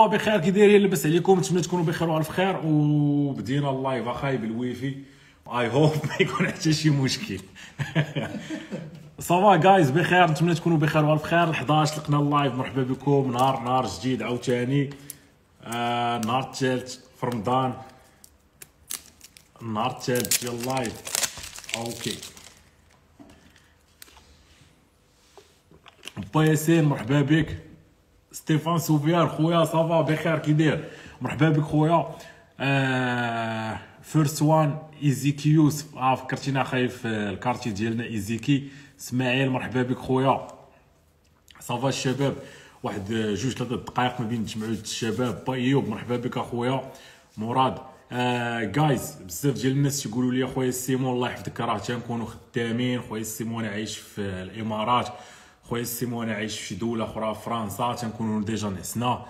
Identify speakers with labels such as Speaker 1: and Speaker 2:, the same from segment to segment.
Speaker 1: بخير كي دايرين لاباس عليكم نتمنى تكونوا بخير وعلى خير. وبدينا ال live اخاي بال Wi-Fi. I hope ما يكون حتى شي مشكل. ça va guys بخير. نتمنى تكونوا بخير وألف خير. 11 لقنا ال live. مرحبا بكم. نهار نهار جديد عاوتاني آه نهار الثالث في رمضان. النهار الثالث ديال ال live OK. با ياسين مرحبا بك. ستيفان سوفيان خويا ça va بخير كي داير؟ مرحبا بك خويا. آه first one ايزيكي يوسف آه فكرتينا اخاي في ال quartier ديالنا ايزيكي اسماعيل مرحبا بك خويا. ça va الشباب. واحد جوج ثلاثة دقائق ما بين تجمعوا الشباب. با ايوب مرحبا بك اخويا مراد. آه guys بزاف ديال الناس تيقولوا لي خويا سيمو الله يحفظك راه تنكونوا خدامين. خويا سيمو عايش في الإمارات. خويا سيمو أنا عايش في شي دولة أخرى فرنسا تنكونوا déjà نعسنا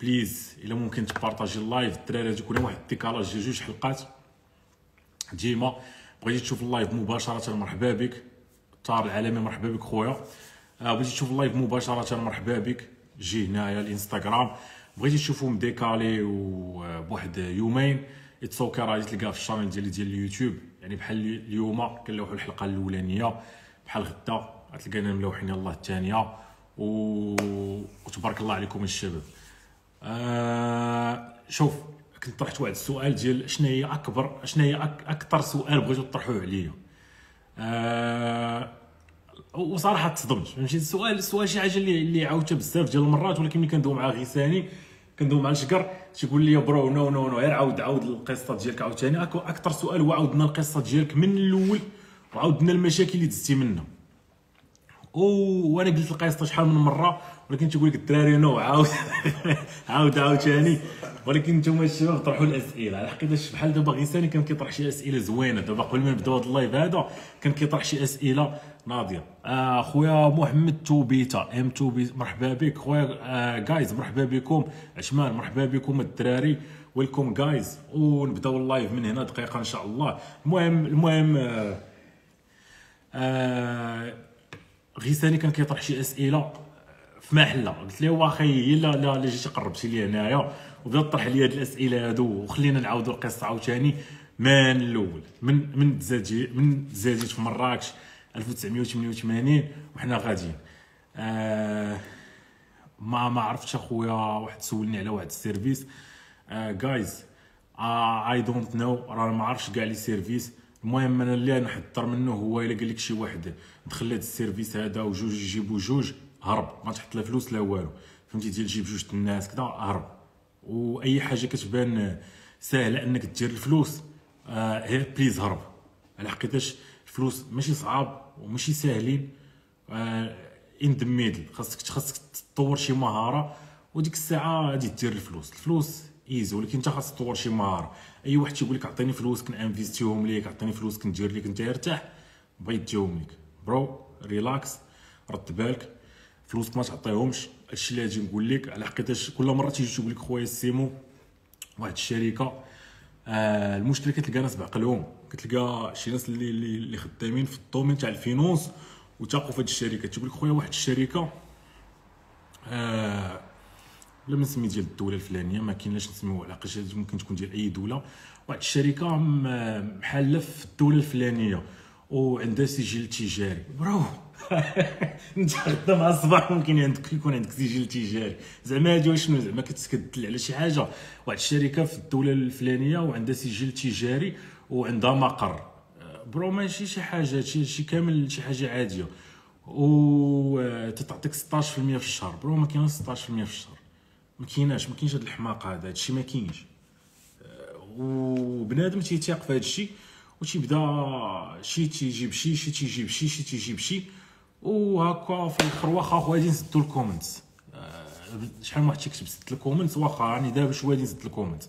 Speaker 1: please إلا ممكن تبارطاجي ال live الدراري هادو كلهم واحد ال décalage ديال جوج حلقات. ديما بغيتي تشوف ال live مباشرة مرحبا بك. طار العالمي مرحبا بك خويا. آه، بغيتي تشوف ال live مباشرة مرحبا بك. جي هنايا الإنستغرام. بغيتي تشوفو م décalé وبواحد يومين. it's OK راه تلقاه في ال channel ديالي ديال اليوتيوب. يعني بحال اليوم كنلوحو الحلقة الأولانية بحال غدا. غتلقانا ملوحين. الله الثانية و... وتبارك الله عليكم الشباب. آه شوف كنت طرحت واحد السؤال ديال شنو هي اكبر شنو هي أك... أكثر سؤال بغيتو تطرحوه عليا. آه وصراحة تصدمت. فهمتي؟ السؤال السؤال شي حاجة اللي اللي عاودتها بزاف ديال المرات ولكن ملي كندوي مع غيساني كندوي مع الشكر تيقول لي bro no no no غير عاود عاود القصة ديالك عاوتاني أكثر سؤال هو عاودنا القصة ديالك من الأول وعاودنا المشاكل اللي دزتي منها. وأنا قلت القصة شحال من مرة ولكن تيقول لك الدراري no عاود عاود عاوتاني ولكن نتوما الشباب طرحوا الأسئلة. على حقيقة بحال دابا غيساني كان كيطرح شي أسئلة زوينة. دابا قبل ما نبداو هذا اللايف هذا كان كيطرح شي أسئلة. ناضية. آه خويا محمد توبيتا إم توبي مرحبا بك. خويا آه جايز مرحبا بكم. عشمان مرحبا بكم الدراري. welcome guys ونبداو اللايف من هنا دقيقة إن شاء الله. المهم المهم آه آه غيساني كان كيطرح شي أسئلة في محلة. قلت له واخا هي لا لا لا جيتي قربتي لي هنايا. وبدا طرح لي هاد الأسئلة هادو وخلينا نعاودوا القصة عاوتاني. من الأول؟ من من تزادي من تزاديت في مراكش 1988 وحنا غاديين. آه ما ما عرفتش أخويا واحد سولني على واحد ال service. guys I don't know راه ما عرفتش كاع les services. المهم أنا اللي نحضر منه هو إلا قال لك شي واحد دخل لهاد ال service هذا وجوج يجيبوا جوج هرب. ما تحط لا فلوس لا والو. فهمتي؟ ديال جيب جوج الناس كذا هرب. وأي حاجة كتبان ساهلة أنك دير الفلوس آه please هرب. على حقيقتاش الفلوس ماشي صعاب وماشي ساهلين آه in the middle خاصك خاصك تطور شي مهارة وديك الساعة غادي دير الفلوس. الفلوس easy ولكن أنت خاصك تطور شي مهاره أي واحد تيقول لك عطيني فلوس كنانفيستيهم ليك عطيني فلوس كندير لك أنت ارتاح بغيت تجاوب لك bro relax رد بالك. فلوسك ما تعطيهمش. هادشي اللي غادي نقول لك على حقيقتاش كل مرة تيجي تقول لك خويا سيمو واحد الشركة آه المشكلة كتلقى ناس بعقلهم. كتلقى شي ناس اللي اللي, خدامين في ال domaine تاع ال finance وتاقوا في هاد الشركة. تقول لك خويا واحد الشركة آه بلا ما نسمي ديال الدولة الفلانية ما كاينلاش نسميو على ممكن تكون ديال أي دولة. واحد الشركة محاله في الدولة الفلانية وعندها سجل تجاري. برو انت غدا مع الصباح ممكن عندك يكون عندك سجل تجاري. زعما هادي شنو؟ زعما كتدل على شي حاجة. واحد الشركة في الدولة الفلانية وعندها سجل تجاري وعندها مقر. bro ماشي شي حاجة شي, شي كامل شي حاجة عادية. و تتعطيك 16% في الشهر. bro ما كاينش 16% في الشهر. ما كايناش ما كاينش هاد الحماقة هذا هادشي ما كاينش. وبنادم تيتيق في هادشي وتيبدا شي تيجيب شي شي تيجيب شي شي تيجيب شي وهكا في الآخر واخا غادي نسدو ال comments. شحال من واحد تيكتب سد ال comments واخا راني دابا شوية غادي نسد ال comments.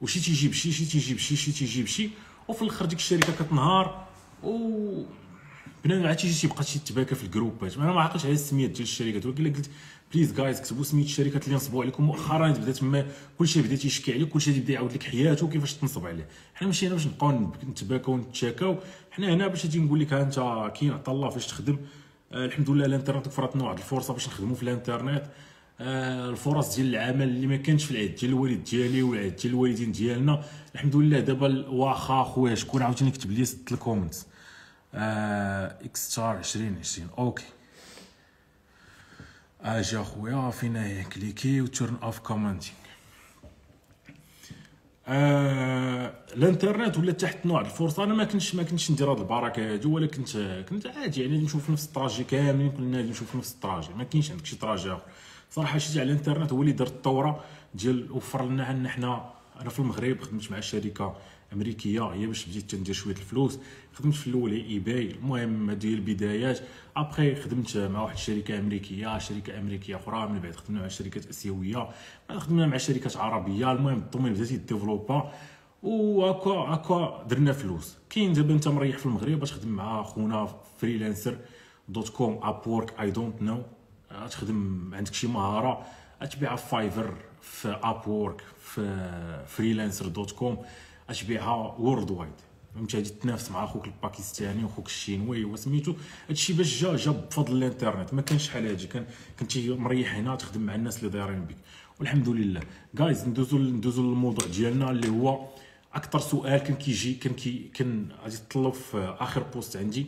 Speaker 1: وشي تيجيب شي شي تيجيب شي شي تيجيب شي وفي الآخر ديك الشركة كتنهار و بنادم عاد تيجي تيبقى تيتباكى في الجروبات أنا ما عقلتش على السميات ديال الشركات ولكن قلت please guys كتبوا سميت الشركات اللي نصبوا عليكم. مؤخرا بدا تما كلشي بدا تيشكي عليك كلشي بدا يعاود لك حياته كيفاش تنصب عليه. حنا ماشي هنا باش نبقاو نتباكاو ونتشاكاو. حنا هنا باش تجي نقول لك أنت كاين عطا الله فاش تخدم. آه الحمد لله الانترنت وفرت لنا واحد الفرصة باش نخدموا في الانترنت. آه الفرص ديال العمل اللي ما كانش في العهد ديال الوالد ديالي والعهد ديال الوالدين ديالنا. الحمد لله دابا واخا خويا شكون عاوتاني كتب لي ست الكومنتس. إكس ستار 2020 أوكي. اجا خويا فينا هي كليكي وتيرن أوف كومنتينغ. آه الإنترنت ولا تحت نوع الفرصة؟ أنا ما كنتش ما كنتش ندير هاد البركة هادو ولا كنت كنت عادي يعني نشوف نفس الطراجي كاملين كلنا نشوف نفس الطراجي ما كاينش عندك شي طراجي آخر. صراحة شي على الإنترنت هو اللي دار الثوره ديال وفر لنا حنا أنا في المغرب خدمت مع شركة أمريكية هي باش بديت تندير شوية الفلوس. خدمت في الأول اي باي المهم هذه البدايات. ابخي خدمت مع واحد الشركة أمريكية شركة أمريكية أخرى من بعد خدمنا مع شركات آسيوية. خدمنا مع شركات عربية. المهم ال domaine بدا تيديفلوبا وهكا هكا درنا فلوس. كاين دابا أنت مريح في المغرب باش تخدم مع خونا freelancer dot com Upwork I don't know تخدم عندك شي مهارة. تبيعها في Fiverr في Upwork في freelancer dot com. اشبيعها worldwide فهمتي غادي تنافس مع أخوك الباكستاني وخوك الشينوي وسميتو هادشي باش جا جا بفضل الانترنت ما كانش شحال هادي كان كنتي مريح هنا تخدم مع الناس اللي دايرين بك والحمد لله guys ندوزو ندوزو للموضوع ديالنا اللي هو أكثر سؤال كان كيجي كان كي كان غادي تطلب في اخر post عندي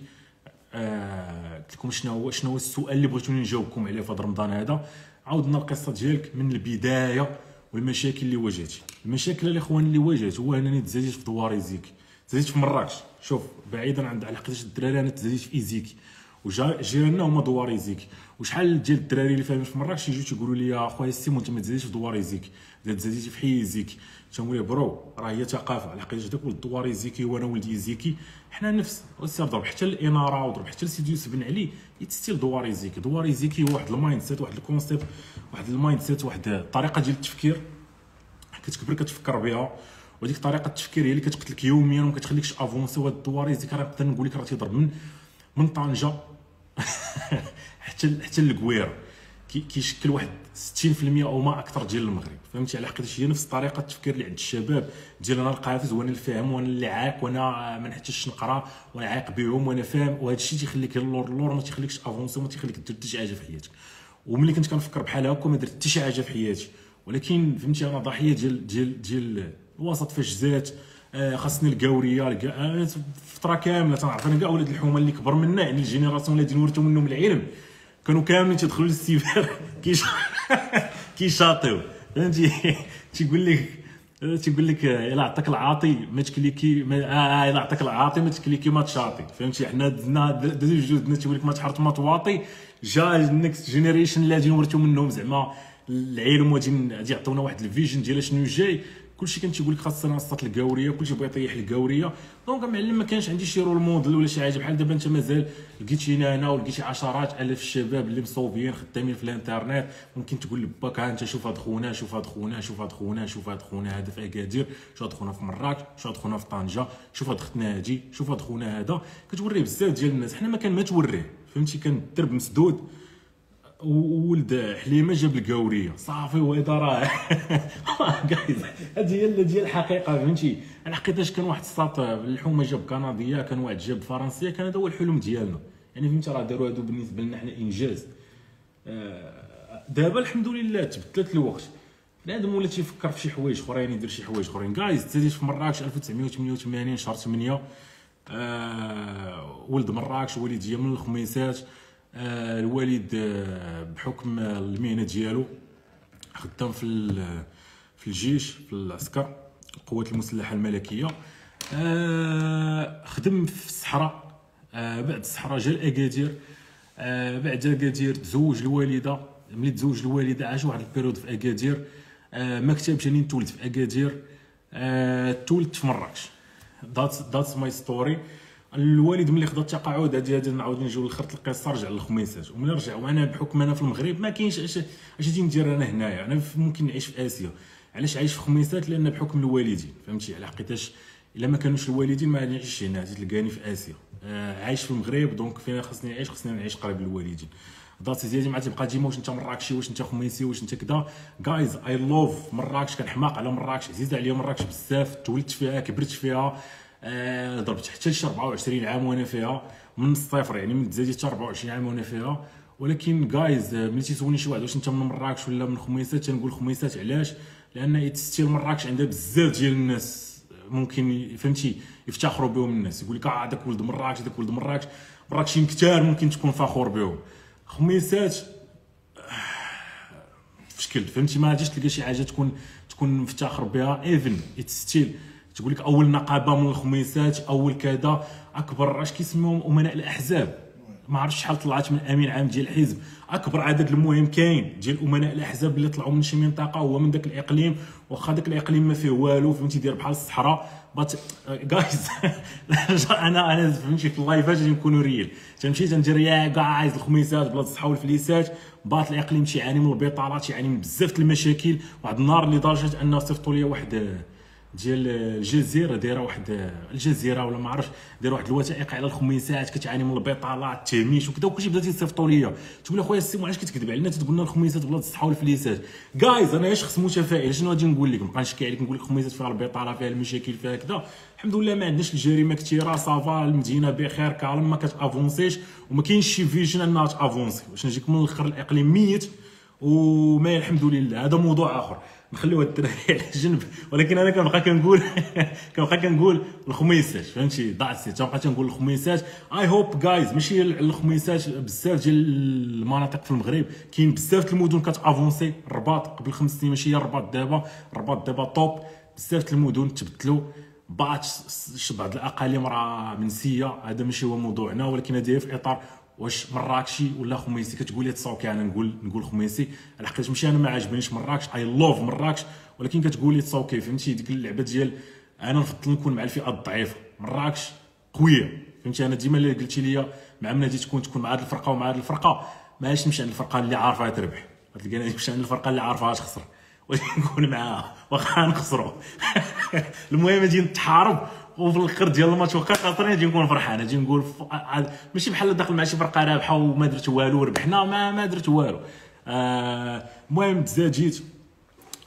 Speaker 1: آه قلت لكم شنو هو شنو هو السؤال اللي بغيتوني نجاوبكم عليه في رمضان هذا عاودنا القصة ديالك من البدايه والمشاكل اللي واجهتي المشاكل الاخوان اللي واجهت هو أنني تزاديت في دوار ايزيكي تزاديت في مراكش. شوف بعيدا عن حقاش الدراري أنا تزاديت في ايزيكي وجا جيراننا هما دوار ايزيكي وشحال ديال الدراري اللي فاهمين في مراكش يجيو تيقولوا لي أخويا سيمو انت ما تزاديش في دوار ايزيكي تزاديتي في حي ايزيكي تنقول bro راه هي ثقافة حقاش داك ولد دوار ايزيكي وأنا ولد ايزيكي حنا نفس وسير ضرب حتى الإنارة وضرب حتى لسيدي يوسف بن علي يتستيل دوار ايزيكي دوار ايزيكي هو واحد ال mindset واحد ال concept واحد ال mindset واحد الطريقة ديال التفكير كتكبر كتفكر بها. وديك طريقة التفكير هي اللي كتقتلك يوميا وما كتخليكش avancer. وهاد الدواريز ديك راه نقدر نقول لك راه تيضرب من من طنجة. حتى حتى للكوير كيشكل واحد 60% أو ما أكثر ديال المغرب. فهمتي؟ على حقاش هي نفس طريقة التفكير اللي عند الشباب. ديال أنا القافز وأنا الفاهم وأنا اللي عاق وأنا ما نحتاجش نقرا وأنا عاق بهم وأنا فاهم. وهذا الشيء تيخليك اللور اللور ما تيخليكش avancer وما تيخليك دير حتى شي حاجة في حياتك. وملي كنت كنفكر بحال هكا ما درت حتى شي حاجة في حياتي. ولكن فهمتي أنا ضحية ديال ديال ديال الوسط فاش زات آه خاصني الكاورية أنا فترة كاملة تنعرف. أنا كاع ولاد الحومه اللي كبر منا يعني ال génération اللي نورثوا منهم العلم. كانوا كاملين تيدخلوا كيش كيشاطيو فهمتي تيقول لك تيقول لك الا عطاك العاطي ما تكليكي ما آه الا عطاك العاطي ما تكليكي ما تشاطي فهمتي حنا دازو جوج تيقول لك ما تحرط ما تواطي جا ال next generation اللي غادي نورثوا منهم زعما العلم وغادي غادي يعطيونا واحد ال vision ديال شنو جاي كلشي كان تيقول لك خاصنا نصات الكاوريه كلشي بغى يطيح الكاوريه donc معلم ما كانش عندي شي role model ولا شي حاجة. بحال دابا أنت مازال لقيتينا أنا ولقيتي عشرات الاف الشباب اللي مصوبين خدامين في الإنترنت. ممكن تقول لباك ها أنت شوف هاد خونا شوف هاد خونا شوف هاد خونا شوف هاد خونا هذا في أكادير شوف هاد خونا في مراكش شوف هاد خونا في طنجة شوف هاد ختنا هادي شوف هاد خونا هذا. كتوريه بزاف ديال الناس. حنا ما كان ما توريه فهمتي؟ كان الدرب مسدود. وولد حليمة جاب الكاوريه صافي وهذا راه. جايز هذه هي ديال الحقيقة فهمتي؟ حقيقة كان واحد الساط الحومه جاب كندية كان واحد جاب فرنسية كان هذا هو الحلم ديالنا. يعني فهمتي راه داروا هادو بالنسبة لنا حنا إنجاز. آه، دابا الحمد لله تبدلت الوقت. بنادم ولا تيفكر في شي حوايج أخرين يدير شي حوايج أخرين. جايز تزيد في مراكش 1988 شهر 8 آه ولد مراكش والديه من الخميسات. الوالد آه، بحكم المهنة ديالو خدام في في الجيش في العسكر القوات المسلحة الملكية. آه، خدم في الصحراء. بعد الصحراء جا لاكادير بعد اكادير تزوج الوالدة. ملي تزوج الوالدة عاش واحد ال période في اكادير ما كتبش تولد في اكادير تولدت في مراكش. that's that's my story الوالد ملي خدا التقاعد هادي هادي نعاود نجيو لخرط القصة رجع للخميسات وملي رجع وأنا بحكم أنا في المغرب ما كاينش اش اش غادي ندير أنا هنايا؟ أنا ممكن نعيش في آسيا. علاش عايش في خميسات لأن بحكم الوالدين فهمتي؟ على حقيقتاش إلا ما كانوش الوالدين ما نعيش هنا تلقاني في آسيا. آه عايش في المغرب donc فين خاصني نعيش خاصني نعيش قريب للوالدين. داتي ديالي ما تبقى ديما واش أنت مراكشي واش أنت خميسي واش أنت كذا guys I love مراكش كنحماق على مراكش عزيزه عليا مراكش بزاف تولدت فيها كبرت فيها. آه ضربت حتى ل 24 عام وأنا فيها من الصفر يعني من الجزائر حتى 24 عام وأنا فيها. ولكن guys ملي تيسولني شي واحد واش أنت من مراكش ولا من خميسات تنقول خميسات علاش؟ لأن it's still مراكش عندها بزاف ديال الناس. ممكن فهمتي؟ يفتخروا بهم الناس. يقول لك آه هذاك ولد مراكش هذاك ولد مراكش مراكشين كثار ممكن تكون فخور بهم. خميسات في شكل فهمتي؟ ما غاديش تلقى شي حاجة تكون تكون مفتخر بها even still تقول لك أول نقابة من الخميسات أول كذا. أكبر اش كيسموهم أمناء الأحزاب. ما عرفتش شحال طلعت من أمين عام ديال الحزب أكبر عدد المهم كاين ديال أمناء الأحزاب اللي طلعوا من شي منطقه هو من ذاك الإقليم. واخا ذاك الإقليم ما فيه والو فهمتي داير بحال الصحراء. but guys أنا أنا فهمتي في اللايفات غادي نكونوا real تنمشي تندير يا guys الخميسات بلاد الصحه والفليسات. but الإقليم تيعاني من البطالة تيعاني من بزاف المشاكل. واحد النهار لدرجه انه صيفطوا لي واحد ديال الجزيرة دايرة واحد الجزيرة ولا ما عرفتش دايرة واحد الوثائق على الخميسات كتعاني من البطالة التهميش وكذا وكلشي بدا تيصيفطوا ليا تقول أخويا السي علاش كتكذب علينا تقول لنا الخميسات بلاد الصحه والفليسات guys أنا شخص متفائل شنو غادي نقول لك؟ نبقى نشكي عليك نقول لك الخميسات فيها البطالة فيها المشاكل فيها كذا الحمد لله ما عندناش الجريمة كثيره ça va المدينة بخير calme ما كتأفونسيش وما كاينش شي vision أنها تأفونسي. باش نجيك من الآخر الاقليم ميت وما الحمد لله هذا موضوع آخر. نخليو الدراري على جنب. ولكن أنا كنبقى كنقول كنبقى كنقول الخميسات فهمتي؟ that's it تنبقى تنقول الخميسات I hope guys ماشي الخميسات بزاف ديال المناطق في المغرب كاين بزاف المدن كتأفونسي. الرباط قبل خمس سنين ماشي هي الرباط دابا. الرباط دابا top بزاف المدن تبدلوا بعض بعض الأقاليم راه منسية. هذا ماشي هو موضوعنا ولكن هذه في إطار واش مراكشي ولا خميسي؟ كتقول لي تصاوكي أنا نقول نقول خميسي. الحقيقة ماشي أنا ما عجبنيش مراكش. I love مراكش. ولكن كتقول لي تصاوكي فهمتي؟ ديك اللعبة ديال أنا نفضل نكون مع الفئة الضعيفة. مراكش قوية. فهمتي؟ أنا ديما اللي قلتي لي مع من غادي تكون تكون مع هذه الفرقة ومع هذه الفرقة ماش نمشي عند الفرقة اللي عارفه تربح. تلقاني نمشي عند الفرقة اللي عارفه تخسر. ولكن نكون معاها. واخا نخسروا المهم أجي نتحارب. وفي الآخر ديال الماتش واخا خاطرين أجي نكون فرحان أجي نقول ماشي بحال داخل مع شي فرقة رابحة وما درت والو ربحنا ما ما درت والو. آه، المهم تزاد جيت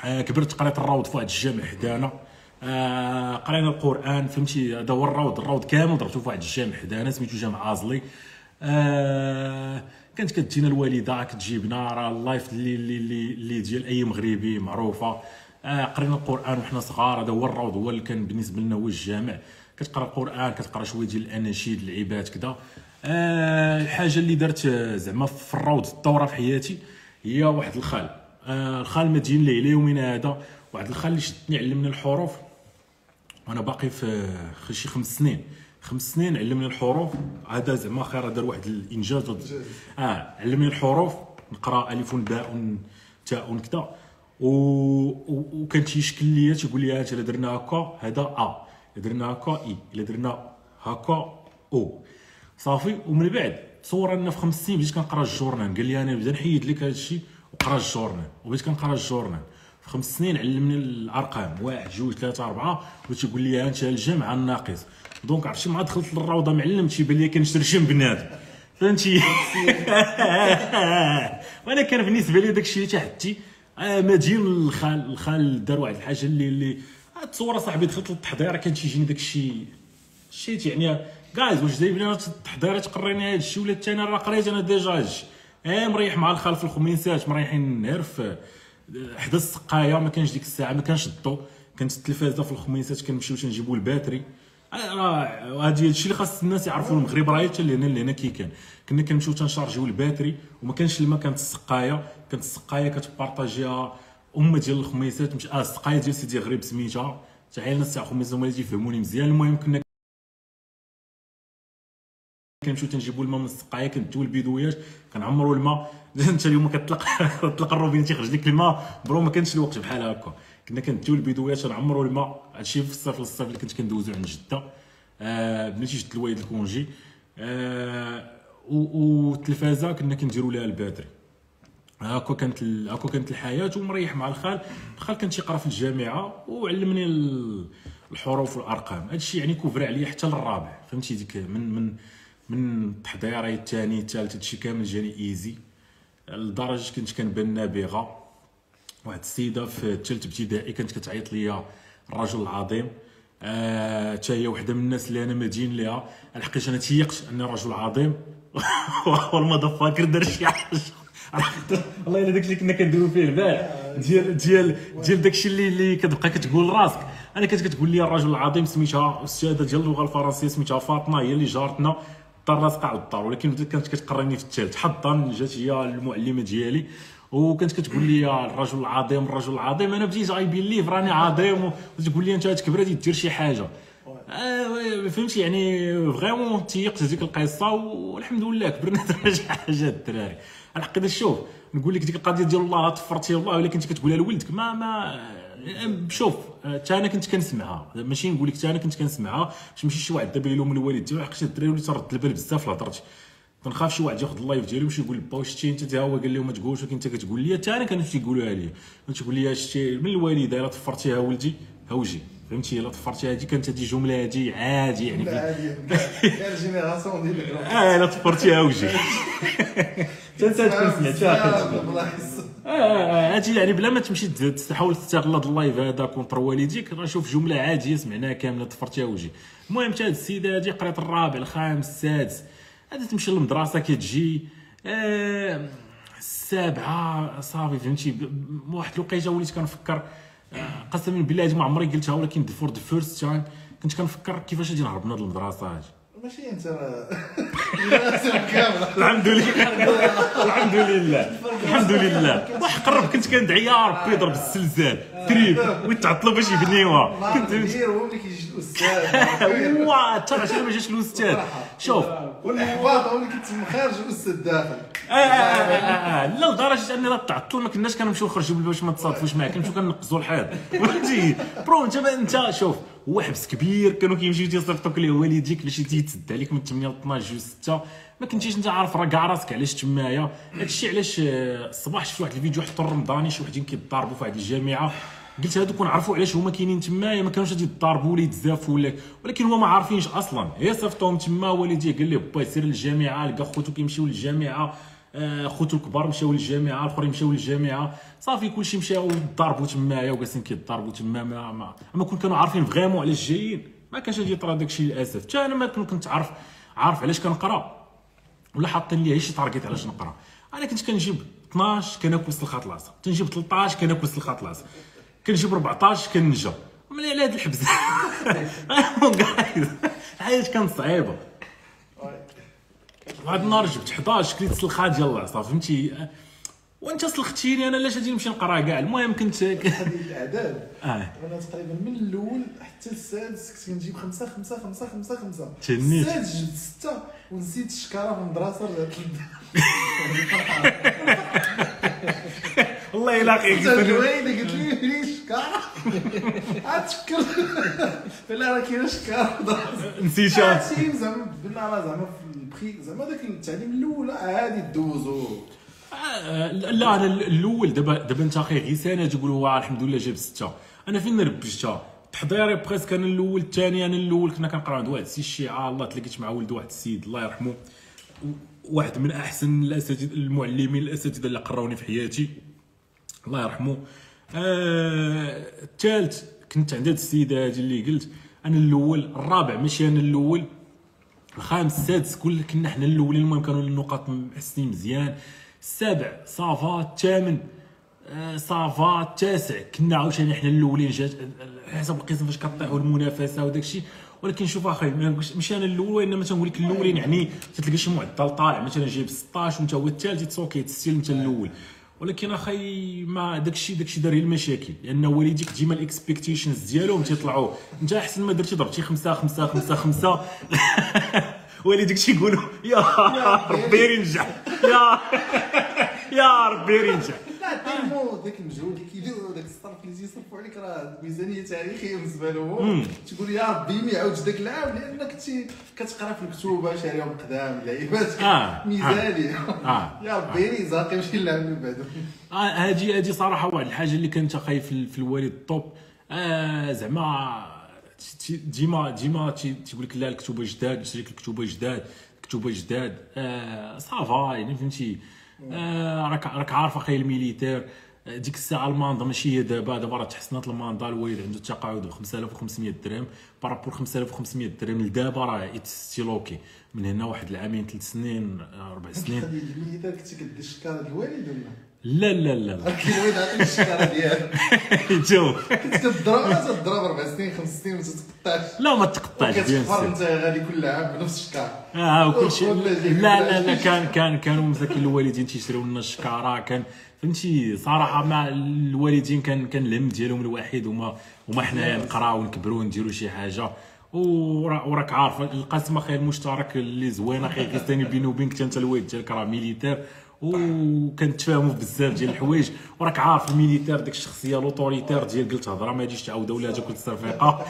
Speaker 1: آه كبرت قريت الروض في واحد الجامع حدانا. آه قرينا القرآن فهمتي؟ هذا هو الروض الروض كامل درتو في واحد الجامع حدانا سميتو جامع ازلي آه كانت كتجينا الوالدة كتجيبنا راه اللايف اللي اللي اللي ديال أي مغربي معروفة. آه قرينا القرآن وحنا صغار هذا هو الروض هو اللي كان بالنسبة لنا هو الجامع. كتقرأ القرآن كتقرأ شوية ديال الأناشيد العباد كذا. آه الحاجة اللي درت زعما في الروض الدورة في حياتي هي واحد الخال. آه الخال مدين لي ليومنا هذا؟ واحد الخال اللي شدني علمني الحروف. وأنا باقي في شي خمس سنين. خمس سنين علمني الحروف. هذا زعما خير دار واحد الإنجاز. آه علمني الحروف. نقرأ ألف باء تاء كذا. وكان تيشكل ليا تيقول لي إلا درنا هكا هذا أ درنا هكا إي إلا درنا هكا أو. صافي ومن بعد تصور أنا في خمس سنين بديت كنقرا الجورنال. قال لي أنا بدا نحيد لك هذا الشيء وقرا الجورنال وبديت كنقرا الجورنال. في خمس سنين علمني الأرقام واحد جوج ثلاثة أربعة وتيقول لي أنت الجمع الناقص. دونك عرفتي مع دخلت للروضة ما علمتش يبان لي كنشرشم بنادم. فهمتي؟ وأنا كان بالنسبة لي داك الشيء اللي تحتي آه مدين الخال الخال دار واحد الحاجة اللي اللي تصور صاحبي دخلت للتحضير كان تيجيني داك الشيء shit يعني guys واش جايب لنا التحضير؟ تقريني هذا الشيء ولا الثاني راه قريت أنا déjà آه مريح مع الخال في الخميسات مريحين نهار في حدا السقاية ما كانش ديك الساعة ما كانش الضو. كانت التلفازة في الخميسات كنمشيو تنجيبو ال batterie. راه هادي الشيء اللي خاص الناس يعرفوا المغرب راه حتى لهنا لهنا كي كان. كنا كنمشيو تنشارجيو ال batterie وما كانش الماء كانت السقاية. كانت السقاية كتبارطاجيها ام ديال الخميسات مش آه السقاية ديال سيدي غريب سميتها. تاع الناس تاع الخميسات هما اللي تيفهموني مزيان. المهم كنا كنمشيو تنجيبو الماء من السقاية كنديو البيدويات كنعمروا الماء. انت اليوم كتطلق تطلق الروبين تيخرج لك الماء. bro ما كانش الوقت بحال هكا. كنا كنديو البيدويات نعمروا الماء هادشي في الصيف الصيف اللي كنت كندوزو عند جدة. آه بنتي جبت الوالد ال congé آه والتلفازه كنا كنديروا لها ال batterie. هاكا كانت هاكا كانت الحياة ومريح مع الخال. الخال كان تيقرا في الجامعة وعلمني الحروف والأرقام. هادشي يعني كوفر عليا حتى للرابع. فهمتي؟ ديك من من من التحضيري الثاني الثالث هادشي كامل جاني إيزي. لدرجة كنت كنبان نابغة. واحد السيدة في الثالث ابتدائي كانت كتعيط ليا الرجل العظيم. آه، حتى هي وحدة من الناس اللي أنا مدين ليها. الحقيقة أنا تيقت اني رجل عظيم. والمضفاكر دار شي حاجة. والله إلا داكشي اللي كنا كنديرو فيه البال ديال ديال ديال داكشي اللي اللي كتبقى كتقول راسك. أنا كانت كتقول لي الرجل العظيم سميتها استاذه ديال اللغة الفرنسية سميتها فاطمة هي اللي جارتنا. لاصقه على الدار. ولكن كانت كتقريني في الثالث حظا جات هي المعلمة ديالي. وكانت كتقول لي الرجل العظيم الرجل العظيم أنا بديت غايبين لي راني عظيم وتقول لي أنت تكبر غادي دير شي حاجة. آه فهمتي؟ يعني vraiment تيقت هذيك القصة والحمد لله كبرنا درنا شي حاجة الدراري. الحقيقة شوف نقول لك ديك القضية ديال الله طفرتي الله ولكن أنت كتقولها لولدك ما ما شوف حتى أنا كنت كنسمعها. ماشي نقول لك حتى أنا كنت كنسمعها باش ماشي شي واحد دابا يلوم الوالد ديالو حقاش الدراري وليت ترد البال بزاف لهضرتي كنخاف شي واحد ياخذ ال live ديالي باش يقول با واش انت تا هو قال لهم ما تقولش ولكن انت كتقول لي. حتى أنا كانوا تيقولوها لي تقول لي شتي من الوالده الا طفرتيها ولدي؟ ها وجي فهمتي؟ الا طفرتي هذه كانت هذه جملة هذه عادي يعني.
Speaker 2: عادي كان génération ديال
Speaker 1: آه الا طفرتيها وجي حتى انت تكون سمعتها آه هادي يعني بلا ما تمشي تحاول تستغل ال live هذا contre والديك نشوف جملة عادية سمعناها كاملة طفرتيها وجي المهم حتى هاد السيدة هادي قرات الرابع الخامس السادس. هادي تمشي للمدرسه كتجي آه السابعة صافي فهمتي؟ واحد الوقيتة وليت كنفكر آه قسما بالله هادي ما عمري قلتها ولكن for the first time كنت كنفكر كيفاش غادي نهرب من هاد المدرسة هادي.
Speaker 2: ماشي انت
Speaker 1: الحمد لله. الحمد لله. الحمد لله. واحد قرب كنت كندعي يا ربي يضرب السلسال. تريب. ويتعطلوا باش يبنيوها؟
Speaker 2: كنت هو اللي كيجي الأستاذ.
Speaker 1: واه عشان ما جاش الأستاذ؟ شوف.
Speaker 2: والاحباط هو اللي كنت خارج الأستاذ داخل.
Speaker 1: آه آه آه لا لدرجة أني لا تعطل ما كناش كنمشيو نخرجوا باش ما تصادفوش معاك كنمشيو كنقزوا الحيط فهمتي برو انت انت شوف هو حبس كبير كانوا كيمشيو تيصيفطوك ليه؟ والديك باش تيتسد عليك من 8 ل 12 جوج 6 ما كنتيش انت عارف راه كاع راسك علاش تمايا. هادشي علاش الصباح شفت واحد الفيديو حتى الرمضاني شي وحدين كيتضاربوا في واحد الجامعة. قلت هادوك نعرفوا علاش هما كاينين تمايا ما كانوش غادي يتضاربوا ولا يتزافوا ولا ولكن هما ما عارفينش أصلا. هي صيفطوهم تما والديه قال ليه با سير للجامعة لقى خوتو كيمشيو للجامعة. خوتو الكبار مشاو للجامعة الآخرين مشاو للجامعة. صافي كلشي مشاو ضربوا تمايا وجالسين كيضربوا تما ما ما, ما كون كانوا عارفين vraiment علاش جايين ما كانش غادي يطرا داكشي للأسف. حتى أنا ما كنت عارف عارف علاش كنقرأ. ولا حاطين لي شي target علاش نقرا. أنا كنت كنجيب 12 كناكل سلخات لاصه كنجيب 13 كناكل سلخات لاصه كنجيب 14 كننجا. ملي على هذا الحبس. الحياة كانت صعيبة. واحد النهار جبت 11 كليت سلخات ديال العصا فهمتي؟ وأنت سلختيني أنا علاش غادي نمشي نقرا كاع؟ المهم كنت
Speaker 2: هذه الأعداد.
Speaker 1: آه.
Speaker 2: أنا تقريبا من الأول حتى السادس كنت كنجيب خمسة خمسة خمسة خمسة
Speaker 1: خمسة.
Speaker 2: السادس جبت ستة. ونسيت الشكاره في المدرسة رجعت
Speaker 1: الله يلاقيك
Speaker 2: حتى الوالده قالت لي لي الشكاره عاد تفكر لا راه كاينة شكارة المدرسة.
Speaker 1: نسيتها
Speaker 2: عرفتي زعما بالله راه زعما في البخي زعما داك التعليم الأول عادي دوزو.
Speaker 1: آه، لا أنا الأول دابا دابا أنت أخي غير سنة تقول هو الحمد لله جاب ستة. أنا فين ربجتها تحضيري بريسك أنا الأول الثاني أنا الأول كنا كنقراو عند واحد السي الشيعه الله تلاقيت مع ولد واحد السيد الله يرحمه. واحد من أحسن الأساتذة المعلمين الأساتذة اللي قراوني في حياتي الله يرحمه. آه الثالث كنت عند هاد السيده هادي اللي قلت أنا الأول الرابع ماشي أنا الأول الخامس السادس كل كنا حنا الأولين المهم كانوا النقاط محسنين مزيان. السابع ça va الثامن. آه، ça va التاسع كنا عاوتاني حنا الأولين جات حسب القسم فاش كطيحوا المنافسة وداك الشيء. ولكن شوف أخي ماشي أنا الأول وإنما تنقول لك الأولين يعني تلقى شي معدل طالع. مثلا جايب 16 وأنت هو الثالث تسوكي تستيل أنت الأول. ولكن أخي ما داك الشيء داك الشيء دار المشاكل. لأن والديك ديما ال expectations ديالهم تيطلعوا أنت أحسن ما درتي ضربتي خمسة خمسة خمسة خمسة. والديك تيقولوا يا ربي. ينجح يا يا ربي ينجح
Speaker 2: لا تيمو داك المجهود اللي كيديروا داك الصرف اللي تيصرفوا عليك راه ميزانية تاريخيه بالنسبة لهم تقول يا ربي ما يعاودش داك العام لأنك كتقرا في الكتوبه شاريهم قدام لعيبات
Speaker 1: آه،
Speaker 2: ميزانيه
Speaker 1: آه.
Speaker 2: يا ربي رزاق يمشي العام اللي بعده
Speaker 1: آه، هادي هادي صراحة واحد الحاجة اللي كانت اخاي في, الوالد الطوب آه زعما ديما ديما تي- تيقول لك لا الكتوبه جداد شريك الكتوبه جداد كتوبه جداد. آه صافا يعني فهمتي. آه راك راك عارف اخاي الميليتير. ديك الساعة الماندا ماشي هي دابا. دابا راه تحسنات الماندا الوالد عنده تقاعد ب 5500 درهم. بارابور 5500 درهم لدابا راه ستيلوكي من هنا واحد العامين ثلاث سنين أربع سنين.
Speaker 2: الميتة كنتي كدير الشكاره الوالد ولا؟
Speaker 1: لا لا لا لا.
Speaker 2: الوالد عطيك الشكاره ديالو
Speaker 1: جو.
Speaker 2: كنت كتضرب تضرب أربع سنين خمس سنين ما تتقطعش
Speaker 1: لا ما تقطعش سور
Speaker 2: انت غادي كل عام بنفس الشكاره
Speaker 1: آه وكل شيء. لا لا لا. كان كان كانوا مساكين الوالدين تيشريو لنا الشكارة. كان فهمتي صراحة مع الوالدين كان كان الهم ديالهم الوحيد. هما هما حنايا نقراو ونكبروا ونديروا شي حاجة. ورا- وراك عارف القسم أخي المشترك اللي زوين أخي كيستاني بيني وبينك انت الوالد ديالك راه ميليتير. وكنتفاهموا بزاف ديال الحوايج. وراك عارف ال militaire ديك الشخصية l'autoritaire ديال قلت هضرة ما تجيش تعاودها ولا تاكل الصرفيقة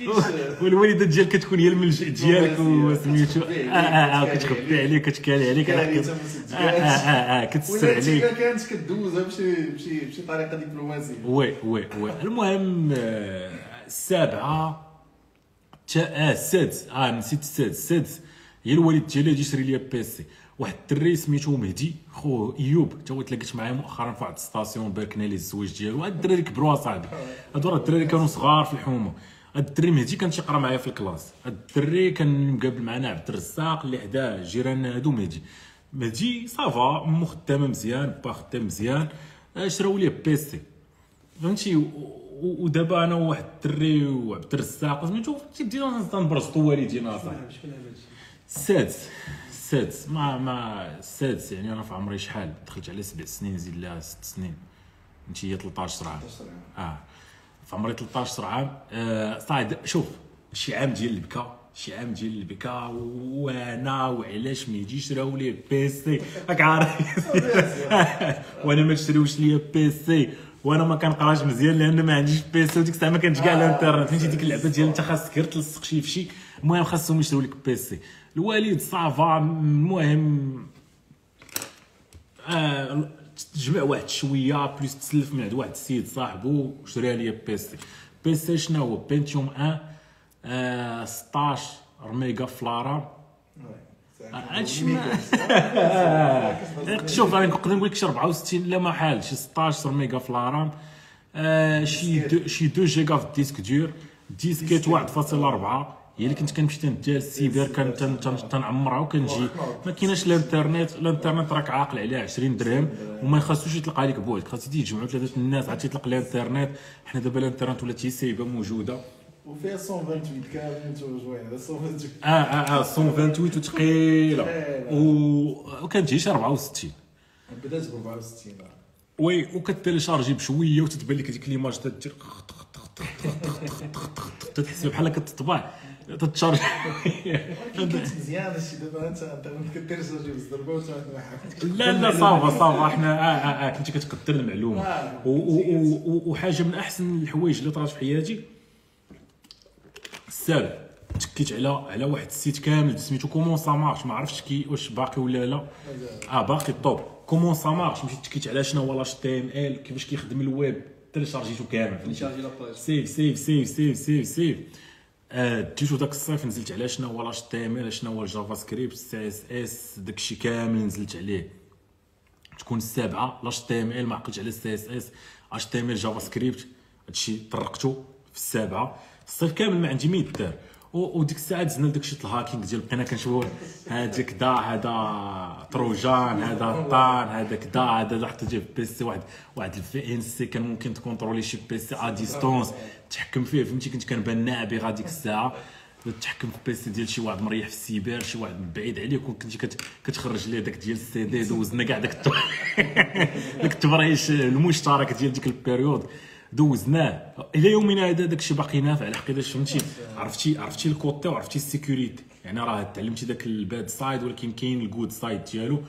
Speaker 1: والوالدة ديالك كتكون هي الملجأ ديالك وسميتو آه آه آه كتخبي عليك كتكالي عليك آه آه آه كتستر
Speaker 2: ولا انت
Speaker 1: عليك
Speaker 2: إلا كانت كدوزها بشي بشي بشي طريقة دبلوماسية.
Speaker 1: وي وي وي. المهم آه، السابعة تا آه السادس. آه نسيت السادس. السادس. هي الوالد ديالي غادي يشري لي بيسي واحد الدري سميتو مهدي. خو إيوب تا هو تلاقيت معاه مؤخرا في واحد الستاسيون باركنا ليه الزواج ديالو. هاد الدراري كبروا أصاحبي. هادو راه الدراري كانوا صغار في الحومة. هاد الدري مهدي كان تيقرا معايا في الكلاس. هاد الدري كان مقابل معنا عبد الرزاق اللي حداه جيراننا هادو مهدي. مهدي صافا امو خدامة مزيان با خدام مزيان. آه، شراو ليه بيسي. فهمتي؟ ودابا أنا وواحد الدري وعبد الرزاق سميتو تيدينا تنبرزطوا والدينا صاحبي السادس السادس ما ما السادس يعني أنا في عمري شحال دخلت على سبع سنين زيد لها ست سنين. انت هي 13 عام آه. في عمري 13 عام آه صاعد شوف شي عام ديال البكا شي عام ديال البكا وأنا وعلاش ما يجيش راهو لي بيسي راك عارف. وأنا ما تشريوش ليا بيسي وأنا ما كنقراش مزيان لأن ما عنديش بيسي وديك الساعة ما كانش كاع الانترنت. فهمتي ديك اللعبة ديال أنت خاصك غير تلصق شي في شي. المهم خاصهم يشريو لك PC الوالد ça va المهم آه تجمع واحد شوية ال flouss تسلف من عند واحد السيد صاحبو وشرى لي PC PC شنو هو؟ Pentium 1 آه 16 méga ف la RAM هادشي ما شوف أنا نقدر نقول لك شي 64 لا محال شي 16 ميجا في ال RAM آه شي deux شي 2 جيجا في ال disque dur ديسكيت 1.4 هي اللي كنت كنمشي تندير السيبر كان تن- تن- تنعمرها وكنجي. ما كايناش الانترنت الانترنت راك عاقل عليه 20 درهم وما يخصوش يطلق عليك بوحدك خاص يتجمعوا ثلاثة الناس عاد تيطلق الانترنت. حنا دابا الانترنت ولا تيسيبه موجودة.
Speaker 2: وفيها 128 كامل زوين هذا 128
Speaker 1: آه آه آه 128 وثقيلة. وكانت شي 64
Speaker 2: بدات ب 64
Speaker 1: وي وكتيليشارجي بشوية وتتبان لك هذيك ليماج تدير تتحس بحال كتطبع تتشارج
Speaker 2: كنت مزيان هادشي دابا انت انت
Speaker 1: لا لا صافا صافا إحنا آه آه آه كنت كتقدر المعلومه وحاجه من احسن الحوايج اللي طرات في حياتي السابع تكيت على على واحد السيت كامل سميتو كومون سا مارش ما عرفتش كي واش باقي ولا لا آه باقي طوب كومون سا مارش مشيت تكيت على شنو هو لاش تي ام ال كيفاش كيخدم الويب تيليشارجيتو كامل سيف سيف سيف سيف سيف سيف آه، ديتو داك الصيف نزلت على شنو هو لاش تي ام ال شنو هو الجافا سكريبت سي اس اس داك الشيء كامل نزلت عليه. تكون السابعة لاش تي ام ال ما عقلتش على سي اس اس اش تي ام ال جافا سكريبت هادشي طرقته في السابعة. الصيف كامل ما عندي ما يدار وديك الساعة دزنا لداك الشيء الهاكينغ ديال بقينا كنشوفوا هذا كدا هذا تروجان هذا طان هذا كدا هذا حتى جاب بيسي واحد واحد ال VNC كان ممكن تcontrôlي شي PC à distance تحكم فيه فهمتي؟ كنت كنبان نابغه ديك الساعة. تحكم في ال PC ديال شي واحد مريح في السيبر شي واحد بعيد عليك وكنتي كت- كتخرج ليه داك ديال السي دي دوزنا كاع داك داك التبريش المشترك ديال ديك ال période. دوزناه إلى يومنا هذا داك الشيء باقي نافع لحقيقه فهمتي؟ عرفتي عرفتي ال côté وعرفتي ال sécurité. يعني راه تعلمتي داك ال bad side ولكن كاين ال good side ديالو.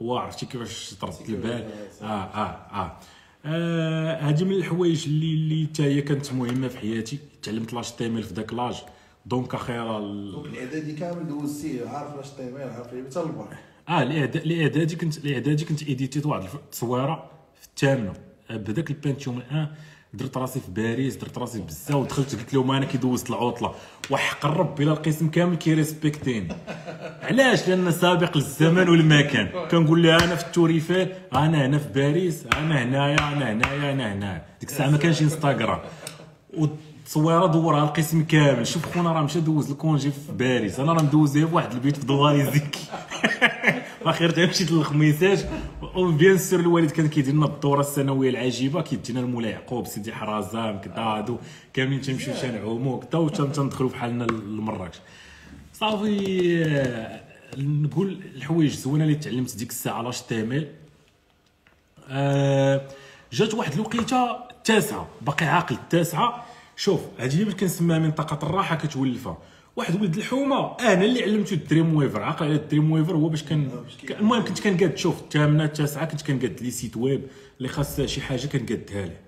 Speaker 1: وعرفتي كيفاش ترد البال آه آه آه. آه، هذه من الحوايج اللي اللي حتى هي كانت مهمة في حياتي. تعلمت لاش تيميل في ذاك لاج. دونك أخيرا ال-
Speaker 2: دونك الإعدادي كامل دوزتيه عارف لاش تيمير عارف حتى البر
Speaker 1: آه الإعدا- الإعدادي كنت الإعدادي كنت ايديتيت واحد التصويره في الثامنه بهذاك البانتيوم الآن درت راسي في باريس درت راسي بزاف ودخلت قلت لهم أنا كي دوزت العطلة. وحق الرب إلى القسم كامل كيريسبكتيني علاش؟ لأن سابق للزمن والمكان. كنقول لها أنا في ال Tour Eiffel هات أنا هنا في باريس أنا هنايا أنا هنايا أنا هنايا. ديك الساعة ما كانش إنستغرام. والتصويرة دورها القسم كامل. شوف خونا راه مشى دوز ال congé في باريس. أنا راه ندوزيه في واحد البيت في دواري زكي واخير مشيت للخميسات و bien sûr الوالد كان كيدير لنا الدورة السنوية العجيبة كيدينا المولاي يعقوب سيدي حرازام كذا هادو كاملين تنمشيو تنعومو كذا وتندخلوا بحالنا لمراكش صافي نقول الحوايج زوينه اللي تعلمت ديك الساعة ل HTML آه جات واحد الوقيتة التاسعة باقي عاقل التاسعة. شوف هذه اللي كنسميها منطقة الراحة كتولفها. واحد ولد الحومة. أنا اللي علمته ال Dreamweaver. عاقل على ال Dreamweaver هو باش كان المهم كنت كنقاد شوف الثامنة التاسعة كنت كنقاد les sites web. اللي خاص شي حاجة كنقادها ليه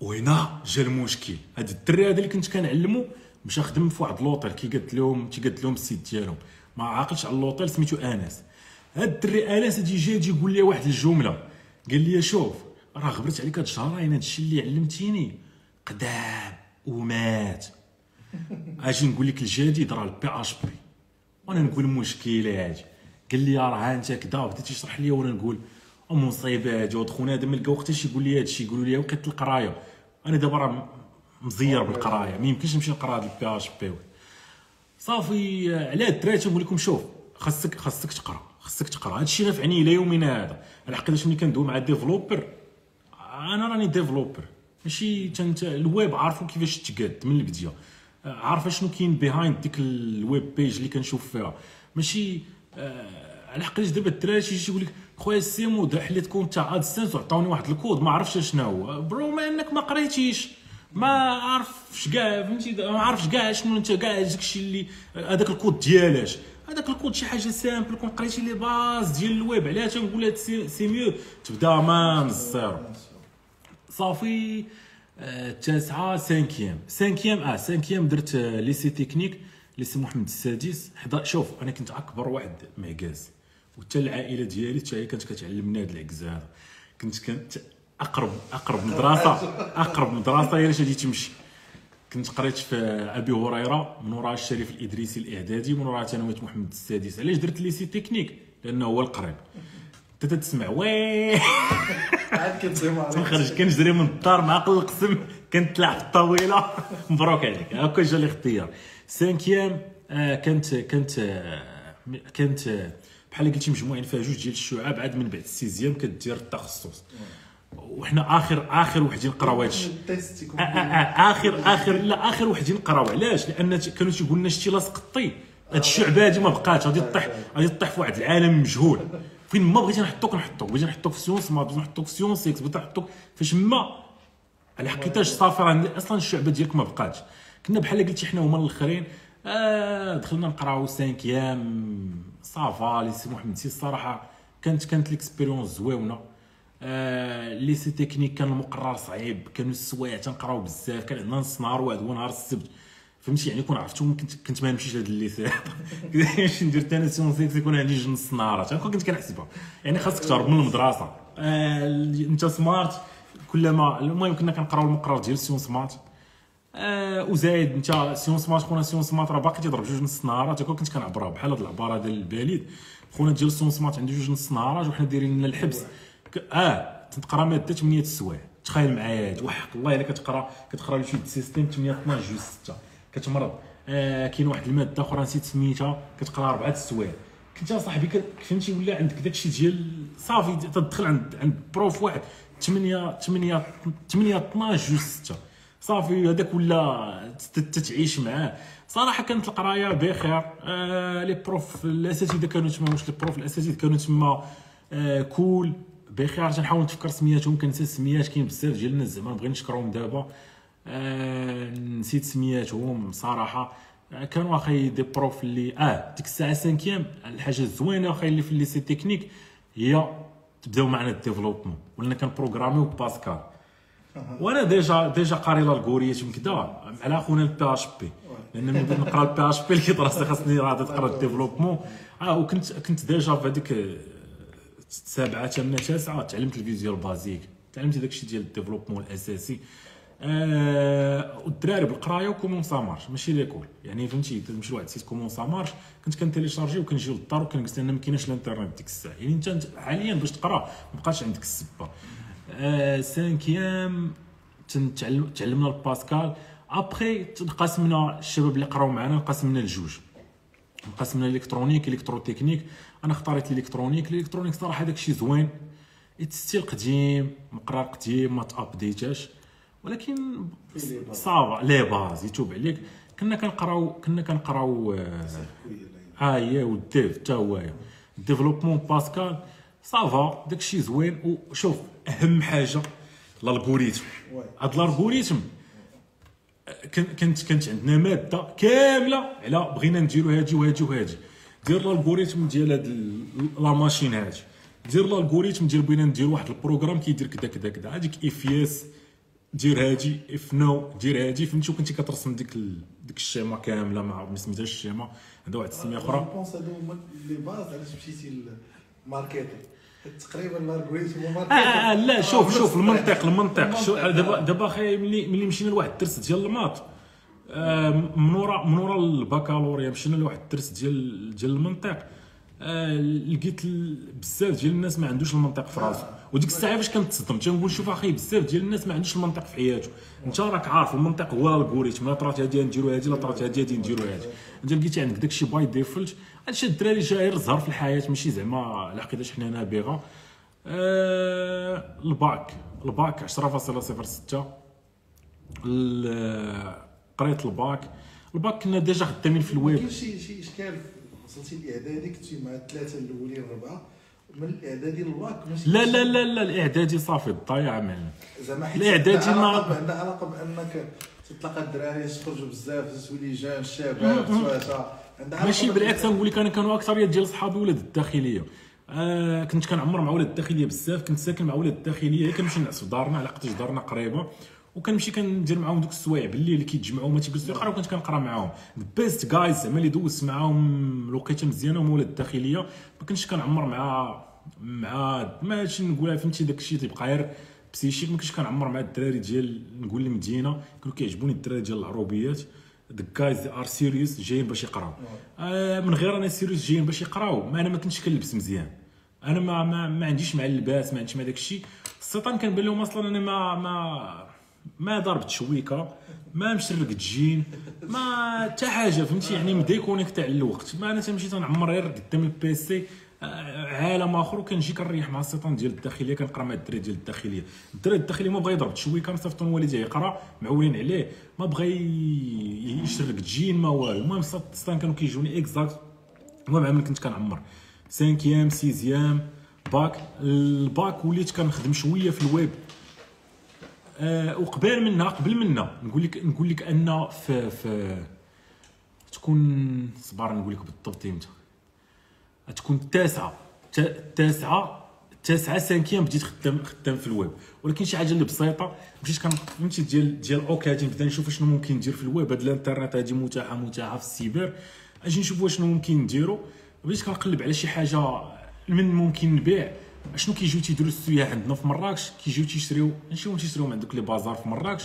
Speaker 1: وهنا جا المشكل. هذا الدري هذا اللي كنت كنعلمو مشى خدم في واحد لوطيل. كي قالت لهم كي قالت لهم ال site ديالهم. ما عاقلش على اللوطيل سميتو أنس. هاد الدري أنس أجي جا يقول لي واحد الجملة. قال لي شوف راه غبرت عليك هاد الشهرين هاد الشيء اللي علمتيني قدام ومات. أجي نقول لك الجديد راه ال PHP. وأنا نقول مشكلة هادي قال لي راه انت كذا بديت تشرح لي وأنا نقول. مصيبة هادي ود خونا هذا ما لقى وقتاش يقول لي هادشي يقولوا لي وقت القراية. أنا دابا راه مزير بالقراية. ما يمكنش نمشي نقرا هاد ال PHP. صافي على الدراري تنقول لكم شوف خاصك خاصك تقرا. خاصك تقرا. هادشي نافعني إلى يومنا هذا. الحقيقة ملي كندوي مع developer أنا راني developer ماشي تنت الويب عارفو كيفاش تقاد من البدايه عارفه شنو كاين behind ديك ال web page اللي كنشوف فيها؟ ماشي آه على حقيقه دابا الدراري يجي يقول لك خويا سيمو حليت compte تاع AdSense وعطاوني واحد الكود ما عرفتش شنو هو. bro ما انك ما قريتيش ما عارفش كاع فهمتي؟ ما عارفش كاع شنو انت كاع داكشي اللي هذاك الكود ديالاش. هذاك الكود شي حاجة سامبل كون قريتي لي باز ديال الويب علاه تنقول سي ميو تبدا من الزيرو. صافي. التاسعه سانكيام. سانكيام آه سانكيام درت ليسي تكنيك ليسي محمد السادس. حدا شوف أنا كنت أكبر واحد معكاز وحتى العائلة ديالي حتى هي كانت كتعلمني هذا العكز هذا كنت كنت اقرب أقرب مدرسه أقرب مدرسة هي اللي غادي تمشي. كنت قريت في أبي هريرة من وراء الشريف الإدريسي الإعدادي من وراء ثانويه محمد السادس. علاش درت lycée technique؟ لأنه هو القريب. انت تسمع oui.
Speaker 2: عاد كنسمع
Speaker 1: تنخرج كنجري من الدار معقل القسم. كنتلع في الطاوله مبروك عليك. هكا جا الاختيار cinquième آه كانت كانت آه كانت آه بحال قلتي مجموعين فيها جوج ديال الشعاب عاد من بعد السيزيام كدير التخصص. وحنا اخر آخر وحدين نقراو هادشي اخر اخر لا آخر وحدين نقراو. علاش؟ لأن كانوا تيقول لنا شتي لاصق الطي هاد الشعبه هادي ما بقاتش. غادي طيح غادي طيح في واحد العالم مجهول. فين ما بغيتي نحطوك نحطوك. بغيتي نحطوك في سيونس ما بغيتي نحطوك في سيونس إكس بغيتي نحطوك. فاش ما على حقيقتاش صافي راه أصلا الشعبة ديالك ما بقاتش. كنا بحال قلتي حنا هما الآخرين. آه دخلنا نقراو 5 أيام. ça va lycée محمد six الصراحة كانت كانت l'expérience زويونه آه lycée technique كان المقرر صعيب. كانوا السوايع تنقراو بزاف. كان عندنا نص نهار واحد هو نهار السبت. فهمتي يعني كون عرفتو كنت كنت ما نمشيش لهاد ال lycée نمشي ندير ثاني sciences يكون عندي جوج نص نهارات كنت كنحسبها. يعني خاصك تهرب من المدرسة. آه انت smart كلما المهم كنا كنقراو المقرر ديال سيون سمارت آه وزايد انت sciences maths خونا sciences maths راه باقي تيضرب جوج نص نهارات هكا كنت كنعبرها بحال هاد العبارة ديال الباليد خونا ديال سيون سمارت عنده جوج نص نهارات وحنا دايرين لنا الحبس. آه تقرا مادة 8 السوايع تخيل معايا هادي وحق الله إلا كتقرا كتقرا les systèmes 8 12 جوج 6 كتمرض. آه كاين واحد المادة أخرى نسيت سميتها كتقرا أربعة السوايع كنت صاحبي فهمتي ولا عندك داكشي ديال صافي تدخل عند عند prof واحد 8 8 8 12 جوج 6 صافي هذاك ولا تتعيش معاه. صراحة كانت القراية بخير. آه لي بروف الأساتذة كانوا تما واش les profs الأساتذة كانوا تما آه cool. بخير تنحاول نتفكر سمياتهم كنسى السميات كاين بزاف ديال الناس زعما نبغي نشكرهم دابا. نسيت سمياتهم صراحة آه كانوا après des profs اللي آه ديك الساعة quand même الحاجة الزوينة أخي اللي في ال lycée technique هي تبداو معنا ال développement. ولنا كنبروغراميو باسكال وأنا déjà déjà قاري ال algorithme كدا على خونا ال PHP لأن ملي بديت نقرأ ال PHP لقيت راسي خاصني راه تقرأ ال développement. آه وكنت كنت déjà في هذيك سبعه ثامنه تاسعه تعلمت ال Visual Basic. تعلمتي داكشي ديال ال développement الأساسي. آه والدراري بالقراية و Comment Ça Marche ماشي l'école. يعني فهمتي تمشي لواحد ال site Comment Ça Marche كنت كنتيليشارجي وكنجيو للدار وكنجلس لأن ما كايناش الانترنت ديك الساعة. يعني أنت حاليا باش تقرا ما بقاش عندك السبة. آه quand même تعلمنا ال Pascal. Après تنقسمنا الشباب اللي قراو معنا انقسمنا لجوج انقسمنا électronique électrotechnique أنا اختاريت ال électronique. ال électronique صراحة داكشي زوين. style قديم مقرار قديم ما تابديتاش ولكن
Speaker 2: فيه
Speaker 1: les bases. يتوب عليك. كنا كنقراو كنا كنقراو آه، ها هي و ال dev حتى هو développement Pascal ça va داكشي زوين. وشوف أهم حاجة ال
Speaker 2: algorithme.
Speaker 1: هاد ال algorithme كن- كنت كانت عندنا مادة كاملة على بغينا نديرو هادي وهادي وهادي. دير ال algorithme ديال هاد لا ماشين هادي. دير الالغوريثم ديال بغينا نديرو واحد ال programme كيدير كذا كذا كذا هذيك if yes دير هادي if no دير هادي. فهمتي وكنتي كترسم ديك ال- ديك ال schéma كاملة ما ما سميتهاش ال schéma. عندها واحد السمية أخرى.
Speaker 2: Bon هادو هما les bases علاش مشيتي لل marketing تقريبا ال algorithme هو
Speaker 1: آه, آه, آه لا شوف
Speaker 2: نفس
Speaker 1: شوف المنطق. المنطق. دابا دابا أخي ملي ملي مشينا لواحد الدرس ديال ال maths آه من ورا من ورا البكالوريا مشينا لواحد الدرس ديال ديال المنطق. آه لقيت بزاف ديال الناس ما عندوش المنطق في راسو وديك الساعة فاش كنتصدم تنقول شوف أخي بزاف ديال الناس ما عندوش المنطق في حياته أنت راك عارف المنطق هو ال algorithme لا طرات هادي نديرو هادي لا طرات هادي هادي نديرو هادي. أنت لقيتي عندك داكشي by default هادشي الدراري جا غير زهر في الحياة ماشي زعما العقيدة حنا نابغه آه، ال bac. ال bac 10.06 ال- قريت ال bac. ال bac كنا ديجا خدامين في الويب.
Speaker 2: كاينش شي شي إشكال وصلتي الاعدادي كنتي مع الثلاثة الأولين الربعه من الإعدادي للباك ماشي
Speaker 1: لا لا لا لا الإعدادي صافي ضايع معلم
Speaker 2: زعما حيت
Speaker 1: الإعدادي
Speaker 2: عندها
Speaker 1: ما-
Speaker 2: علاقه عندها علاقة بأنك تتلاقى الدراري تخرجوا بزاف تولي جان شباب
Speaker 1: ماشي بالعكس
Speaker 2: بال-
Speaker 1: نقول لك أنا كانوا اكثريه ديال صحابي ولاد الداخلية. آه كنت كنعمر مع ولاد الداخلية بزاف كنت ساكن مع ولاد الداخلية كنمشي نعس في دارنا على قداش دارنا قريبة. وكنمشي كندير معاهم دوك السوايع بالليل اللي كيتجمعوا ما تيجلسوا يقراو كنت كنقرأ معاهم. best guys زعما اللي دوزت معاهم الوقيته مزيانة هما ولاد الداخلية. ما كنتش كنعمر مع مع ماشي نقولها فهمتي؟ داك الشيء تيبقى غير physique ما كنتش كنعمر مع الدراري ديال نقول المدينة كانوا كيعجبوني الدراري ديال العروبيات. Guys that are serious جايين باش يقراو. آه من غير أنا serious جايين باش يقراو. ما أنا ما كنتش كنلبس مزيان. أنا ما ما, ما عنديش مع اللباس ما عنديش مع داك الشيء. السيطان كنبان لهم أصلا أنا ما ما ما ضربت شويكه ما مشرق الجين ما حتى حاجة فهمتي؟ يعني م déconnecté على الوقت. ما أنا تمشي تنعمر غير قدام ال PC عالم آخر وكنجي كنريح مع السيطان ديال الداخلية كنقرأ مع الدراري ديال الداخلية. الدراري الداخلية ما بغا يضرب شويكه مصيفطون والديه يقرأ معولين عليه. ما بغا ي- يشرق الجين ما والو. المهم السيطان كانوا كيجوني exact المهم عام كنت كنعمر. cinquième sixième bac ال bac وليت كنخدم شوية في الويب. آه وقبل منها قبل منها نقول لك نقول لك أن في في تكون صبر نقول لك بالضبط إمتى. تكون التاسعه تا- التاسعه التاسعه cinquième بديت خدام خدام في الويب. ولكن شي حاجة اللي بسيطة مشيت كان فهمتي ديال ديال ok غادي نبدأ نشوف شنو ممكن ندير في الويب. هاد الانترنت هادي متاحه متاحة في السيبر. أجي نشوف شنو ممكن نديرو. بديت كنقلب على شي حاجة من ممكن نبيع. شنو كيجيو تيديروا السياح عندنا في مراكش؟ كيجيو تيشريو نمشيو تيشريو من عندك les bazars في مراكش.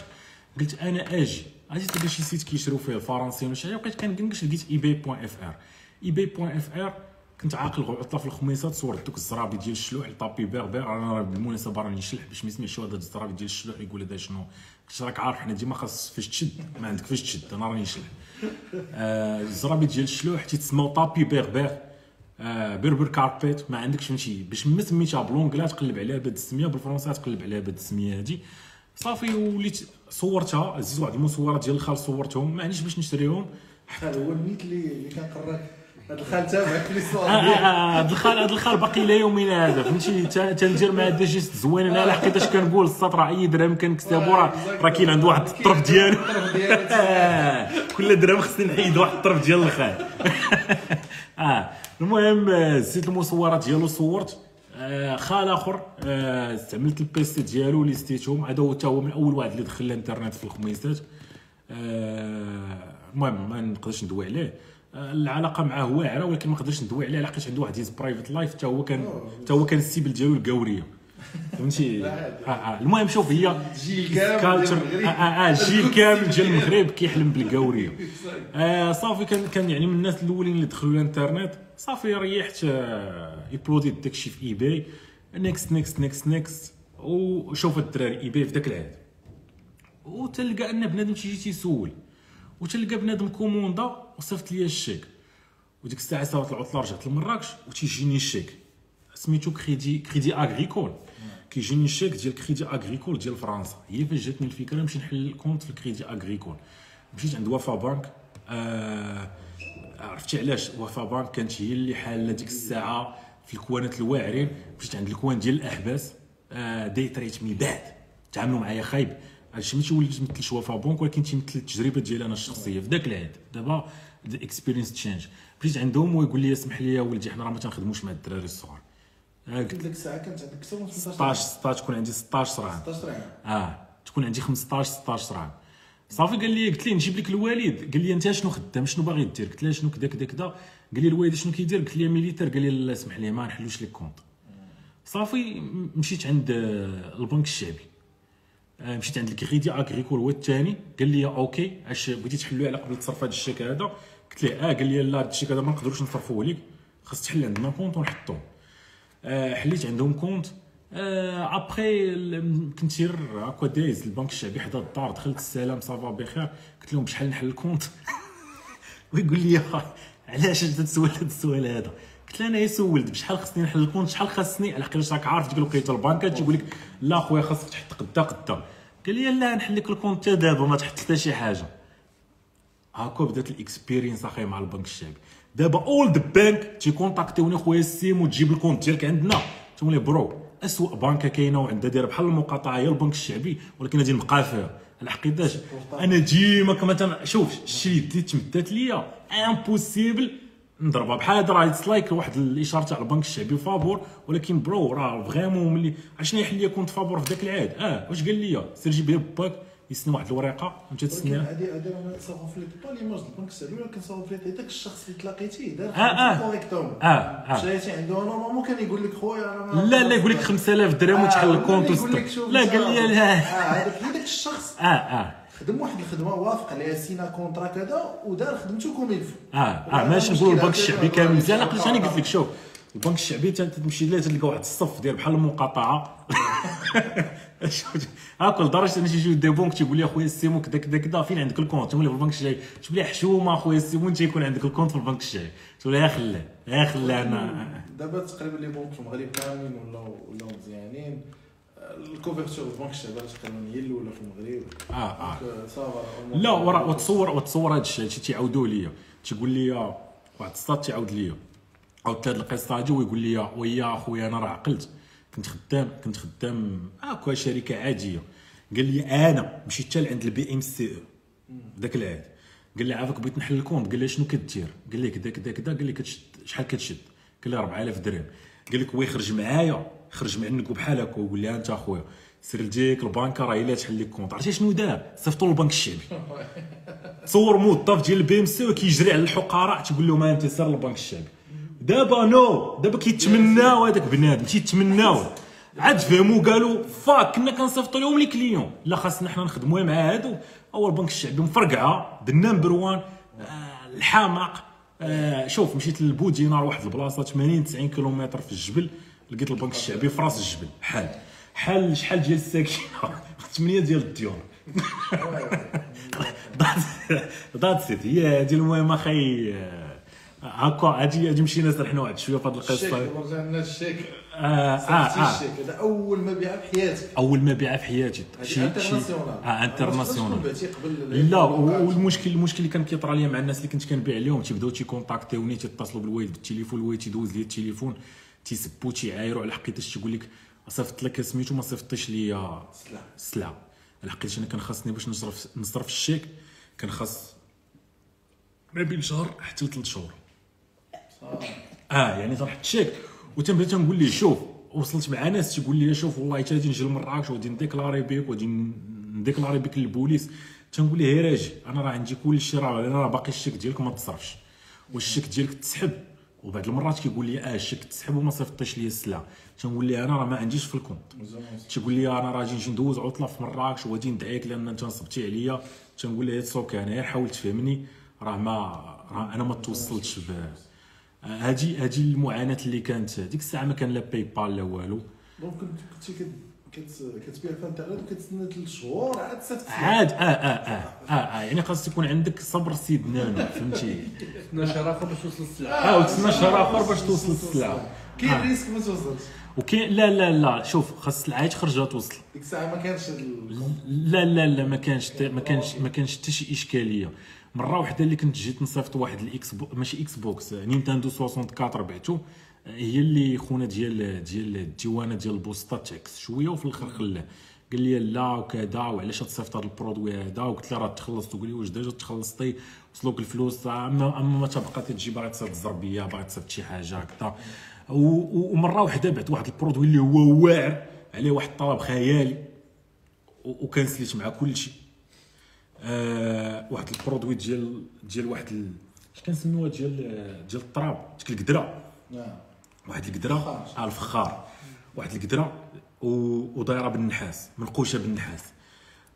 Speaker 1: قلت أنا أجي. غادي تلقى شي site كيشريو فيه الفرنسيين وشي حاجة بقيت كنقنقش لقيت eBay point fr. eBay point fr كنت عاقل غلطه في الخميسات صورت دوك الزرابي ديال الشلوح الطابي بيغ أنا راه بالمناسبة راني نشلح باش ما يسمعش هذا الزرابي ديال الشلوح يقول هذا شنو؟ قلت راك عارف حنا ديما خاص فاش تشد. ما عندك فاش تشد أنا راني نشلح آه الزرابي ديال الشلوح تيتسماو طابي بيغ آه Berber carpet ما عندكش فهمتي باش ما سميتها ب l'anglais تقلب عليها بهاد السميه بالفرنسيه تقلب عليها بهاد السميه هادي. صافي وليت صورتها زيد واحد المصورات ديال الخال صورتهم. ما عنديش باش نشريهم.
Speaker 2: هذا هو النيت اللي اللي كان هذا الخال تابعك في
Speaker 1: آه، آه، آه، هاد الخال هاد الخال باقي لا يومنا هذا فهمتي؟ تندير مع دي جيست زوين. أنا لحقيت اش كنقول؟ السطر اي درهم كنكتبو راه راه كاين عنده واحد الطرف ديالو.
Speaker 2: ديالو.
Speaker 1: آه، كل درهم خصني نحيد واحد الطرف ديال الخال آه المهم آه، زيت المصورات ديالو صورت. آه، خال آخر آه، استعملت ال PC ديالو اللي ستيتهم هذا هو حتى هو من أول واحد اللي دخل الإنترنت في الخميسات. آه، المهم ما نقدرش ندوي عليه. آه، العلاقة معاه واعرة ولكن ما نقدرش ندوي عليه لحقاش عنده واحد his private life حتى هو كان حتى هو كان ال cible ديالو القوريه فهمتي؟ آه. آه. المهم شوف هي
Speaker 2: الجيل كامل.
Speaker 1: آه آه الجيل كامل ديال المغرب كيحلم بالكاوريه آه صافي كان كان يعني من الناس الأولين اللي دخلوا الإنترنت. صافي ريحت آه يبلوديت داكشي في eBay. next next next next وشوف الدراري eBay في داك العهد. وتلقى أن بنادم تيجي تيسول وتلقى بنادم commandا وصيفط ليا الشيك. وديك الساعة صارت العطلة رجعت لمراكش وتيجيني الشيك. سميتو Crédit Crédit Agricole. كيجيني الشيك ديال Crédit Agricole ديال فرنسا. هي فاش جاتني الفكرة؟ نمشي نحل ال compte في ال Crédit Agricole. مشيت عند Wafabank آه عرفتي علاش؟ Wafabank كانت هي اللي حالة ديك الساعة في ال coinات الواعرين. مشيت عند ال coin ديال الأحباس. آه they treat me bad تعاملوا معايا خايب. هادشي ماشي وليت نمثل Wafabank ولكن تيمثل التجربة ديالي أنا الشخصية في ذاك العهد دابا experience change مشيت عندهم ويقول لي اسمح لي يا ولدي حنا راه ما تنخدموش مع الدراري الصغار. آه، قلت
Speaker 2: ديك الساعة كانت عندك أكثر من
Speaker 1: 16 16 تكون عندي 16 عام
Speaker 2: 16 عام
Speaker 1: آه تكون عندي 15 16 عام صافي قال لي قلت ليه نجيب لك الوالد قال لي أنت شنو خدام؟ شنو باغي دير؟ قلت له شنو كذا كذا كذا قال لي الوالد شنو كيدير؟ قلت ليه militaire؟ قال لي لا اسمح لي ما نحلوش لك compte صافي مشيت عند آه، البنك الشعبي. مشيت عند ال Crédit Agricole هو الثاني قال لي OK أش بغيتي تحلو على قبل تصرف هذا الشيك هذا؟ قلت له آه. قال لي لا هذا الشيك هذا ما نقدروش نصرفوه لك خاص تحل عندنا compte ونحطوه. آه، حليت عندهم compte. آه، ابخي كنت سير هكا دايز البنك الشعبي حدا الدار دخلت السلام ça va بخير. قلت لهم بشحال نحل ال compte؟ ويقول لي علاش تسول هذا السؤال هذا؟ قلت له أنا سولت بشحال خصني نحل ال compte شحال خاصني على حقاش راك عارف ديك الوقيته البنكات تيقول لك لا خويا خاصك تحط قدا قدا قال لي لا نحل لك ال compte حتى دابا ما تحط حتى شي حاجة. هاكا بدات ال expérience أخي مع البنك الشعبي. دابا اول ذا بانك تيكونتاكتيوني خويا السيم وتجيب الكونت ديالك عندنا. تقول لي برو اسوء بنكة كاينة وعندها دايرة بحال المقاطعة هي البنك الشعبي ولكن غادي نبقى فيها. على حقيقتاش أنا ديما كما. شوف الشيء اللي تمدات ليا. امبوسيبل نضربها. بحال هذا راه اتس لايك واحد الإشارة تاع البنك الشعبي فابور ولكن برو راه فريمون ملي شنو يحل لي كونت فابور في ذاك العهد آه واش قال لي؟ سير جيب لي باك يسني واحد الورقه وانت
Speaker 2: ولكن
Speaker 1: تسنيها
Speaker 2: هذه هذه أنا نصاوب fais pas l'image البنك السعودي ولكن نصاوب في داك الشخص اللي تلاقيتيه دار
Speaker 1: آه، آه.
Speaker 2: correctement
Speaker 1: آه آه.
Speaker 2: مشيتي عنده. normalement كان يقول لك خويا أنا
Speaker 1: لا لا يقول لك 5000 درهم وتحل ال
Speaker 2: compte
Speaker 1: لا قال لي لا.
Speaker 2: هذاك الشخص
Speaker 1: آه آه.
Speaker 2: خدم واحد الخدمة وافق عليها سينا contrat كذا ودار خدمته comme il
Speaker 1: faut آه آه ماشي نقولوا البنك الشعبي كامل. مزيان عقلت أنا قلت لك شوف البنك الشعبي تمشي ليه تلقى واحد الصف ديال بحال المقاطعة. هاكا لدرجة إن شي des banques تيقول لي أخويا السيمو كذا كذا كذا فين عندك ال compte؟ تقول لي في البنك الشعبي. تقول لي حشومة أخويا السيمو انت يكون عندك ال compte في البنك الشعبي. تقول لي يا خلاه يا خلاه أنا
Speaker 2: دابا تقريبا les banques في المغرب كاملين ولاو ولاو مزيانين. ال couverture الشعبي تقريبا هي الأولى في المغرب.
Speaker 1: آه آه.
Speaker 2: donc ça va
Speaker 1: لا ورا وتصور وتصور هذا الشيء تيعاودوا ليا. تيقول لي واحد الصاد تيعاود ليا. عاودت هاد القصة هادي ويقول لي ويا أخويا أنا راه عقلت. كنت خدام كنت خدام هكا شركة عادية. قال لي أنا مشيت حتى لعند ال BMCE ذاك العهد قال لي عافاك بغيت نحل ال compte قال لي شنو كدير؟ قال لي كذا كذا كذا قال لي كتشد. شحال كتشد؟ قال لي 4000 درهم. قال لك oui خرج معايا. خرج منك بحال هكا ويقول لي أنت أخويا سير لديك البنكة راه إلا تحل لك compte. عرفتي شنو دار؟ صيفطوا للبنك الشعبي. تصور موظف ديال ال BMCE كيجري على الحقراء تيقول لهم أنت سير للبنك الشعبي. دابا no دابا كيتمناو هذاك بنادم تيتمناو عاد فهموا قالوا fuck كنا كنصيفطوا لهم les clients. لا خاصنا حنا نخدموا مع هادو هو البنك الشعبي مفرقعة the number one آه الحماق آه شوف مشيت للبودينار واحد البلاصة 80 90 كيلومتر في الجبل. لقيت البنك الشعبي في راس الجبل حال. حال شحال ديال الساكنة؟ 8 ديال الديور that's it هي هادي المهم أخي آه، هكا هادي هادي مشينا سرحنا واحد شوية في هاد
Speaker 2: الشيك
Speaker 1: القصة
Speaker 2: رجع لنا الشيك
Speaker 1: آه
Speaker 2: صافي
Speaker 1: آه.
Speaker 2: الشيك هذا أول مبيعه في حياتك.
Speaker 1: أول مبيعه في حياتي.
Speaker 2: هادي
Speaker 1: internationale
Speaker 2: آه internationale
Speaker 1: لا والمشكل المشكل اللي كان كيطرى ليا مع الناس اللي كنت كنبيع لهم تيبداو تي contactيوني تيتصلوا بالوالد بالتليفون الوالد تيدوز لي التليفون. تيسبوا تيعايروا على حقيقتاش تيقول لك صيفط لك سميتو ما صيفطيش ليا. السلعه على حقيقتاش أنا كان خاصني باش نصرف نصرف الشيك كان خاص ما بين شهر حتى لثلاث شهور. آه يعني تنحط شيك وتنبدا تنقول ليه شوف وصلت مع ناس تيقول لي شوف والله حتى غادي نجي لمراكش وغادي نديكلاري بك وغادي نديكلاري بك للبوليس. تنقول ليه غير أجي أنا راه عندي كل شيء راه أنا راه باقي الشيك ديالك ما تصرفش. والشيك ديالك تسحب. وبعض المرات كيقول لي آه الشيك تسحب وما صيفطيش لي السلعه تنقول ليه أنا راه ما عنديش في ال compte. تيقول لي أنا راه غادي ندوز عطلة في مراكش وغادي ندعيك لأن أنت نصبتي عليا. تنقول ليه okay أنا غير حاول تفهمني. راه ما راه أنا ما توصلتش ب هادي هادي المعاناة اللي كانت. ديك الساعة ما كان لا PayPal لا والو.
Speaker 2: donc كنت كنتي كتبيع في الانترنت وكتسنى ثلاث شهور عاد تصيفط
Speaker 1: عاد آه آه آه آه, آه يعني خاص يكون عندك صبر سيد نانو فهمتي؟
Speaker 3: 12 آخر باش توصل السلعه
Speaker 1: آه وتسنى شهر آخر باش توصل السلعه
Speaker 2: كاين
Speaker 1: آه.
Speaker 2: risque ما توصلش.
Speaker 1: وكاين لا لا لا شوف خاص السلعة تخرج توصل.
Speaker 2: ديك الساعة ما كانش ال-
Speaker 1: لا لا لا ما كانش ما كانش ما كانش حتى شي إشكالية. مرة واحدة اللي كنت جيت نصيفط واحد ال Xbo ماشي Xbox Nintendo 64 بعتو. هي اللي خونا ديال ديال الديوانة ديال البوسطات تعكس شوية وفي الآخر قال لي لا وكذا وعلاش تصيفط هذا ال produit هذا؟ وقلت له راه تخلصت وقال لي واش déjà تخلصتي؟ وصلوك الفلوس. اما أما ما تبقى تجي باغي تصيفط زربيه باغي تصيفط شي حاجة هكذا. ومرة واحدة بعت واحد ال produit اللي هو واعر عليه واحد الطلب خيالي. وكنسليت مع كل شيء. آه واحد ال produit ديال ديال واحد. اش كنسميوها؟ ديال ديال الطراب. ديك القدرة.
Speaker 2: نعم.
Speaker 1: واحد
Speaker 2: القدرة.
Speaker 1: آه الفخار واحد القدرة. ودايرة بالنحاس منقوشة بالنحاس.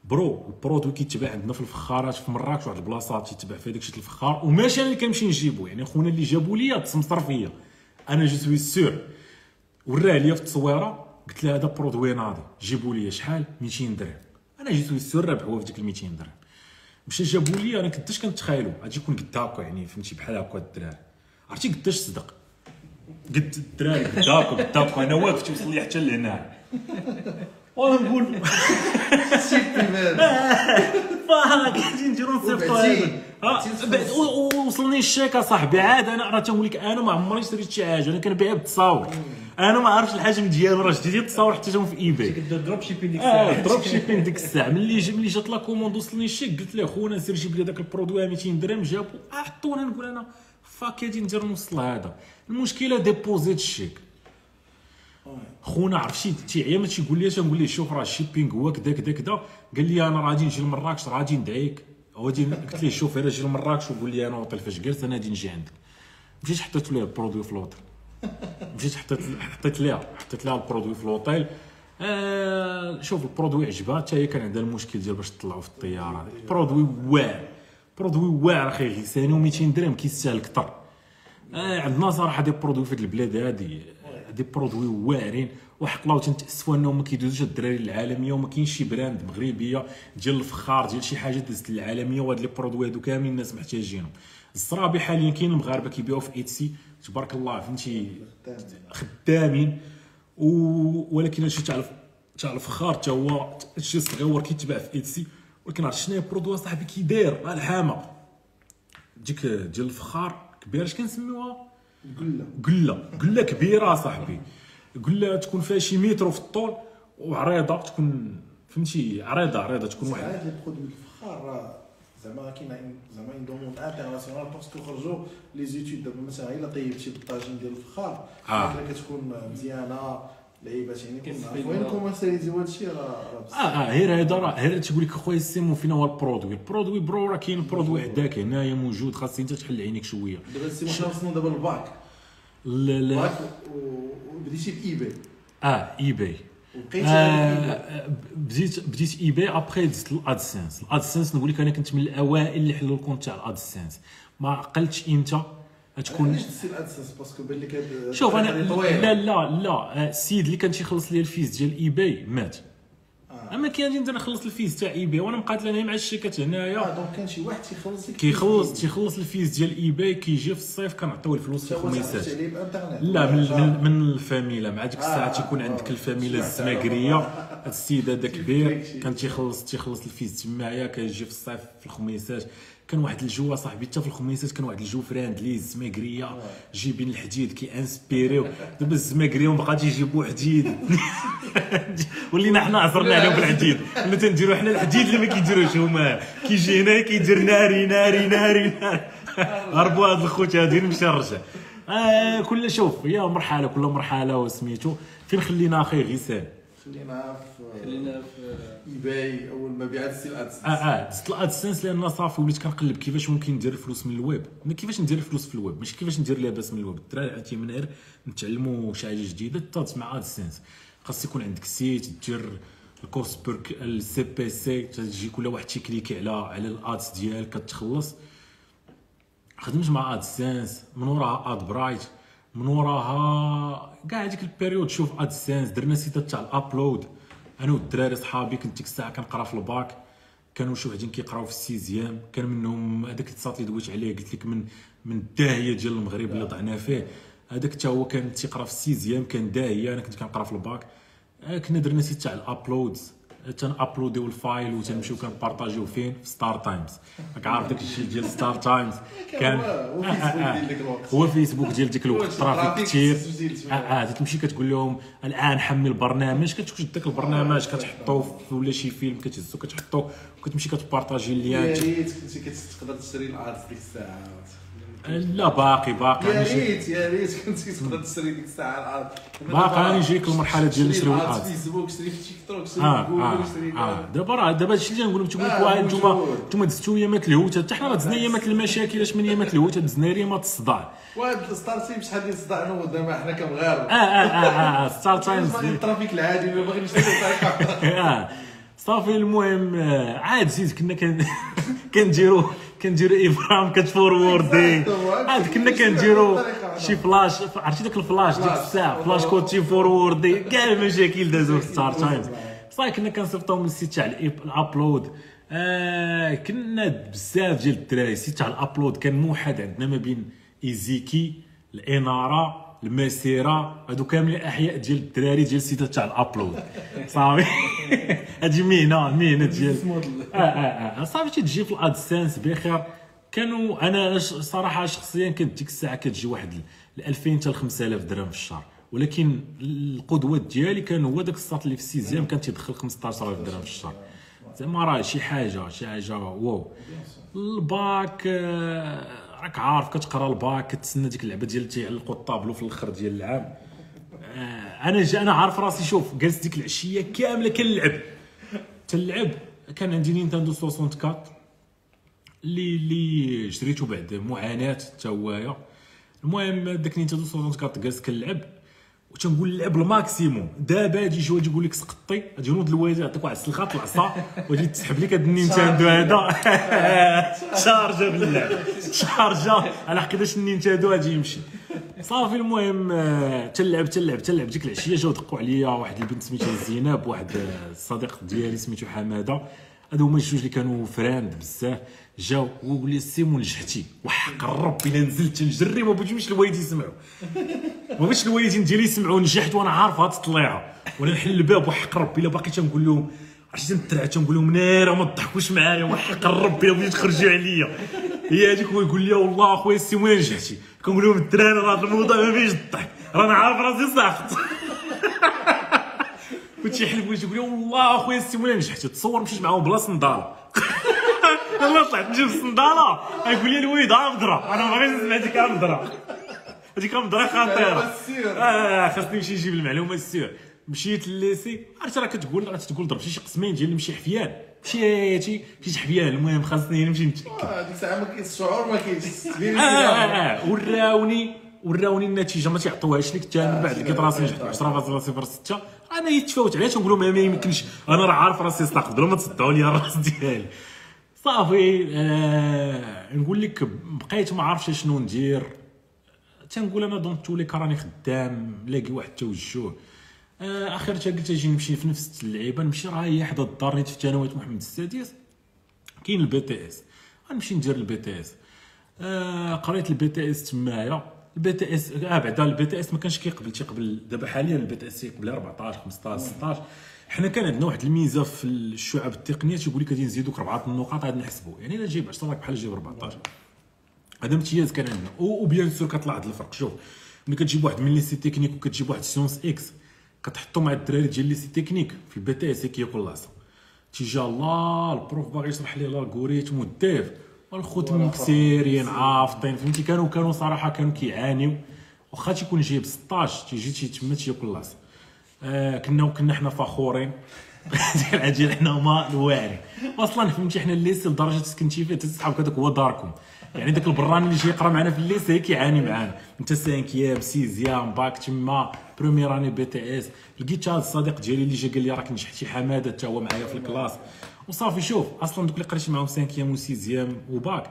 Speaker 1: pro ال produit كيتباع عندنا في الفخارات في مراكش واحد البلاصات تيتباع فيها داكشي الفخار وماشي أنا اللي كنمشي نجيبو. يعني خونا اللي جابو ليا تسمسر فيا. أنا je suis sûr. وراه ليا في التصويرة قلت له هذا produit ناضي جيبوا لي شحال؟ 200 درهم. أنا جيت suis sûr ربحوه في ديك ال 200 درهم. مشى جابوا لي أنا كنتش كنتخيلو غادي يكون قد هكا يعني فهمتي بحال هكا الدراري. عرفتي قداش صدق؟ قد الدراري قد هكا قد هكا أنا واقف توصل لي حتى لهنا وأنا نقول. fuck غادي نديرو نصيفطو آه، وصلني الشيك اصاحبي عاد أنا راه تنقول لك أنا ما عمري اشتريت شي حاجة. أنا كنبيعها بالتصاور أنا ما عرفتش الحجم ديالو راه شديتي التصاور حتى في eBay
Speaker 3: كدير dropshipping ديك آه
Speaker 1: الساعة. dropshipping ديك الساعة. ملي جا ملي جات la commande وصلني الشيك قلت له خونا سير جيب لي داك ال produit 200 درهم جابو. عطوني نقول أنا fuck غادي ندير نوصل هذا المشكلة ديبوزيت الشيك خونا عرف شي تيعيا ما تيقول لي تنقول ليه شوف راه ال shipping هو كذا كذا كذا قال لي أنا غادي نجي لمراكش غادي ندعيك غادي قلت ليه شوف أنا جي لمراكش وقول لي أنا وطل فاش جلست أنا غادي نجي عندك مشيت حطيت ليه البرودوي في الوطن مشيت حطيت حطيت ليها حطيت لها البرودوي في الوطيل آه شوف البرودوي عجبها حتى هي كان عندها المشكل ديال باش تطلعوا في الطياره البرودوي واعر برودوي واعر أخي. غيساني و200 درهم كيستاهل كثر آه عندنا صراحة دي برودوي في هاد البلاد هادي. دي برودوي واعرين. وحق الله تنتاسفوا انهم ما كيدوزوش الدراري للعالمية وما كاينش شي brand مغربية ديال الفخار ديال شي حاجة دازت للعالمية وهاد les produits هادو كاملين الناس محتاجينهم. الزرابي حاليا كاين المغاربه كيبيعوا في Etsy تبارك الله فهمتي؟ خدامين. و... ولكن هادشي تاع الف... تاع الفخار حتى هو هادشي صغيور كيتباع في Etsy ولكن عرفت شنو هي produit صاحبي كي داير الحامة. ديك ديال الفخار كبيره اش كنسميوها؟
Speaker 2: قلة.
Speaker 1: قلة. قلة كبيرة صاحبي. قلة تكون فيها شي متر في الطول وعريضة تكون فهمتي؟ عريضة عريضة تكون واحد.
Speaker 2: ساعات les produits الفخار راه زعما كاين زعما une demande internationale parce que خرجوا les études دابا مثلا الا طيبتي بالطاجين ديال الفخار
Speaker 1: آه.
Speaker 2: كتكون مزيانة. لعيبات يعني وين. كوميرسياليزيو هادشي راه آه.
Speaker 1: آه غير هذا راه غير تقول لك خويا السيمو فين هو ال produit. ال produit pro راه كاين ال produit حداك هنايا موجود خاصك انت تحل عينيك شوية.
Speaker 2: دابا السي حنا وصلنا دابا للباك
Speaker 1: لا لا.
Speaker 2: باك وبديتي ب
Speaker 1: eBay آه eBay
Speaker 2: وبقيتي
Speaker 1: آه بديت بديت ايباي ابخي دزت ال AdSense ال AdSense نقول لك أنا كنت من الأوائل اللي حلوا الكونت تاع ال AdSense ما عقلتش إمتى غتكون
Speaker 2: علاش دزتي ال AdSense parce que بان لك
Speaker 1: شوف
Speaker 2: أنا طويلة.
Speaker 1: لا لا لا. آه، السيد اللي كان تيخلص لي ال fees ديال eBay مات.
Speaker 2: آه.
Speaker 1: أما كي غادي نبدا نخلص ال fees تاع eBay وأنا مقاتل أنا مع الشركات هنايا.
Speaker 2: آه donc كان شي واحد تيخلص لك
Speaker 1: كيخلص تيخلص ال fees ديال eBay كيجي في الصيف كنعطيوه الفلوس في الخميسات لا من
Speaker 2: ولا
Speaker 1: من, من الفاميلا. مع ديك الساعة
Speaker 2: آه،
Speaker 1: تيكون
Speaker 2: آه،
Speaker 1: عندك
Speaker 2: آه.
Speaker 1: الفاميلا
Speaker 2: سمعت
Speaker 1: الزماكريه هاد السيد هذا كبير. كان تيخلص تيخلص ال fees تمايا كيجي في الصيف في الخميسات. كان واحد الجو صاحبي حتى في الخميسات كان واحد الجو friendly الزماكريه جايبين الحديد كي انسبيريو. دابا الزماكريه ما بقاش يجيبوا حديد. ولينا حنا عصرنا عليهم بالحديد ولا تنديروا حنا الحديد اللي ما كيديروش هما. كيجي هنا كيدير ناري ناري ناري. ناري هربوا هاد الخوت هادين مشى رجع آه كل شوف هي مرحلة كل مرحلة وسميتو. فين خلينا أخي غيسان؟
Speaker 2: خلينا في
Speaker 3: خلينا في
Speaker 2: eBay أول مبيعات
Speaker 1: آه
Speaker 2: AdSense
Speaker 1: آه دزت ال AdSense لأن صافي وليت كنقلب كيفاش ممكن ندير الفلوس من الويب. ما كيفاش ندير الفلوس في الويب؟ ماشي كيفاش ندير لاباس من الويب. الدراري عرفتي من غير نتعلموا شي حاجة جديده تسمع AdSense خاص يكون عندك site دير ال cost per click ال CPC تجي كل واحد تيكليكي على على ال ads ديالك كتخلص. خدمت مع AdSense من وراها AdBrite من وراها كاع هذيك ال période. شوف AdSense درنا سيتات تاع ال upload. أنا والدراري صحابي كنت ديك الساعة كنقرأ في الباك كانوا شي وحدين كيقراو في ال sixième كان منهم هذاك الساط اللي دويت عليه قلت لك من من الداهية ديال المغرب اللي ضعنا فيه. هذاك حتى هو كان تيقرأ في ال sixième كان داهية أنا كنت كنقرأ في الباك. آه، كنا درنا site تاع ال uploads. تن uploadيو ال file وتنمشيو كنبارطاجيو فين في Star Times راك عارف داك الشيء ديال ستار تايمز كان
Speaker 2: هو
Speaker 1: آه، آه،
Speaker 2: فيسبوك ديال ديك الوقت
Speaker 1: ترافيك
Speaker 2: الترافيك
Speaker 1: كثير آه آه تمشي كتقول لهم الآن حمل البرنامج. كتشوف داك البرنامج كتحطوه في ولا شي فيلم كتهزو كتحطو وكتمشي كتبارطاجي
Speaker 2: يا
Speaker 1: اللين
Speaker 2: ريت كنتي كتقدر تشري الارت ديك الساعة
Speaker 1: لا باقي باقي.
Speaker 2: يا ريت يا ريت. كنتي تقدر تشري ديك الساعة الارت
Speaker 1: باقي أنا جايك المرحله ديال نشريو
Speaker 2: الارت
Speaker 1: الارت
Speaker 2: في فيسبوك شري في تيك توك شري
Speaker 1: آه
Speaker 2: في جوجل
Speaker 1: آه
Speaker 2: شري
Speaker 1: آه. دابا راه دابا هادشي اللي نقول لكم تقول لك
Speaker 2: آه،
Speaker 1: واحد نتوما
Speaker 2: موجود.
Speaker 1: نتوما دزتوا ايامات الهوتة. حتى حنا دزنا ايامات المشاكل اش من ايامات الهوتة؟ دزنا ريمات الصداع.
Speaker 2: واحد الستار تيم شحال ديال الصداع أنا ودابا حنا
Speaker 1: آه
Speaker 2: كمغاربه
Speaker 1: آه آه آه ستار تايمز
Speaker 2: باغي الترافيك العادي؟ ولا باغي نشري طريقه
Speaker 1: آه. صافي المهم آه، عاد زيد كنا كن كنديرو كنديرو إبراهيم كتفوروردي عاد كنا كنديرو شي فلاش عرفتي داك الفلاش ديك الساعة فلاش كود تي فوروردي كاع المشاكل دازو في ستار تايمز صافي كنا كنصيفطو من ال site تاع ال upload آه كنا بزاف ديال الدراري ال site تاع ال upload كان موحد عندنا ما بين إيزيكي الإنارة المسيرة هادو كاملين أحياء ديال الدراري ديال السيتات تاع ال upload. صافي. هادي مهنه مهنه ديال. آه آه آه صافي تجي في ال AdSense بخير. كانوا أنا صراحة شخصيا كانت ديك الساعة كتجي واحد ل 2000 حتى ل 5000 درهم في الشهر. ولكن القدوة ديالي كان هو داك الساط اللي في ال sixième كان تيدخل 15000 درهم في الشهر. زعما راه شي حاجة شي حاجة wow. ال bac آه، راك عارف كتقرا الباك كتسنى ديك اللعبة ديال تيعلقوا الطابلو في الأخر ديال العام. آه، أنا جا أنا عارف راسي شوف جالس ديك العشية كاملة كنلعب. تنلعب كان عندي نينتندو 64 اللي اللي شريته بعد معاناة حتى هوايا المهم داك نينتندو 64 جالس كنلعب. وتنقول اللعب ال maximum دابا يجي شي واحد يقول لك سقطي غادي ينوض الوالد يعطيك واحد السلخات العصا ويجي تسحب لك هاد النينتندو هذا شارجة باللعب شارجة. على حقيقه النينتندو غادي يمشي. صافي المهم آه، تلعب تلعب تلعب. ديك العشية جاو دقوا عليا واحد البنت سميتها زينب واحد الصديق ديالي سميتو حمادة. هادو هما الجوج اللي كانوا friends بزاف. جاو وقول لي سيمو نجحتي وحق الرب إلا نزلت نجري ما بغيتش الوالدين يسمعوا. ما بغيتش الوالدين ديالي يسمعوا نجحت وأنا عارف هاد الطليعة. وأنا نحل الباب وحق ربي إلا باقي تنقول لهم عرفتي تنترعد تنقول لهم نارة ما تضحكوش معايا. وحق ربي إلا بغيتو تخرجوا عليا. هي هذيك هو يقول لي والله أخويا السيمو نجحتي. كنقول لهم الدراري راه الموضوع ما فيهش الضحك رانا عارف راسي ساقط كنت يحلف وجهي يقول لي والله أخويا السيمو نجحتي. تصور مشيت معاهم بلا صنداله والله طلعت نجيب الصندالة. يقول لي الوالد ها مضرة أنا ما بغيتش نسمع هذيك مضرة هذيك مضرة خطيرة.
Speaker 2: السير.
Speaker 1: آه خاصني نمشي نجيب المعلومة السير. مشيت لليسي. عرفت راه كتقول راه تقول ضربتي شي قسمين ديال نمشي حفيان. مشيتي مشيت حفيان. المهم خاصني نمشي نتاكد
Speaker 2: آه، ديك الساعة ما كاين الشعور ما كاينش
Speaker 1: آه آه وراوني وراوني النتيجة. ما تيعطوهاش لك حتى من بعد. لقيت راسي نجحت 10.06 أنا يتفاوت علاش نقول لهم ما يمكنش. أنا راه عارف راسي بلا ما تصدعوا لي الراس ديالي. صافي آه نقول لك بقيت ما عارفش شنو ندير. تنقول أنا دونت توليك راني خدام لاقي واحد التوجه آه اخرتها قلت أجي نمشي في نفس اللعيبة نمشي راه هي حدا الدار نيت في ثانويه محمد السادس. كاين ال BTS. غنمشي ندير ال BTS. آه قريت ال BTS تمايا ال BTS آه بعدا ال BTS ما كانش كيقبل تيقبل دابا حاليا ال BTS يقبل 14 15 16 حنا كان عندنا واحد الميزة في الشعب التقنية تيقول لك غادي نزيدوك اربعه النقاط عاد نحسبوا يعني إلا تجيب 10 راك بحال تجيب 14 هذا امتياز كان عندنا. و bien sûr كطلع هذا الفرق. شوف ملي كتجيب واحد من lycée technique وكتجيب واحد sciences ex كتحطو مع الدراري ديال lycée technique في ال BTS كياكل العصا تيجي الله ال prof باغي يشرح لي ال algorithme وال dev. والخوت مكسيرين عافطين فهمتي؟ كانوا كانوا صراحة كانوا كيعانيو. واخا تيكون جايب 16 تيجي تي تما تياكل العصا آه كنا كنا حنا فخورين. ديك العجين حنا هما الواعرين أصلا فهمتي حنا ال lycée لدرجة سكنتي فيه تسحب هذاك هو داركم. يعني داك البراني اللي جاي يقرأ معنا في ال lycée كيعاني معانا. أنت cinquième sixième bac تما première année BTS. لقيت هذا الصديق ديالي اللي جا قال لي راك نجحتي حمادة حتى هو معايا في ال classe. وصافي شوف أصلا دوك اللي قريتي معاهم cinquième و sixième و bac.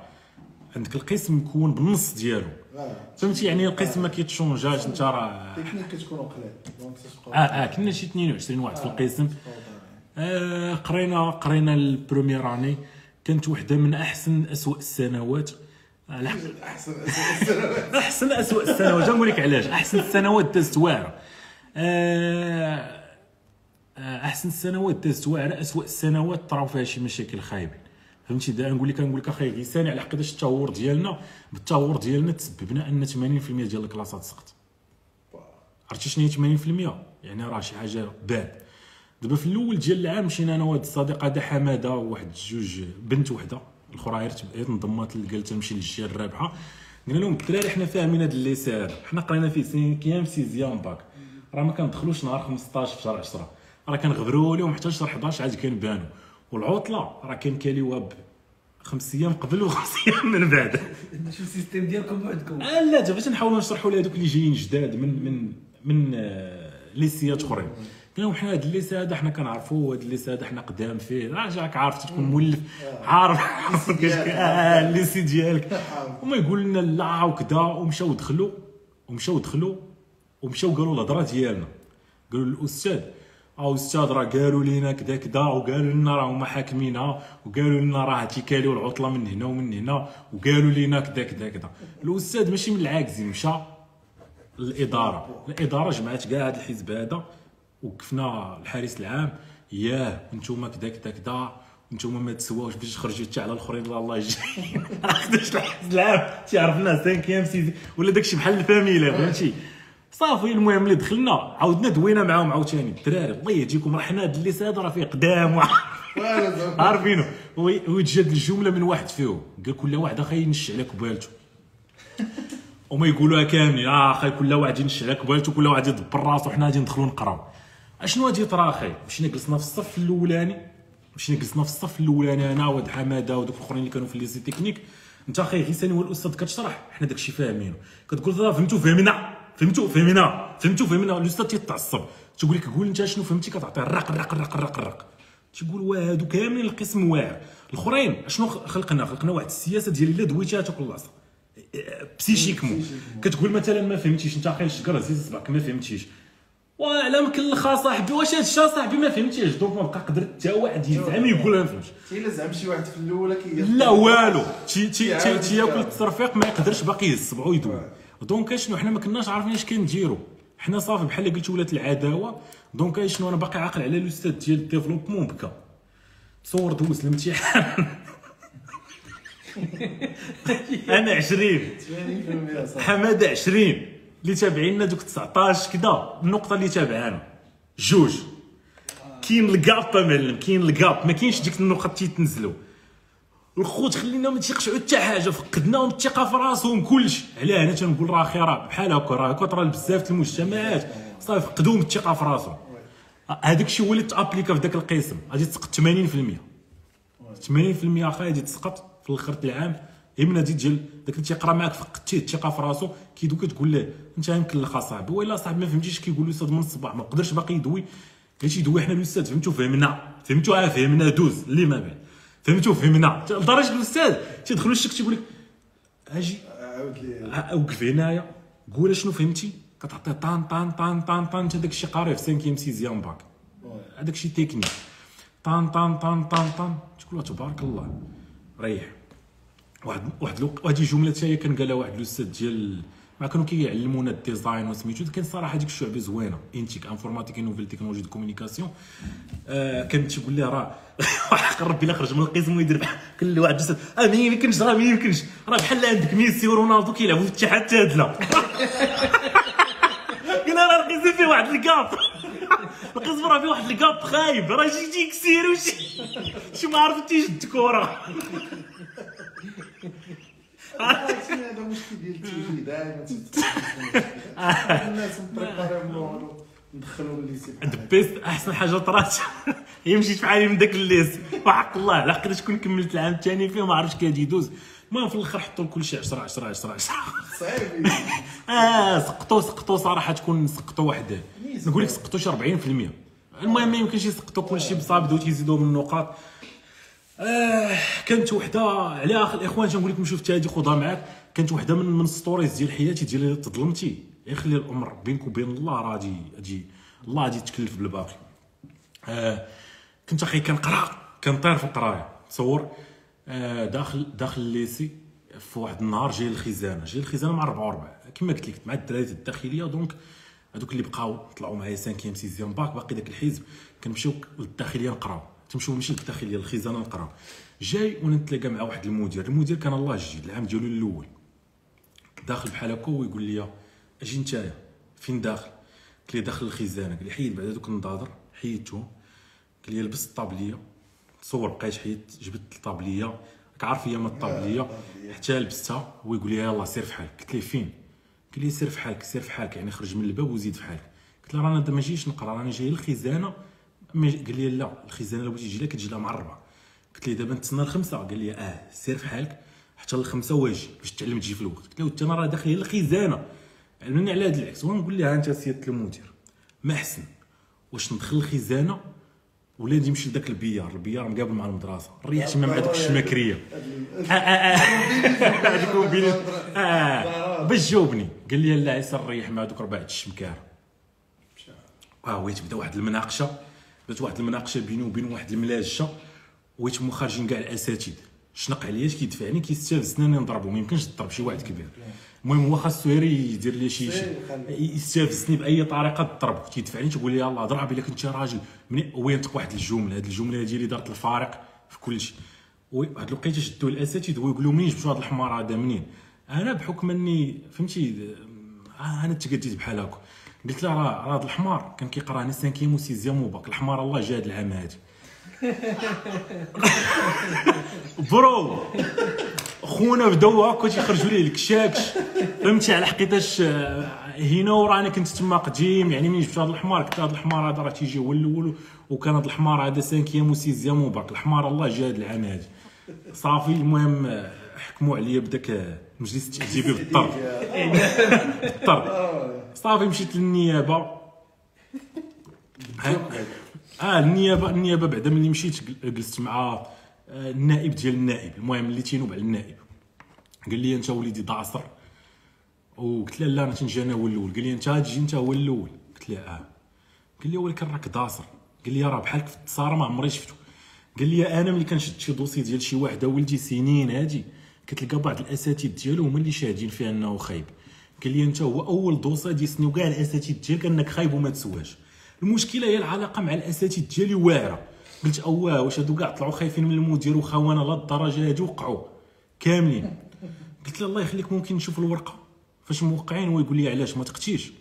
Speaker 1: عندك القسم مكون بالنص ديالو.
Speaker 2: آه.
Speaker 1: فهمتي؟ يعني القسم ما كيتشونجاش انت راه
Speaker 2: تكنيك كتكونوا
Speaker 1: آه آه كنا شي 22 واحد في القسم. آه قرينا قرينا ال première année. كانت وحدة من أحسن اسوء السنوات. على حق
Speaker 2: أحسن أسئلة.
Speaker 1: أحسن اسوء السنوات. نقول لك علاش. أحسن السنوات دازت واعرة. آه، آه، أحسن السنوات دازت واعرة. اسوء السنوات طراو فيها شي مشاكل خايبين. فهمتي؟ دا نقول لك نقول لك أخي غيساني على حقاش التهور ديالنا بالتهور ديالنا تسببنا أن 80% ديال الكلاسات سقط عرفتي شنو هي 80% يعني راه شي حاجة bad. دابا في الأول ديال العام مشينا أنا وهاد الصديق هذا حمادة وواحد جوج بنت وحدة الأخرى غير تبعت انضمت قالت نمشي للجهة الرابحة. قلنا لهم الدراري حنا فاهمين هذا ال lycée هذا حنا قرينا فيه cinquième sixième bac. راه ما كندخلوش نهار 15 في شهر 10 راه كنغبروا لهم حتى شهر 11 عاد كنبانوا. والعطلة راه كان كاليوها ب خمس أيام قبل وخمس أيام من بعد.
Speaker 3: شو ال système ديالكم وحدكم
Speaker 1: آه لا دابا تنحاولوا نشرحوا لهذوك اللي جايين جداد من من من آه، ليسيات أخرين. قال لهم حنا هذا ال lycée هذا حنا كنعرفوه هذا ال lycée هذا حنا قدام فيه. راه جاك عارف تكون مولف عارف. ال lycée ديالك. هما يقول لنا لا وكذا ومشاو دخلوا ومشاو دخلوا ومشاو قالوا الهضرة ديالنا. قالوا للاستاذ أو أستاذ راه قالوا لينا كذا كذا وقالوا لنا راه هما حاكمينها وقالوا لنا راه تيكاليو العطلة من هنا ومن هنا وقالوا لينا كذا كذا كذا. الأستاذ ماشي من العاكزين مشى الاداره الإدارة جمعت كاع هذا الحزب هذا وقفنا الحارس العام. ياه أنتم كذا كذا كذا أنتم ما تسواوش باش تخرجوا حتى على الاخرين لا الله يجي خداش الحزب العام؟ تيعرفنا 5 6 ولا داكشي بحال الفاميلا فهمتي؟ صافي. المهم اللي دخلنا عاودنا دوينا معاهم عاوتاني. الدراري الله يهديكم راه حنا هاد الليس هذا راه فيه قدام. عارفينه تجاد الجملة من واحد فيهم. قال كل واحد أخي ينش على كبالته وما يقولوها كاملين. آه أخي كل واحد ينش على كبالته كل واحد يدبر راسو حنا غادي ندخلوا نقراو. أشنو غادي يطرا أخي؟ مشينا جلسنا في الصف الأولاني. مشينا جلسنا في الصف الأولاني أنا وهاد حمادة ودوك الأخرين اللي كانوا في ال lycée technique. أنت أخي غيساني هو الأستاذ كتشرح. حنا داكشي فاهمينه كتقول لا فهمتوا فهمنا فهمتوا؟ فهمنا فهمتوا؟ فهمنا الأستاذ تيتعصب. تقول لك قول أنت شنو فهمتي؟ كتعطيه الرق الرق الرق الرق الرق تيقول واه هادو كاملين القسم واعر الأخرين أشنو خلقنا؟ خلقنا واحد السياسة ديال إلا دويتيها تاكل لاصه psychiquement كتقول مثلا ما فهمتيش. أنت أخي الشكر عزيز صبعك ما فهمتيش. وعلى مكلخها صاحبي واش هاد الشيء صاحبي ما فهمتيش؟ donc ما بقى قدرت حتى واحد يزعم يقول ما فهمتش.
Speaker 2: إلا زعم شي واحد في الاولى كي
Speaker 1: لا والو. تي تي تياكل
Speaker 2: يشتغل.
Speaker 1: التصرفيق ما يقدرش باقي يهز صبعو يدوي donc شنو حنا ما كناش عارفين اش كنديرو. حنا صافي بحال اللي قلت ولات العداوة donc شنو أنا باقي عاقل على الاستاذ ديال ال développement بكى تصور دوز الامتحان. أنا 20
Speaker 2: 80% صافي
Speaker 1: حمادة 20 اللي تابعينا دوك 19 كذا النقطة اللي تابعانا. جوج. كاين الكاب معلم كاين الكاب ما كاينش ديك النقط تيتنزلوا الخوت خلينا ما تيقشعوا حتى حاجة فقدناهم الثقه في راسهم كلشي علاه أنا تنقول راه خير بحال هكا راه كثر بزاف المجتمعات. صافي فقدوهم الثقه في راسهم. هذاك الشيء هو اللي تابليكا في ذاك القسم. غادي تسقط 80% 80% أخي غادي تسقط في الآخر العام. اما دي ديال داك اللي تيقرا معاك فقدتيه الثقه في راسو كيدوك تقول له أنت يمكن لك صاحبي. ولا صاحبي ما فهمتيش كيقول الاستاذ من الصباح ما قدرش باقي يدوي. قالت يدوي حنا الأستاذ فهمتو فهمنا فهمتو آه فهمنا دوز اللي ما بعد فهمتو فهمنا لدرجة الأستاذ تيدخلوا الشك تيقول لك أجي
Speaker 2: عاود لي
Speaker 1: وقف هنايا. قول شنو فهمتي؟ كتعطيه طان طان طان طان طان انت داك الشيء قاري في 5 sixième bac هذاك الشيء تكنيك. طان طان طان طان طان. تقول له تبارك الله. ريح واحد واحد الوقت واحد الجمله حتى هي كان قالها واحد الأستاذ ديال ما كانوا كيعلمونا ال design وسميتو كان صراحة ديك الشعبه زوينه NTIC informatique nouvelles technologies de communication آه كان تيقول لي راه حق ربي لا خرج من القسم ويدير كل واحد الاستاذ آه ما يمكنش راه ما يمكنش راه بحال عندك ميسي ورونالدو كيلعبوا في الاتحاد التادله قلنا راه القسم فيه واحد الكاب القسم راه فيه واحد الكاب خايب راه شي يجي يكسير وشي شي ما عرف تيشد كره
Speaker 2: هادشي هذا مشكل ديال التيجي دائما الناس مبريباري من
Speaker 1: أحسن حاجة طرات. هي مشيت فحالي من داك الليس. وحق الله لا قدرت تكون كملت العام الثاني فيه ما عرفتش كيجي يدوز المهم في الأخر حطوا كل شيء. 10 10 10 10
Speaker 2: صعيب
Speaker 1: آه سقطوا سقطوا صراحة تكون سقطوا
Speaker 2: نسبة.
Speaker 1: نقول لك سقطوا شي 40% المهم ما يمكنش يسقطوا كل شيء بصح بداو تيزيدوا من النقاط. آه كانت وحده على آخر الاخوان تنقول لك نشوف هذه خذها معاك. كانت وحده من من ستوريز ديال حياتي ديال تظلمتي. يخلي الأمر بينك وبين الله راه غادي غادي الله غادي يتكلف بالباقي. آه كنت أخي كنقرأ كنطير في القراية. تصور آه داخل داخل ال lycée في واحد النهار جاي الخزانه جاي الخزانه مع 4 وربع كما قلت لك مع الدراري الداخلية. donc هذوك اللي بقاو طلعوا معايا 5 6 باك باقي داك الحزب. كنمشيو للداخلية نقراو. تمشيو ماشي للداخليه للخزانه نقراو جاي ونتلاقى مع واحد المدير. المدير كان الله جديد العام ديالو الأول. داخل بحال هكا ويقول لي أجي نتايا. فين داخل؟ قلت لي داخل الخزانة. قال لي حيد بعد هذوك النضاضر حيدتهم قال لي لبست الطابلية. تصور بقيت حيدت جبت الطابلية. راك عارف هي ما الطابلية. حتى لبستها. هو يقول لي يلاه سير في حالك. قلت ليه فين؟ قال لي سير في حالك سير في حالك. يعني خرج من الباب وزيد في حالك. قلت له رانا ما جيش نقرا راني جاي للخزانة ج- قال لي لا الخزانة لو بغيتي تجي لها كتجي لها مع الربعه قلت ليه دابا نتسنى الخمسة؟ قال لي آه سير في حالك حتى الخمسة واجي باش تعلم تجي في الوقت. قلت له انت أنا راه داخل الخزانة. علمني على هذا العكس. ونقول لها انت سيادة المدير ما أحسن؟ واش ندخل الخزانة؟ ولا نمشي لذاك البيار. البيار مقابل مع المدرسة. ريحت مع هذوك الشماكريه باش جاوبني. قال لي لا يسر ريح مع هذوك ربعه الشمكار آه ويت بدا واحد المناقشة. بدات واحد المناقشة بيني وبين واحد الملاجشة ويت هما خارجين كاع الاساتذه شنق عليا اش كيدفعني كيستفزني اني نضربو ما يمكنش تضرب شي واحد كبير. المهم هو خاصو غير يدير لي شي شي يستفزني بأي طريقة تضرب. تيدفعني تقول لي يلاه ضرب إلا كنت راجل. مني هو ينطق واحد الجملة؟ هذه الجملة هذه اللي دارت الفارق في كل شيء. وهاد الوقيتة شدوا الاساتذه ويقولوا منين جبتوا هذا الحمار هذا منين؟ أنا بحكم أني فهمتي آه، أنا تقديت بحال هكا قلت له راه راه الحمار كان كيقرا هنا سانكيام وسيزيام وباك. الحمار الله جا هاد العام هادي. برو! خونا بداو هكا تيخرجوا ليه الكشاكش. فهمتي على حقيقاش آه، هنا وراني كنت تما قديم يعني منين جبت هذا الحمار؟ قلت هذا الحمار هذا راه تيجي هو الأول وكان هذا الحمار هذا سانكيام وسيزيام وباك. الحمار الله جا هاد العام هادي. صافي المهم آه، حكموا عليا بداك المجلس التأديبي بالطرد بالطرد صافي مشيت للنيابة. آه النيابه النيابة بعدا ملي مشيت جل- جلست مع آه، النائب ديال النائب. المهم اللي تينوب على النائب. قال لي أنت وليدي داصر وقلت له لا أنا تنجي أنا هو الأول. قال لي أنت تجي أنت هو الأول. قلت له آه. قال لي ولكن راك داصر قال لي راه بحالك في التصاره ما عمري شفتو. قال لي أنا ملي كنشد شي دوسي ديال شي واحد ولدي سنين هادي. كتلقى بعض الاساتذه ديالو هما اللي شاهدين فيه أنه خايب. قال لي أنت هو أول دوسة ديسني وكاع الاساتذه ديالك أنك خايب وما تسواش. المشكلة هي العلاقة مع الاساتذه ديالي واعرة. قلت اواه واش هادو كاع طلعوا خايفين من المدير وخونه لهالدرجه هادي وقعوا. كاملين. قلت له الله يخليك ممكن نشوف الورقة؟ فاش موقعين هو يقول لي علاش ما تقتيش.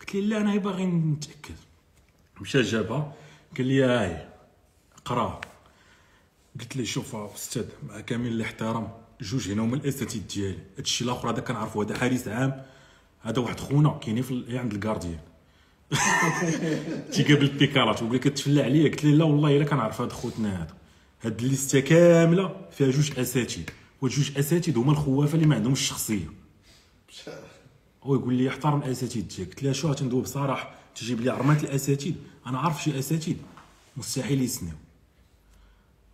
Speaker 1: قلت لي لا أنا باغي نتأكد. مشى جابها. قال لي هاي قراها قلت لي شوف أستاذ مع كامل الاحترام. جوج هنا هما الأساتذة ديالي. هادشي الآخر هذا كنعرفو هذا حارس عام. هذا واحد خونا كاينين في ال- عند ال gardien تيقابل البيكارات وبغى كتفلى عليا. قلت لي لا والله إلا كنعرف هذا خوتنا هذا هاد الليستة كاملة فيها جوج أساتذة. وجوج أساتذة هما الخوافة اللي ما عندهمش الشخصية. هو يقول لي احترم الأساتذة ديالك. قلت له شو تندوي بصراحة؟ تجيب لي عرمات الأساتذة. أنا عارف شي أساتذة. مستحيل يسنيو.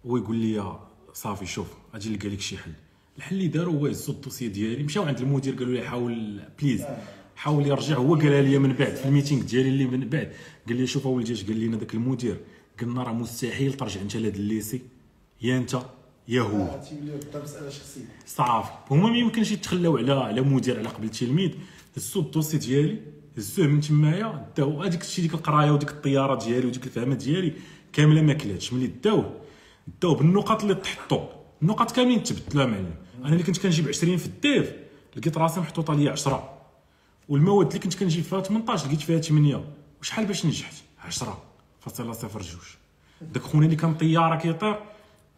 Speaker 1: هو يقول لي صافي شوف أجي نلقى لك شي حل. الحل اللي داروا هو يهزوا ال dossier ديالي. مشاو عند المدير قالوا لي حاول please حاول يرجع. هو قالها لي من بعد في ال meeting ديالي اللي من بعد. قال لي شوف اولدي اش قال لنا ذاك المدير. قلنا راه مستحيل ترجع أنت لهذا ال lycée. يا أنت يا هو.
Speaker 2: شخصية.
Speaker 1: صافي. هما ما يمكنش يتخلاو على على مدير على قبل تلميذ. هزوا ال dossier ديالي هزوه من تمايا داو. هذيك الشيء ديك القراية وديك الطيارة ديالي وديك الفهمة ديالي كاملة ما كلاتش. ملي داوه داو بالنقط اللي تحطوا النقط كاملين تبدلوا معلم. أنا اللي كنت كنجيب 20 في ال dev لقيت راسي محطوطه ليا 10 والمواد اللي كنت كنجيب فيها 18 لقيت فيها 8 وشحال باش نجحت؟ 10 فاصلة صفر جوج. داك خونا اللي كان طيارة كيطير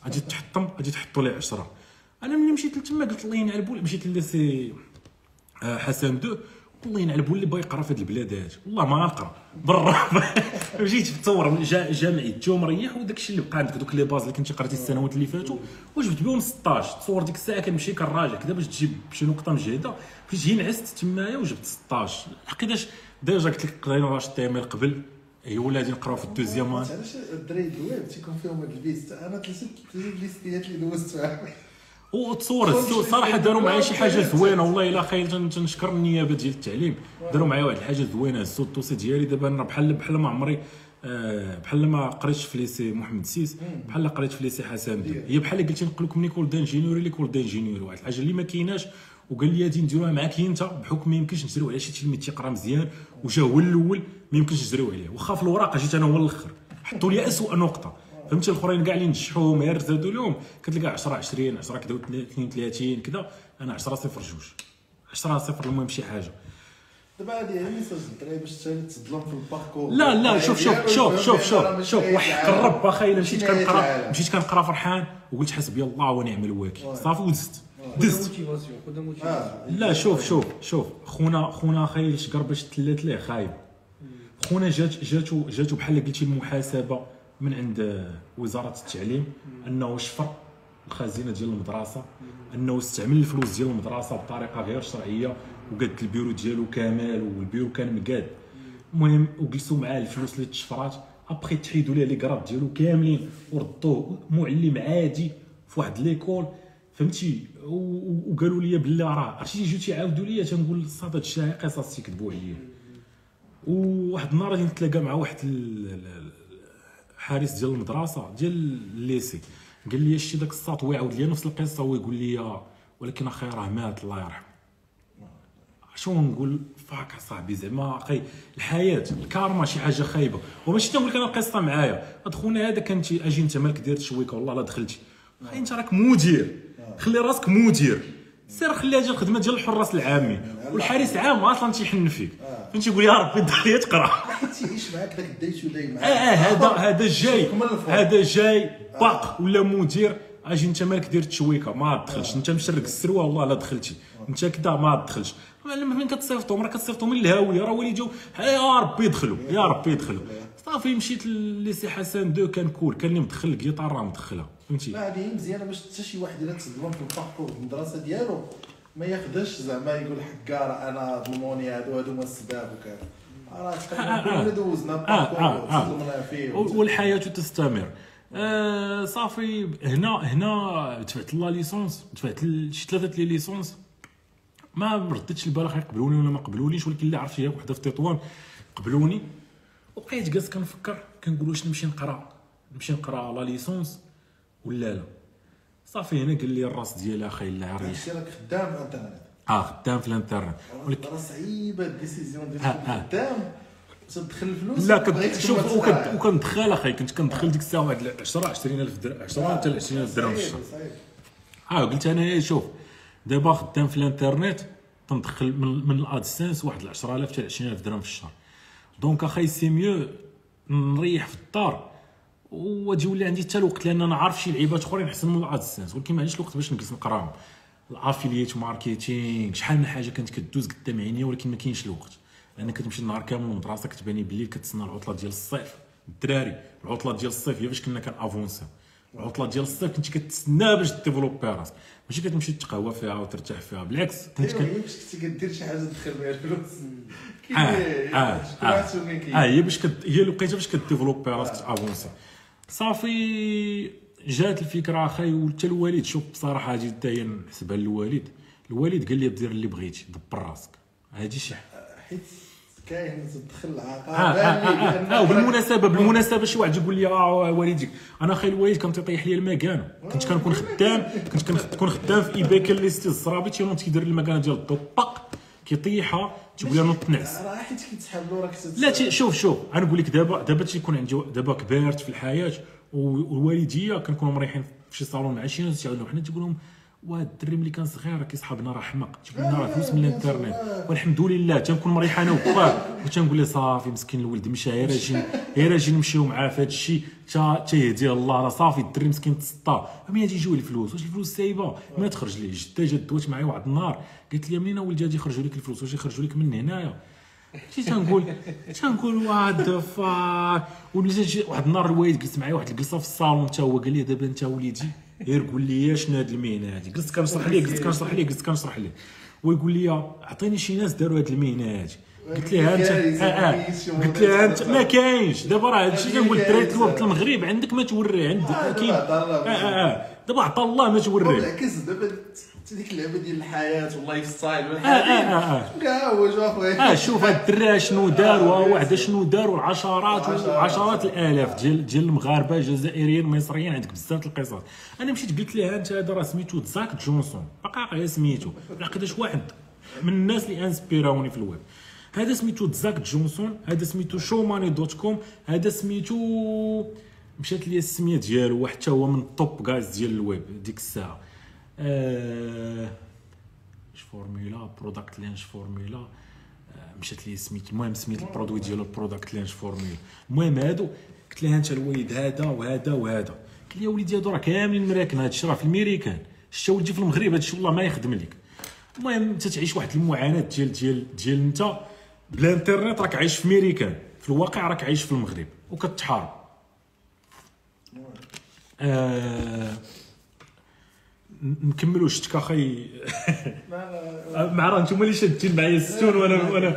Speaker 1: غادي تحطم غادي تحطوا ليه 10 أنا ملي مشيت لتما قلت الله ينعل بول مشيت ل lycée آه، حسن deux. والله ينعل بولي باغي يقرا في هاد البلاد هادي والله ما نقرا. برا. جيت تصور جا جامعي جو مريح وداك الشيء اللي بقى عندك دوك لي باز اللي كنتي قريتي السنوات اللي فاتوا وجبت بهم 16 تصور ديك الساعة كنمشي كنراجع كذا باش تجيب شي نقطة مجهدة. فاش جي نعست تمايا وجبت 16 لحقاش ديجا قلت لك قرينا راشد تيمير قبل. هي ولادي نقراو في الدوزيام.
Speaker 2: علاش الدراري الويب تيكون فيهم هاد البيست أنا ثلاثة البيستيات اللي دوزت فيها
Speaker 1: وتصور صراحة داروا معايا شي حاجة زوينة والله إلا تن- تنشكر النيابة ديال التعليم. داروا معايا واحد الحاجة زوينة هزوا ال dossier ديالي دابا أنا بحال بحال ما عمري آه، بحال ما قريتش في lycée محمد six بحال قريت في lycée حسن بن. هي بحال قلتي نقول لكم l'école d'ingénierie l'école d'ingénierie واحد الحاجة اللي ما كايناش وقال لي غادي نديروها معاك انت بحكم ما يمكنش نجريو على شي تلميذ تيقرا مزيان وجا هو الأول ما يمكنش نجريو عليه واخا في الوراقه جيت أنا هو الآخر حطوا لي اسوء نقطة. فهمتي الاخرين كاع اللي نجحوهم غير زادوا لهم كتلقى 10 20 10 كذا 32 كذا أنا 10 صفر جوج. 10 صفر المهم شي حاجة.
Speaker 2: دابا هادي هي اللي الدراري باش تظلم في الباركور.
Speaker 1: لا لا شوف شوف شوف شوف شوف شوف
Speaker 2: نهاية
Speaker 1: وحق. الرب أخي إلا مشيت كنقرا. مشيت كنقرا فرحان وقلت حسبي الله ونعم الوكيل. صافي ودزت. دزت لا شوف شوف شوف. خونا خونا أخي شكر باش تلات ليه خايب. خونا جات جاتو جاتو بحال قلتي المحاسبة. من عند وزارة التعليم أنه شفر الخزينة ديال المدرسة أنه استعمل الفلوس ديال المدرسة بطريقة غير شرعية وقاد البيرو ديالو كامل والبيرو كان مقاد. المهم وجلسوا معاه الفلوس اللي تشفرات. ابخي تحيدوا ليه les grades ديالو كاملين وردوه معلم عادي في واحد l'école. فهمتي؟ وقالوا لي بالله راه عرفتي جيو تيعاودوا لي تنقول صاد هاد الشيء قصص تيكذبوا عليا وواحد النهار غادي نتلاقى مع واحد الحارس ديال المدرسة ديال ال lycée. قال لي شتي داك الساط ويعاود لي نفس القصة ويقول لي ولكن أخي راه مات الله يرحمه. شنو نقول؟ fuck صاحبي زعما أخي الحياة الكارما شي حاجة خايبة. وماشي تنقول لك أنا القصة معايا. خونا هذا كنت أجي انت مالك دير شويكة والله لا دخلتي. أخي أنت راك مدير. خلي راسك مدير. سير خليها ديال الخدمة ديال الحراس العامي. والحارس العام أصلا تيحن فيك فهمتي يقول يا ربي الدنيا تقرأ.
Speaker 2: حيت تعيش معاك داك داي
Speaker 1: آه
Speaker 2: معاك.
Speaker 1: آه هذا هذا جاي.
Speaker 2: شوف من الفوق.
Speaker 1: هذا جاي. باق ولا مدير. أجي أنت مالك دير تشويكه ما تدخلش أنت مشرق السروه والله لا دخلتي. أنت كذا ما تدخلش معلم فين كتصيفطهم راه كتصيفطهم الهاويه راه وليدو يا ربي يدخلوا يا ربي يدخلوا صافي مشيت لليسي حسن دو كان كول. كان اللي مدخل الكيتار راه مدخلها فهمتي؟
Speaker 2: لا هذه مزيانة باش حتى شي واحد إلا تظلم في الباركور المدرسة ديالو ما ياخذش زعما يقول حكا راه أنا ظلموني هادو هادو هما السباب وكذا. راه
Speaker 1: آه،
Speaker 2: تقريبا
Speaker 1: آه.
Speaker 2: دوزنا
Speaker 1: آه،
Speaker 2: parcours
Speaker 1: آه.
Speaker 2: تظلمنا فيه
Speaker 1: والحياة تستمر. آه صافي هنا هنا دفعت la licence دفعت شي ثلاثة les licences. ما ردتش البال أخي قبلوني ولا ما قبلونيش ولكن اللي عرفت هي وحدة في تطوان. قبلوني. وبقيت جالس كنفكر كنقول واش نمشي نقرا؟ نمشي نقرا la licence. ولا لا؟ صافي هنا قال لي الراس ديالي أخي لا عريش
Speaker 2: هادشي راك خدام في الإنترنت.
Speaker 1: آه خدام في الإنترنت. ولكن
Speaker 2: راه صعيبه ال décision ديال
Speaker 1: آه، آه.
Speaker 2: خدام تدخل الفلوس
Speaker 1: لا كنت شوف وكندخل أخي كنت كندخل ديك الساعة واحد 10 20000 درهم 10 حتى ل 20000 درهم في الشهر. آه قلت أنا إيه شوف دابا خدام في الإنترنت تندخل من من ال AdSense واحد ل 10000 حتى ل 20000 درهم في الشهر. donc أخي c'est mieux نريح في الدار. وتجي يولي عندي حتى الوقت لأن أنا عارف شي لعيبات أخرين أحسن من ال AdSense ولكن ما عنديش الوقت باش نجلس نقراهم ال affiliate marketing شحال من حاجة كانت كدوز قدام عينيا ولكن ما كاينش الوقت. لأن كتمشي النهار كامل للمدرسه كتباني بالليل كتسنى العطلة ديال الصيف. الدراري العطلة ديال الصيف هي باش كنا كن avancer العطلة ديال الصيف كنتي كتسنى باش développer راسك. ماشي كتمشي تقهوى فيها وترتاح فيها بالعكس كنت
Speaker 2: كنتي كدير شي حاجة تدخل بها الفلوس.
Speaker 1: آه
Speaker 2: هي-
Speaker 1: آه
Speaker 2: آه.
Speaker 1: آه، هي باش. هي الوقيته باش ك développer راسك ت avancer صافي جات الفكرة أخي وحتى الوالد شوف بصراحة هذه حتى هي نحسبها للوالد. الوالد قال لي دير اللي بغيتي دبر راسك هذه شي
Speaker 2: حيت كاين تدخل العقاب.
Speaker 1: آه آه آه, آه وبالمناسبه بالمناسبة شي واحد يقول لي آه والديك. أنا أخي الوالد كان تيطيح لي المكانه كنت كنكون خدام كنت كنكون خدام في eBay كن lister الزرابي تينوض تيدير المكانه ديال الضو باق كيطيحها تيقول لي نوض نعس.
Speaker 2: راه حيت كيتسحب له راك تت-
Speaker 1: لا شوف شوف أنا نقول لك دابا دابا تيكون عندي دابا كبرت في الحياة والوالدية كنكونوا مريحين في شي صالون مع شي ناس تيعاودوا حنا تيقول لهم وهاد الدري ملي كان صغير راه كيصحابنا راه حمق تيقول لنا راه فلوس من الانترنت. والحمد لله تنكون مريح أنا وباه وتنقول له صافي مسكين الولد مشى غير أجي غير أجي نمشيو معاه في هذا الشيء. تيهدي الله راه صافي الدري مسكين تسطى. منين تيجيو الفلوس واش الفلوس سايبة؟ ما تخرج ليه جده جات دوات معايا واحد النهار. قالت لي منين ولدي غادي يخرجوا لك الفلوس واش يخرجوا لك من هنايا؟ شي تنقول تنقول what the fuck جا واحد النهار الوالد جلس معايا واحد الجلسة في الصالون حتى هو قال لي دابا أنت وليدي غير قول لي شنو هاد المهنة هادي جلست كنشرح ليه جلست كنشرح ليه جلست كنشرح ليه ويقول لي عطيني شي ناس داروا هاد المهنة هادي قلت ليه انت آه، آه. قلت ليه انت ما كاينش دابا راه هادشي كنقول الدراري. الوقت المغرب عندك ما توريه عندك كاين آه، آه، آه. دابا عطا الله ما توريه
Speaker 2: ديك اللعبة ديال الحياة وال lifestyle
Speaker 1: آه آه آه
Speaker 2: كاع هو جو أخويا؟
Speaker 1: آه شوف هاد الدرا شنو دار وواحد شنو دار والعشرات وعشرات الآلاف ديال ديال المغاربة الجزائريين المصريين عندك بزاف القصص. أنا مشيت قلت لها أنت هذا راه سميتو زاك جونسون. بقى غير سميتو. لقيت شي واحد من الناس اللي inspirer اوني في الويب. هذا سميتو زاك جونسون هذا سميتو shoemoney.com هذا سميتو مشات لي السمية ديالو وحتى هو من ال top guys ديال الويب ديك الساعة. آه اش formula Product Launch Formula مشات لي سميت المهم سميت ال produit ديالو Product Launch Formula المهم هادو قلت لها انت الوليد هذا وهذا وهذا قال لي يا وليدي هادو راه كاملين مريكان هادشي راه في الميريكان شتا ولدي في المغرب هادشي والله ما يخدم لك المهم انت تعيش واحد المعاناه ديال ديال ديال انت بلا انترنت راك عايش في ميريكان في الواقع راك عايش في المغرب وكتحارب آه نكملوا شتك أخي مع راه نتوما اللي شادين معايا الستون وأنا وأنا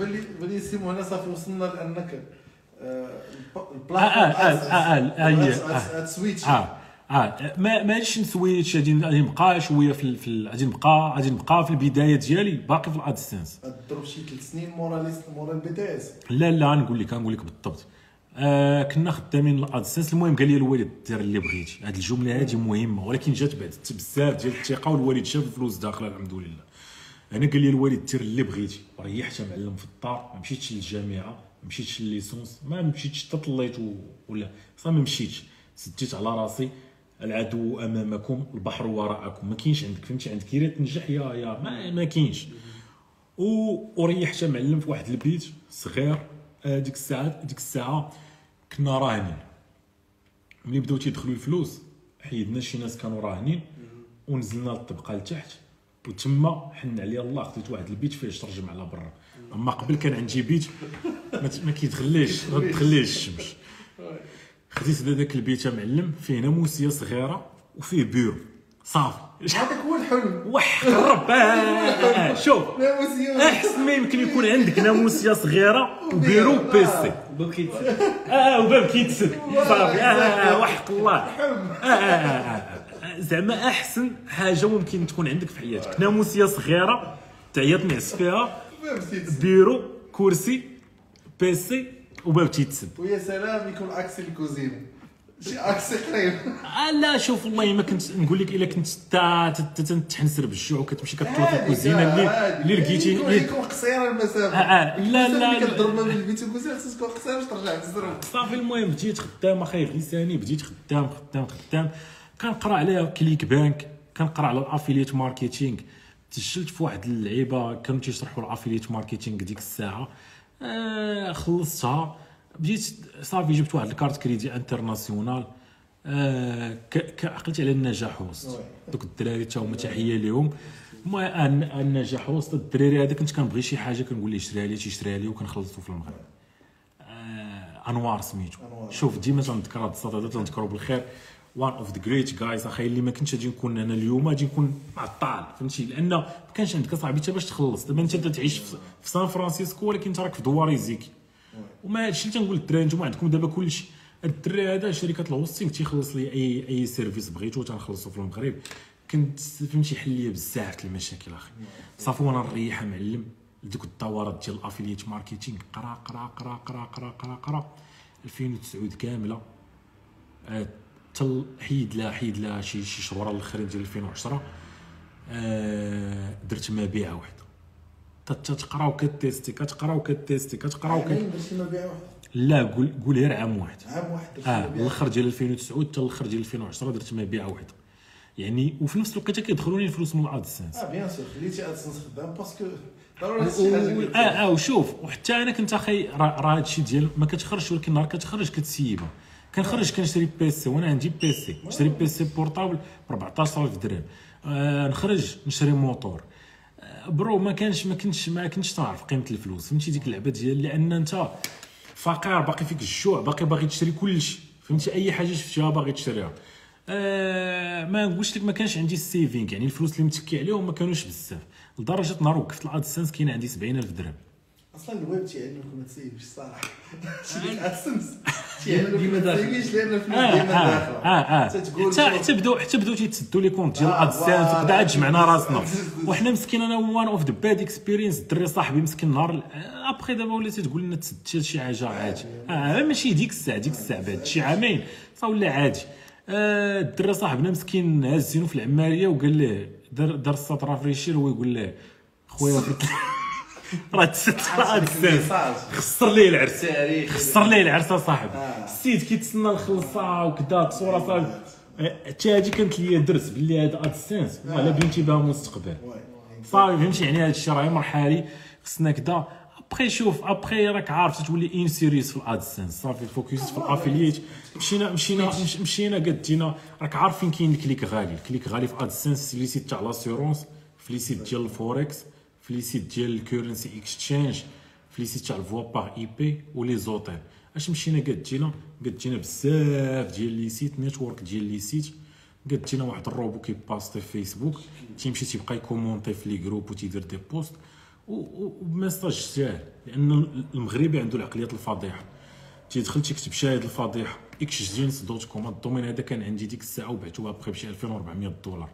Speaker 2: بلي بلي سيمو هنا صافي وصلنا لأنك آه،
Speaker 1: آه، آه، هي، آه.
Speaker 2: سويتش.
Speaker 1: آه آه ما ماشي نسويتش غادي نبقى شوية في في غادي نبقى غادي نبقى في البداية ديالي باقي في الأدسنس.
Speaker 2: ضرب شي ثلاث سنين مورا مورا إس.
Speaker 1: لا لا نقول لك نقول لك بالضبط. آه كنا خدامين الادسنس المهم قال لي الوالد دير اللي بغيتي. هذه الجملة هذه مهمة ولكن جات بعد بزاف ديال الثقة والوالد شاف الفلوس داخلة الحمد لله أنا قال لي الوالد دير اللي بغيتي. ريحت معلم في الدار ما مشيتش للجامعة ما مشيتش لل licence ما مشيتش حتى طليت ولا صافي ما مشيتش. سديت على راسي العدو أمامكم البحر وراءكم. ما كاينش عندك فهمتي؟ عندك يا تنجح يا يا ما, ما كاينش. وريحت معلم في واحد البيت صغير ديك الساعة ديك الساعة كنا راهنين. ملي بداو تيدخلوا الفلوس حيدنا شي ناس كانوا راهنين ونزلنا للطبقة لتحت. وتما حن عليا الله خديت واحد البيت فيه شرجم على برا. أما قبل كان عندي بيت ما كيدخليش ما تدخليش الشمس. خديت هذاك البيت معلم فيه ناموسية صغيرة وفيه بيرو صافي.
Speaker 2: الحلم
Speaker 1: وح قرب آه، آه، آه، شوف أحسن ما يمكن يكون عندك ناموسيه صغيرة و bureau PC.
Speaker 3: بوكيت
Speaker 1: آه وباب كيتسد صافي. آه آه وحق الله. آه، آه، آه، آه. زعما أحسن حاجة ممكن تكون عندك في حياتك. ناموسيه صغيرة تعيط نعس فيها بيرو كرسي بيسي وباب تيتسد
Speaker 2: ويا سلام يكون عكس الكوزينه شي عكس قريب.
Speaker 1: آه لا شوف والله ما كنت نقول لك إلا كنت تحنسر بالجوع وكتمشي كتطلب في الكوزينة اللي اللي لقيتي
Speaker 2: يكون قصيره المسافة.
Speaker 1: آه، آه، لا، لا، لا.
Speaker 2: كتضرب بين البيت والكوزينه خصها تكون قصيره باش ترجع تزرب.
Speaker 1: صافي المهم بديت خدام أخي لساني بديت خدام خدام خدام. كنقرأ على ClickBank كنقرأ على ال affiliate marketing. تسجلت في واحد اللعيبة كانوا تيشرحوا ال affiliate marketing ديك الساعة. آه خلصتها. بديت صافي جبت واحد ال carte crédit internationale آه عقلت على النجاح وسط. دوك الدراري تا هما تحية ليهم. النجاح وسط الدراري هذا كنت كنبغي شي حاجة كنقول ليه اشريها لي تيشريها لي وكنخلصو في المغرب. آه، أنوار سميتو. شوف ديما تنذكر هذا الصاد هذا تنذكرو بالخير. one of the great guys أخي اللي ما كنتش غادي نكون أنا اليوم غادي نكون معطل فهمتي؟ لأن ما كانش عندك اصاحبي حتى باش تخلص. دابا أنت تعيش في سان فرانسيسكو ولكن انت راك في دوار زيكي وما هادشي اللي تنقول للدراري نتوما عندكم دابا كلشي. الدري هذا شركة ال hosting تيخلص لي أي أي service بغيتو تنخلصو في المغرب. كنت فهمتي حل لي بزاف المشاكل أخي. صافي وأنا نريح معلم. لديك الدورات ديال ال affiliate marketing قرا قرا قرا قرا قرا قرا قرا. 2009 كاملة. آه، تل حيد لها حيد لها شي شهور الأخرين ديال 2010 آه، درت مبيعه واحدة تت- تقرا وك tester كتقرا
Speaker 2: وك tester كتقرا وكت
Speaker 1: لا قول قول غير عام واحد.
Speaker 2: عام واحد آه
Speaker 1: الأخر ديال 2009 حتى الأخر ديال 2010 درت مبيعه واحدة يعني وفي نفس الوقت كيدخلوا لي الفلوس من ال
Speaker 2: AdSense آه bien sûr خليتي AdSense خدام parce que
Speaker 1: ضروري
Speaker 2: شي حاجة.
Speaker 1: آه آه وشوف وحتى أنا كنت أخي راه هادشي ديال ما كتخرجش ولكن نهار كتخرج كتسيبها. كنخرج كنشري PC وأنا عندي PC نشري PC portable ب 14000 درهم. آه نخرج نشري موتور. bro ما كانش ما كنتش ما كنتش تعرف قيمة الفلوس. فهمتي؟ ديك اللعبة ديال لأن أنت فقير باقي فيك الجوع باقي باغي تشري كلشي فهمتي؟ أي حاجة شفتيها باغي تشريها. آه ما نقولش لك ما كانش عندي ال saving يعني الفلوس اللي متكي عليهم ما كانوش بزاف. لدرجة نهار وقفت ال AdSense كاين عندي 70000 درهم.
Speaker 2: أصلا الويب تيعلمكم ما تسيبش الصراحه شي تيعلمك
Speaker 3: ديما
Speaker 2: ما
Speaker 3: داخل.
Speaker 2: تسيبيش لأن الفلوس
Speaker 1: آه
Speaker 2: ديما
Speaker 1: آه
Speaker 2: داخله
Speaker 1: آه آه.
Speaker 2: تتقول
Speaker 1: حتى بداو حتى بداو تيتسدوا لي compte ديال
Speaker 2: آه، ال
Speaker 1: AdSense عاد جمعنا راسنا. وحنا مسكين أنا one of the bad experience الدري صاحبي مسكين نهار أبخي دابا ولات تقول لنا تسد شي- حاجة عادي. آه ماشي ديك الساعة ديك الساعة بعد شي عامين. فولا عادي. آه، الدري صاحبنا مسكين هازينو في العمارية وقال له دار دار السطر فريشير هو يقول له خويا راه تسد
Speaker 2: الميساج.
Speaker 1: خسر ليه العرس؟ خسر ليه العرس اصاحبي
Speaker 2: آه.
Speaker 1: السيد كيتسنى الخلصة وكذا تصوره صافي حتى هادي كانت ليا درس باللي هذا ادسنس وعلى بنتي بها مستقبل. صافي فهمتي يعني هذا الشيء راه مرحلي خصنا كذا ابخي شوف ابخي راك عارف تولي un sérieux في ال AdSense صافي focus في ال affiliate مشينا مشينا مش- مشينا قدينا راك عارف فين كاين ال click غالي. ال click غالي في AdSense في les sites تاع l'assurance في les sites ديال الفوركس في les sites ديال ال currency exchange في les sites تاع ال voix par IP و les hôtels اش مشينا قدينا قدينا بزاف ديال les sites network ديال les sites قدينا واحد الروبو كي poster في فيسبوك تيمشي تيبقى ي commenter في les groupes وتيدير des posts و- وب message ساهل لأن المغربي عنده العقليه الفضيحه تيدخل تيكتب شاهد الفضيحه إكس جينس dot com ال domaine هذا كان عندي ديك الساعة وبعتو بخي بشي 2400 دولار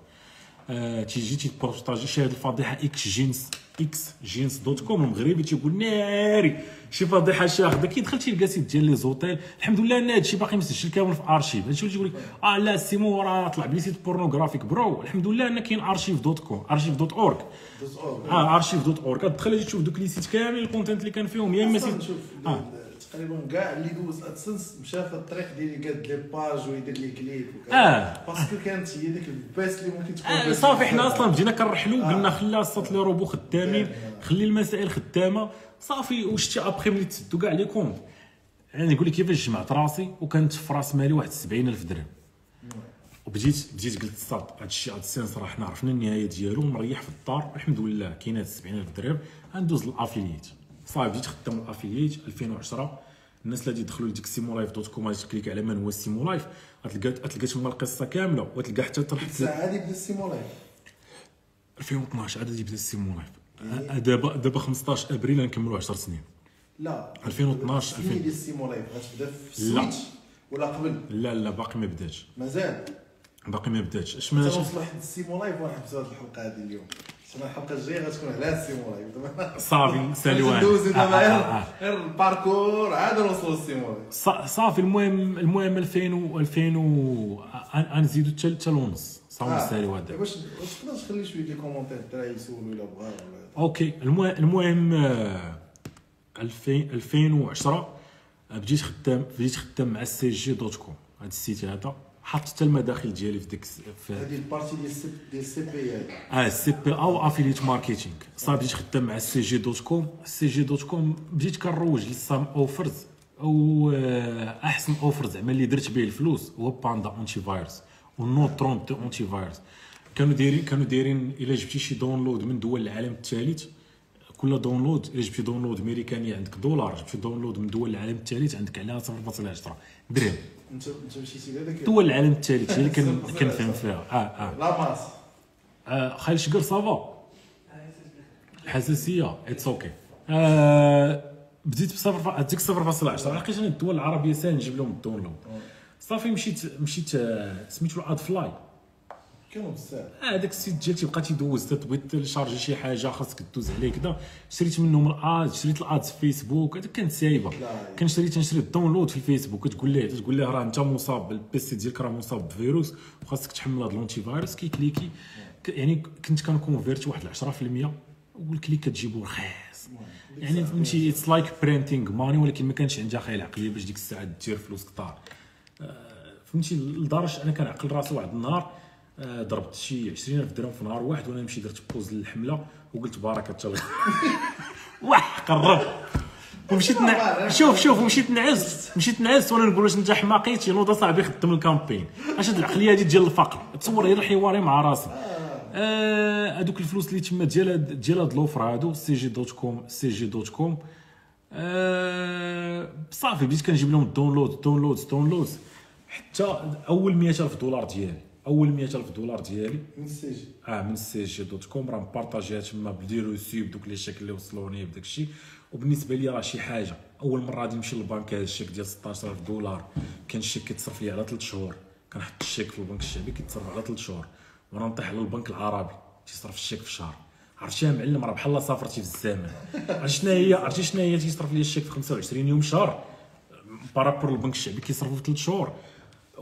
Speaker 1: تيجي تي partager شاهد الفضيحة إكس جينس إكس جينس dot com المغربي تيقول ناري شي فضيحة شاخده كيدخل تيلقى site ديال les hôtels الحمد لله ان هادشي باقي مسجل كامل في أرشيف. هادشي اللي تيقول لك آه لا سيمو راه طلع ب les sites pornographiques bro. الحمد لله أن كاين archive dot com archive dot org. آه archive dot org. تدخل تشوف دوك les sites كامل ال content اللي كان فيهم يا إما
Speaker 2: site
Speaker 1: آه.
Speaker 2: تقريبا كاع اللي دوز AdSense مشى في الطريق ديال يقاد les pages ويدير les clips
Speaker 1: آه.
Speaker 2: parce que كانت هي ديك ال base اللي ممكن تكون
Speaker 1: آه صافي حنا. أصلا بدينا كنرحلوا
Speaker 2: آه.
Speaker 1: قلنا خلي الصوت لي روبو خدامين خلي المسائل خدامة. صافي وشتي ابخي ملي تسدوا كاع les comptes يعني نقول لك كيفاش جمعت راسي وكانت في راس مالي واحد 70000 درهم. وبديت بديت قلت صاد هذا الشيء هذا AdSense راه حنا عرفنا النهاية ديالو مريح في الدار. الحمد لله كاين هاد 70000 درهم. غندوز لل affiliate. صافي بديت خدام ال affiliate 2010 الناس اللي يدخلوا لديك Simo Life dot com غادي ت click على من هو Simo Life غتلقى غتلقى تما القصة كاملة وتلقى حتى تحت
Speaker 2: الساعة هذه بدا ال Simo Life
Speaker 1: 2012 عاد يبدا ال Simo Life آه، دابا دابا 15 أبريل غنكملوا 10 سنين.
Speaker 2: لا.
Speaker 1: 2012
Speaker 2: السنين ديال السيمو لايف غتبدا في
Speaker 1: لا.
Speaker 2: السويتش ولا قبل.
Speaker 1: لا لا باقي ما بداش
Speaker 2: مازال.
Speaker 1: باقي ما بداش أش ما
Speaker 2: توصل واحد السيمو لايف ونحبسوا هذه الحلقة هذه اليوم. الحلقة الجايه غتكون على دابا
Speaker 1: صافي سالوان
Speaker 2: ندوزو دابا غير الباركور عاد نوصلوا للسيمو لايف
Speaker 1: صا- صافي المهم المهم 2000 و 2000 و غنزيدو حتى حتى لونس صافي نساليو هذا
Speaker 2: باش واش تقدر تخلي شوية les commentaires الدراري يسولوا الا بغاو
Speaker 1: OK المهم المهم آه، 2000 2010 آه، بديت خدام بديت خدام مع ال CJ dot com هذا ال site هذا حط حتى المداخل ديالي في ديك في
Speaker 2: هذه ال partie ديال ال C ديال
Speaker 1: ال CP آه CPA و affiliate marketing صافي بديت خدام مع ال CJ dot com. ال CJ dot com بديت كنروج لل some offers أو آه، أحسن offer زعما اللي درت به الفلوس هو Panda antivirus والنوت 30 antivirus كانوا دايرين كانوا دايرين إلا جبتي شي download من دول العالم الثالث كل download إلا جبتي download امريكاني عندك دولار جبتي download من دول العالم الثالث عندك عليها 0.10 درهم.
Speaker 2: انت انت مشيتي لهذاك
Speaker 1: دول العالم الثالث هي اللي كن- كنفهم فيها. آه آه.
Speaker 2: لا ماس
Speaker 1: آه، خالد شكر ça va؟ الحساسية it's okay آه، بديت بصفر هذيك 0.10 لقيت أنا الدول العربية ساهل نجيب لهم. ال download صافي مشيت مشيت آه، سميتو AdFly
Speaker 2: كانوا بزاف.
Speaker 1: هذاك ال site ديال تيبقى تيدوز تبغي تشارجي شي حاجة خاصك دوز عليه كذا شريت منهم ال ads شريت ال ads في فيسبوك هذيك كانت
Speaker 2: سايبة.
Speaker 1: كنشري تنشري ال download في الفيسبوك تقول ليه تقول ليه راه انت مصاب ال PC ديالك راه مصاب بفيروس وخاصك تحمل هذا ال antivirus كيكليكي يعني كنت كنكونفيرتي واحد 10% وال clic كتجيبو رخيص. يعني فهمتي it's like printing money ولكن ما كانش عندي أخي العقليه باش ديك الساعة دير فلوس كثار فهمتي لدرجة أنا كنعقل راسي واحد النهار آه، ضربت شي 20000 درهم في نهار واحد وأنا نمشي درت pause للحملة وقلت بارك الله واح قرب. ومشيت نع... شوف شوف ومشيت نعس مشيت نعس وأنا نقول واش انت حماقيتي نوض صاحبي خدم ال campaign. اش هاد العقليه هادي ديال الفقر؟ تصور غير حواري مع راسي. آه، هادوك الفلوس اللي تما ديال ديال هاد l'offre هادو cj.com cj.com. آه، صافي بديت كنجيب لهم ال download download download حتى أول 100000 دولار ديالي. أول 100000 دولار ديالي.
Speaker 2: من السجن.
Speaker 1: آه من ال cj.com راه مبارطاجيها تما ب les reçus بدوك les chèques اللي وصلوني بداك الشيء. وبالنسبة لي راه شي حاجة. أول مرة غادي نمشي للبنك هذا الشيك ديال 16000 دولار. كان الشيك كيتصرف لي على 3 شهور. كنحط الشيك في البنك الشعبي كيتصرف على 3 شهور. وأنا نطيح على البنك العربي. تيصرف الشيك في شهر. عرفتي يا معلم؟ راه بحال سافرتي في الزمن. عرفتي شنو هي عرفتي شنو هي تيصرف لي الشيك في 25 يوم شهر؟ par rapport البنك الشعبي كيصرفوا في 3 شهور.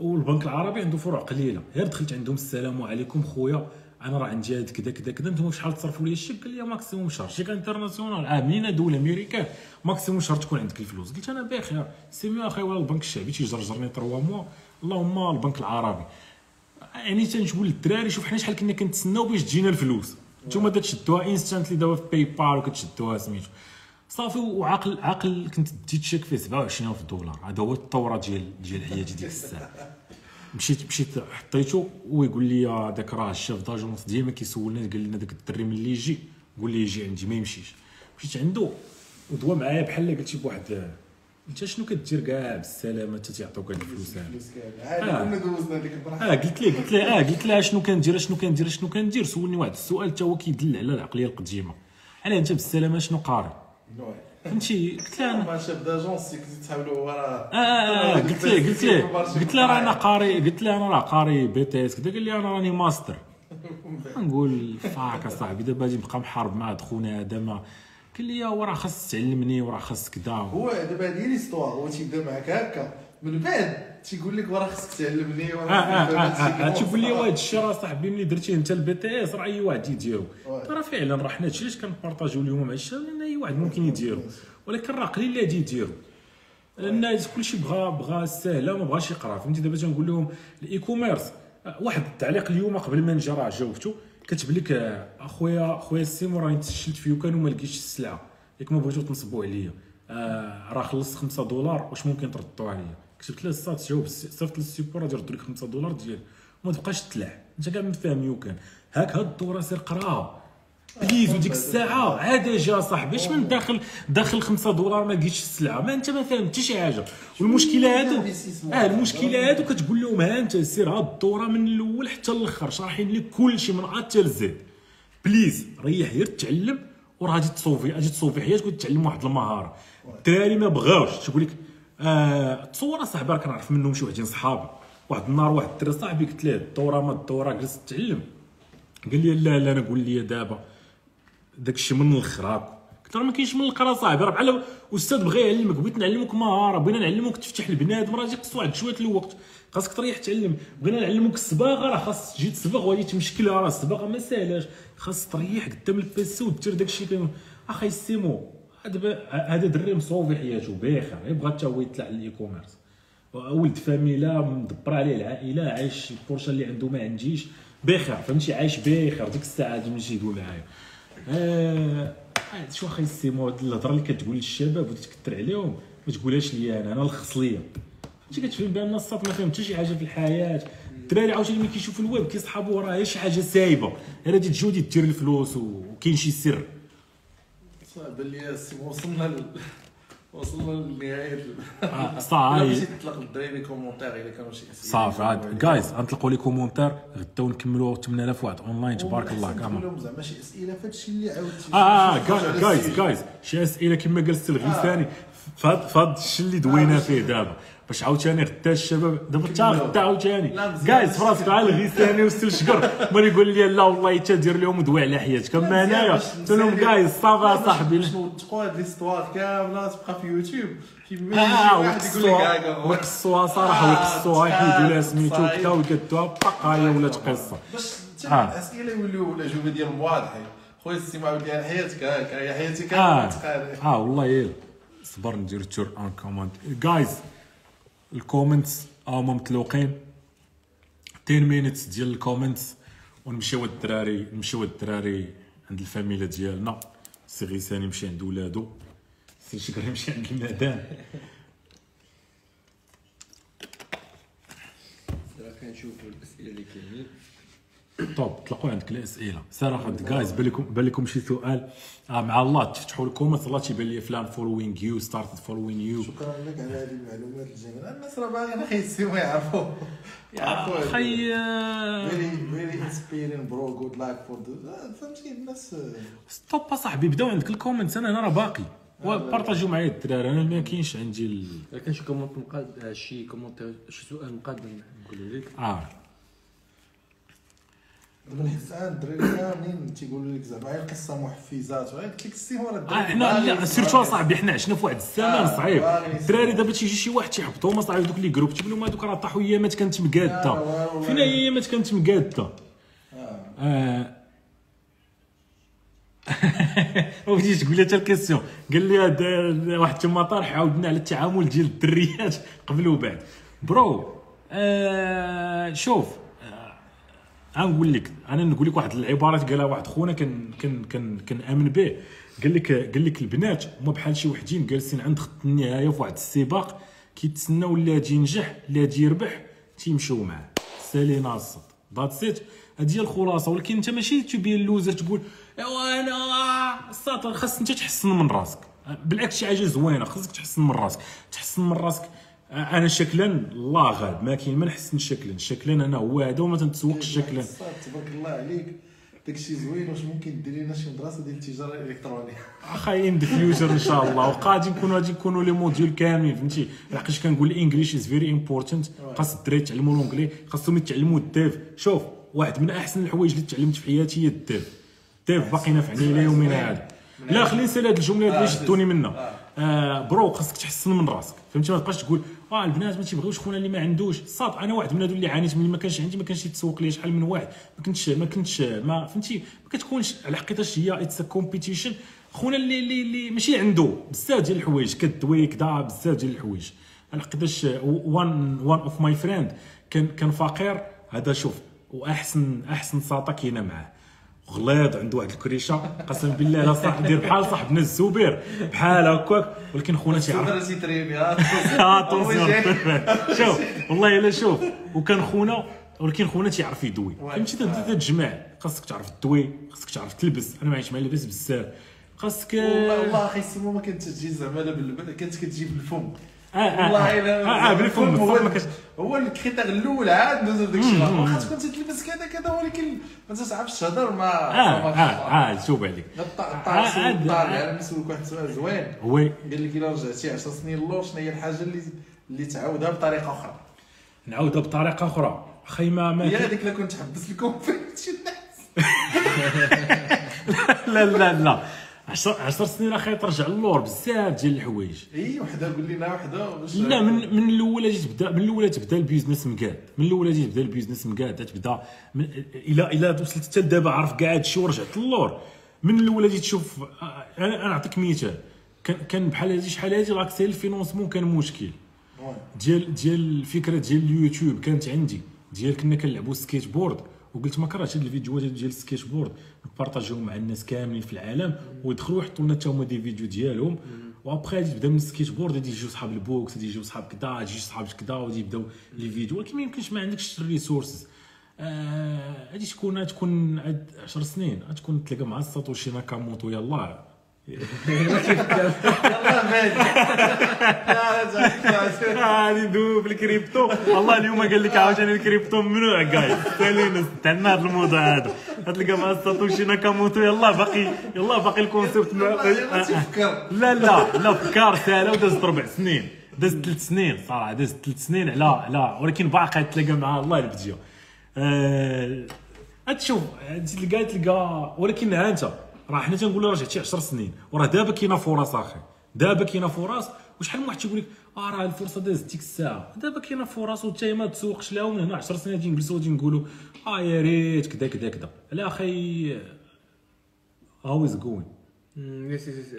Speaker 1: والبنك العربي عنده فروع قليلة. غير دخلت عندهم السلام عليكم خويا أنا راه عندي هاد كذا كذا كذا أنتم شحال تصرفوا لي الشيك قال لي maximum شهر. chèque international. عاملين دولة امريكان maximum شهر تكون عندك الفلوس. قلت أنا بخير. c'est mieux أخي ولا البنك الشعبي تيجرجرني 3 mois. اللهم البنك العربي. يعني تنقول للدراري شوف حنا شحال كنا كنتسناو باش تجينا الفلوس. نتوما تشدوها instantly دابا في PayPal وكتشدوها سميتو. صافي وعاقل عاقل كنت ديت شيك فيه 27000 دولار. هذا هو الثوره ديال ديال حياتي ديك الساعة مشيت مشيت حطيته ويقول لي داك راه ال chef d'agence ديما كيسولنا قال لنا داك الدري ملي يجي قول لي يجي عندي ما يمشيش. مشيت عنده ودوا معايا بحال قلتي بواحد انت شنو كدير كاع بالسلامة؟ حتى تيعطوك هاد الفلوس
Speaker 2: عادي كنا دوزنا ديك البراحة.
Speaker 1: آه قلت ليه قلت ليه آه قلت لها شنو كندير شنو كندير شنو كندير؟ سولني واحد السؤال حتى هو كيدل على العقلية القديمة. علاه انت بالسلامة شنو قاري فهمتي قلت لها أنا-
Speaker 2: ما chef d'agence كنت تحاولوا ورا
Speaker 1: آه قلت ليه قلت ليه قلت راه أنا قاري قلت ليه أنا راه قاري BTS كذا قال لي أنا راني ماستر نقول fuck اصاحبي دابا غادي نبقى محارب مع هاد خونا هذا ما قال لي هو راه خاص تعلمني وراه خاص كذا
Speaker 2: هو دابا هذه l'histoire هو تيبدا معاك هكا من بعد تيقول لك وراه خصك تعلمني
Speaker 1: آه
Speaker 2: وراه آه
Speaker 1: آه
Speaker 2: تفهم
Speaker 1: آه
Speaker 2: هادشي
Speaker 1: تيقول لي واحد الشيء راه صاحبي ملي درتيه انت ال BTS راه أي واحد يديرو. راه فعلا راه حنا هادشي علاش كنبارطاجيو اليوم مع الشباب؟ لأن أي واحد ممكن يديرو. ولكن راه قليل اللي غادي يديرو. لأن كلشي بغى بغى السهله ما بغاش يقرا فهمتي دابا تنقول لهم ال e-commerce آه، واحد التعليق اليوم قبل ما نجي راه جاوبته كتب لك آه، أخويا خويا السيمو راني تسجلت في YouCan وما لقيتش السلعة. ياك ما بغيتو تنصبوا عليا. آه راه خلصت 5 دولار واش ممكن تردوا عليا؟ كتبت له السات جاوب صيفط لل support غادي يردوا لك 5 دولار ديال وما تبقاش تلع انت كاع من فاهم YouCan هاك هاد الدورة سير قراها. please وديك الساعة عاد جا صاحبي اش من داخل داخل 5 دولار ما لقيتش السلعة. ما انت ما فاهم حتى شي حاجة. والمشكلة هادو آه المشكلة هادو كتقول لهم ها انت سير هاد الدورة من الأول حتى الأخر شارحين لك كل شيء من A حتى ل Z please ريح غير تعلم وراه غادي تصوفي غادي تصوفي حياتك وتتعلم واحد المهارة. الدراري ما بغاوش. تقول لك آه تصور اصاحبي راه كنعرف منهم شي وحدين صحابي واحد النهار واحد الدري صاحبي قلت له الدورة ما الدورة جلست تعلم. قال لي لا لا أنا قول لي دابا داك الشيء من الآخر هاكو قلت له ما كاينش من الآخر صاحبي راه بحال أستاذ بغى يعلمك بغيت نعلمك مهاره بغينا نعلمك تفتح البنادم راه يقص واحد شوية الوقت. خاصك تريح تعلم. بغينا نعلمك الصباغة راه خاص تجي تصبغ وغادي تمشكلها راه الصباغة ما ساهلاش. خاص تريح قدام ال PC ودير داك الشيء كامل أخي سيمو هذا دري مصوفي حياته بخير يبغى حتى هو يطلع لل e-commerce ولد فاميلا مدبر عليه العائلة عايش البورشة اللي عنده ما عنديش. بخير فهمتي؟ عايش بخير ديك الساعة نمشي يقول معايا آه شو أخي السيمو هاد الهضرة اللي كتقول للشباب وتكثر عليهم ما تقولهاش لي أنا أنا لخص ليا. فهمتي؟ كتفهم بأن الصاط ما فهم حتى شي حاجة في الحياة. الدراري عاوتاني ملي كيشوفوا الويب كيصحابوا راه شي حاجة سايبة. غادي تجودي دير الفلوس وكاين شي سر.
Speaker 2: لي السيم وصلنا ل... وصلنا لنهايه
Speaker 1: آه، صافي.
Speaker 2: مشيت تطلق للدراري commentaires الا كانوا شي أسئلة.
Speaker 1: صافي عاد جايز غنطلقوا les commentaires غدا ونكملوا 8000 واحد اونلاين تبارك الله
Speaker 2: كامل زعما شي أسئلة في هادشي اللي عاودتي
Speaker 1: آه جايز جايز شي أسئلة كما قال السي الغيثاني فهاد فهاد الشيء اللي دوينا فيه دابا. باش عاوتاني غدا الشباب دابا حتى غدا عاوتاني. guys فراسك على الغيثاني والسي الشكر ملي يقول لي لا والله حتى دير لهم ودوي على حياتك. أما انايا قلت لهم guys صافي صاحبي.
Speaker 2: باش نوثقوا هاد l'histoire كاملة تبقى في يوتيوب كيما آه
Speaker 1: ويقصوها
Speaker 2: صراحة
Speaker 1: ويقصوها يحيدوا لها سميتو وكذا ويقدوها بقايا ولات قصه
Speaker 2: باش حتى
Speaker 1: آه.
Speaker 2: الأسئلة يوليو الاجوبه ديالهم واضحين خويا السيمو عاود لي على حياتك هي حياتي
Speaker 1: آه
Speaker 2: كامله
Speaker 1: آه والله يلا. صبر ندير turn on comment guys ال comments هما مطلوقين 10 minutes ديال ال comments ونمشيو الدراري نمشيو الدراري عند الفاميلا ديالنا. سي غيسان يمشي عند ولادو. سي شكر يمشي عند المعدان
Speaker 3: دابا كنشوفوا الأسئلة اللي كاينين.
Speaker 1: طوب طلقوا عندك الاسئله صراحة guys بالكم بالكم شي سؤال. آه مع الله تفتحوا ال comment الله تيبان لي فلان following you start following you
Speaker 2: شكرا لك على هذه المعلومات الجميلة. الناس راه باغيين خيسيو يعرفوا. يعرفوا
Speaker 1: خي آه،
Speaker 2: very very inspiring bro good luck for فهمتي؟ الناس
Speaker 1: stop اصاحبي بداو عندك ال comment أنا راه باقي. بارطاجيو معايا الدراري. أنا ما كاينش عندي ال...
Speaker 3: كان شي comment مقاد شي commentaire شي سؤال مقاد نقولوا لك.
Speaker 2: آه. أن الدراري كاملين تيقولوا لك زعما غير قصة محفزات وغير قلت لك السيمو راه
Speaker 1: آه،
Speaker 2: الدراري
Speaker 1: حنا
Speaker 2: surtout
Speaker 1: صاحبي حنا عشنا في واحد الزمان
Speaker 2: آه،
Speaker 1: صعيب. الدراري دابا تيجي شي واحد تيحبطهم صاحبي دوك les groupes تيقول لهم هذوك راه طاحوا أيامات كانت
Speaker 2: آه،
Speaker 1: مقاده
Speaker 2: والله.
Speaker 1: فينا هي أيامات كانت مقادة.
Speaker 2: آه.
Speaker 1: آه. ما بديتش تقول حتى ال question قال لي هذا واحد تما طرح عاودنا على التعامل ديال الدريات قبل وبعد. bro آه شوف آه غنقول لك أنا نقول لك واحد العبارات قالها واحد خونا كان كان كان كنامن به. قال لك قال لك البنات هما بحال شي وحدين جالسين عند خط النهاية في واحد السباق كيتسناو اللي غادي ينجح اللي غادي يربح تيمشيو معاه. سالينا that's it that's it هذه هي الخلاصة. ولكن أنت ماشي تبي ال loser تقول أيوا أنا الساطر خاص أنت تحسن من راسك. بالعكس شي حاجة زوينة خاصك تحسن من راسك. تحسن من راسك أنا شكلا الله غالب ما كاين ما نحسن شكلا. شكلا أنا هو هذا وما تنتسوقش شكلا.
Speaker 2: صاد تبارك الله عليك. داكشي زوين واش ممكن دير لنا شي مدرسة ديال التجارة الإلكترونية؟
Speaker 1: اخا in the future إن شاء الله. وغادي نكونوا غادي نكونوا les modules كاملين فهمتي؟ لحقاش كنقول ال English is very important خاص الدراري يتعلموا ال Engli خاصهم يتعلموا ال dev. شوف واحد من أحسن الحوايج اللي تعلمت في حياتي هي ال dev. ال dev باقي نافعني إلى يومنا هذا. لا خلينا نسأل هذه الجملة اللي شدوني منها. آه bro خاصك تحسن من راسك. فهمتي؟ ما تبقاش تقول آه البنات ما تيبغيوش خونا اللي ما عندوش. صاد أنا واحد من هادو اللي عانيت ملي ما كانش عندي ما كانش يتسوق لي شحال من واحد. ما كنتش ما كنتش ما فهمتي؟ ما كتكونش على حقيقتاش هي it's competition خونا اللي اللي اللي ماشي عنده. بزاف ديال الحوايج. كدوي كدا بزاف ديال الحوايج. لحقاش one one of my friend كان كان فقير. هذا شوف واحسن أحسن ساطا كاينة معاه. غليظ عنده واحد الكريشة قسم بالله لا صاحب دير بحال صاحبنا الزبير بحال هكاك. ولكن خونا تيعرف شوف والله إلا شوف. وكان خونا ولكن خونا تيعرف يدوي. فهمتي؟ تبدا تجمع خاصك تعرف تدوي خاصك تعرف تلبس. أنا ما عرفتش مع لاباس بزاف. خاصك
Speaker 2: والله أخي سمو ما كانت تجي زعما كانت كتجي بالفم. والله
Speaker 1: آه
Speaker 2: إلا
Speaker 1: آه بالفم
Speaker 2: هو
Speaker 1: ما
Speaker 2: هو ال critère الأول عاد نزل داك الشيء واخا تكون تلبس كذا كذا ولكن ما تعرفش تهضر مع
Speaker 1: آه آه آه شوف عليك. عاد-
Speaker 2: طالع نسولك واحد السؤال زوين.
Speaker 1: هو
Speaker 2: قال لك الا رجعتي 10 سنين للور شنو هي الحاجة اللي اللي تعاودها بطريقة أخرى.
Speaker 1: نعاودها بطريقة أخرى. أخي ما ما
Speaker 2: هي هذيك اللي كنت حبس لكم في شي ناس
Speaker 1: لا لا لا. 10 10 سنين أخي ترجع للور بزاف ديال الحوايج.
Speaker 2: إي وحده قول لنا وحده
Speaker 1: لا من من الأول تبدا من الأول تبدا ال business مقاد. من الأول تبدا ال business مقاد تبدا إلى إلى وصلت حتى دابا عارف كاع هادشي ورجعت للور. من الأول غادي تشوف أنا نعطيك مثال كان كان بحال هادي شحال هادي l'accès au financement كان مشكل. ديال ديال الفكرة ديال اليوتيوب كانت عندي. ديال كنا كنلعبوا سكيت بورد وقلت ما كرهتش هاد الفيديوهات ديال السكيت بورد نبارطاجيهم مع الناس كاملين في العالم ويدخلوا يحطوا لنا حتى هما des vidéos ديالهم. وأبخي غادي تبدا من السكيت بورد غادي يجيو صحاب ال box غادي يجيو صحاب كدا غادي يجيو صحاب كدا وغادي يبداو les vidéos. ولكن ما يمكنش ما عندكش ال resources. آه، غادي تكون تكون عاد 10 سنين غتكون تلقى مع ساتوشي ناكاموتو يلاه.
Speaker 2: لا لا
Speaker 1: ندوب في الكريبتو. والله اليوم قال لك عاوتاني الكريبتو ممنوع okay سالينا تعنا هذا الموضوع هذا. غتلقى مع ساتوشي ناكاموتو. يلا باقي يلا باقي الكونسيبت. لا لا لا فكار ساهله ودازت ربع سنين. دازت ثلاث سنين صراحة دازت ثلاث سنين. على على ولكن باقي تلقى مع الله البديه آه تشوف تلقى تلقى ولكن ها انت راه حنا تنقولوا رجعتي 10 سنين وراه دابا كاينة فرص أخي. دابا كاينة فرص وشحال من واحد تيقول لك آه راه الفرصة دازت ديك الساعة. دابا كاينة فرص وانت ما تسوقش لها ومن هنا 10 سنين غادي نجلسوا غادي نقولوا آه يا ريت كذا كذا كذا لا أخي how is going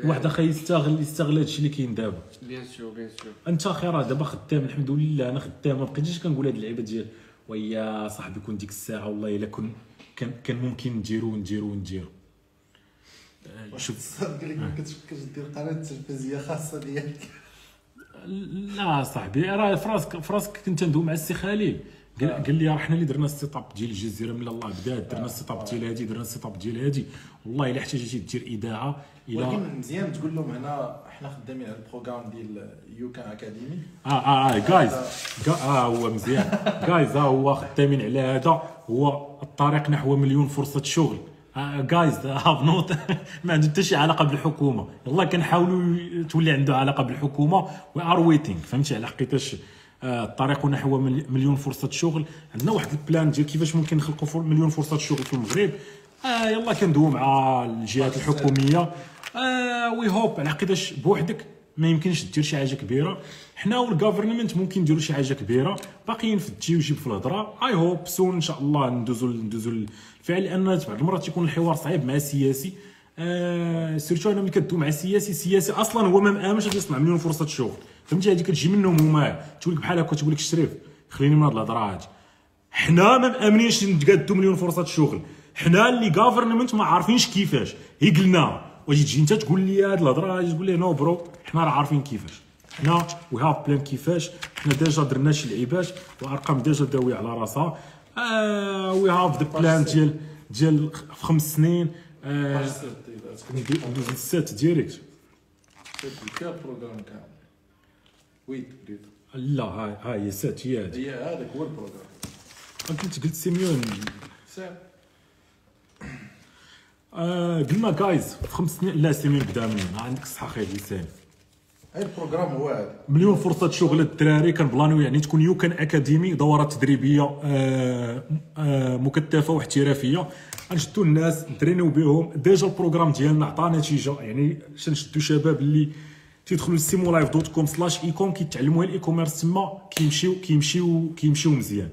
Speaker 1: واحد أخي يستغل يستغل هادشي اللي كاين دابا.
Speaker 3: bien sûr bien sûr
Speaker 1: أنت أخي راه دابا خدام الحمد لله أنا خدام ما بقيتش كنقول هاد اللعيبة ديال ويا صاحبي كون ديك الساعة والله إلا كن كان كان ممكن نديرو نديرو نديرو شوف.
Speaker 2: صدق لك ما كتفكرش دير قناة تلفزيونيه خاصة ديالك
Speaker 1: لا صاحبي راه في راسك في راسك كنت ندوي مع السي خليل. قال قال لي راه حنا اللي درنا ال setup ديال الجزيرة من الله بدات درنا ال setup ديال هادي درنا ال setup ديال هادي. والله إلا احتاجتي دير اذاعه إلى
Speaker 2: ولكن مزيان تقول لهم هنا حنا خدامين على ال programme ديال You Can Academy.
Speaker 1: آه آه آه guys آه هو مزيان. guys آه هو خدامين على هذا. هو الطريق نحو مليون فرصة شغل. guys هاف نوت ما عنده حتى شي علاقة بالحكومة. يلا كنحاولوا تولي عنده علاقة بالحكومة. we are waiting فهمتي؟ على حقيقه آه، الطريق نحو ملي- مليون فرصة شغل. عندنا واحد ال plan ديال كيفاش ممكن نخلقوا مليون فرصة شغل في المغرب. آه يلا كندويو مع الجهات الحكومية. آه we hope على حقيقه بوحدك ما يمكنش دير شي حاجة كبيرة. حنا وال government ممكن نديروا شي حاجة كبيرة. باقيين في التجي وجيب في الهضرة. I hope soon إن شاء الله ندوزو ندوزو الفعل لأن بعض المرات يكون الحوار صعيب مع السياسي. آه سيرتو أنا ملي كدوي مع السياسي السياسي أصلا هو ما مآمنش غادي يصنع مليون فرصة شغل. فهمتي؟ هذيك كتجي منهم هما تقول لك بحال هكا تقول لك الشريف خليني من هاد الهضرة هادي. حنا ما مآمنينش نتقادوا مليون فرصة شغل. حنا ال government ما عارفينش كيفاش. هي قلنا. واش تجي انت تقول لي هاد الهضرة تقول لي no bro حنا راه عارفين كيفاش. حنا we have plan كيفاش حنا déjà درنا شي لعيبات وأرقام déjà داوية على راسها. آه we have the plan ديال ديال في خمس سنين. آه ندوز للسات ديريكت لا هاي هاي سات هي
Speaker 2: هي هذاك هو البروغرام
Speaker 1: قلت قلت سيميون. قلنا جايز في خمس سنين لا مني ما عندك الصحه خير لسان
Speaker 2: هاي البروغرام هو هذا؟
Speaker 1: مليون فرصة شغل للدراري كنبلانيو يعني تكون يو كان أكاديمي دورات تدريبية آه آه مكثفة واحترافية. غنشدو الناس نترينيو بهم. déjà ال programme ديالنا عطى نتيجة. يعني شنشدو شباب اللي تيدخلوا ل SimoLife dot com slash e-com كيتعلموا ال e-commerce تما كيمشيو كيمشيو كيمشيو مزيان.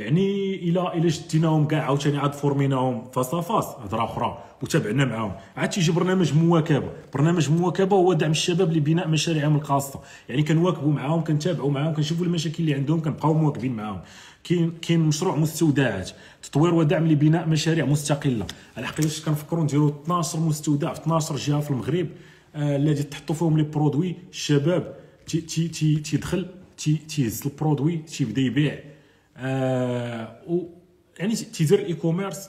Speaker 1: يعني إلى إلى شديناهم كاع عاوتاني عاد فورميناهم فاس فاس هضرة أخرى وتابعنا معاهم. عاد تيجي برنامج مواكبة. برنامج مواكبة هو دعم الشباب لبناء مشاريعهم الخاصه يعني كنواكبوا معاهم كنتابعوا معاهم كنشوفوا المشاكل اللي عندهم كنبقاو مواكبين معاهم. كاين كاين مشروع مستودعات. تطوير ودعم لبناء مشاريع مستقلة. على حقيقة كنفكروا نديروا 12 مستودع في 12 جهة في المغرب آه، الذي تحطوا فيهم les produits الشباب تي تي تي تيدخل تي تيهز ال produit تيبدا يبيع. آه و يعني تيدير ال e-commerce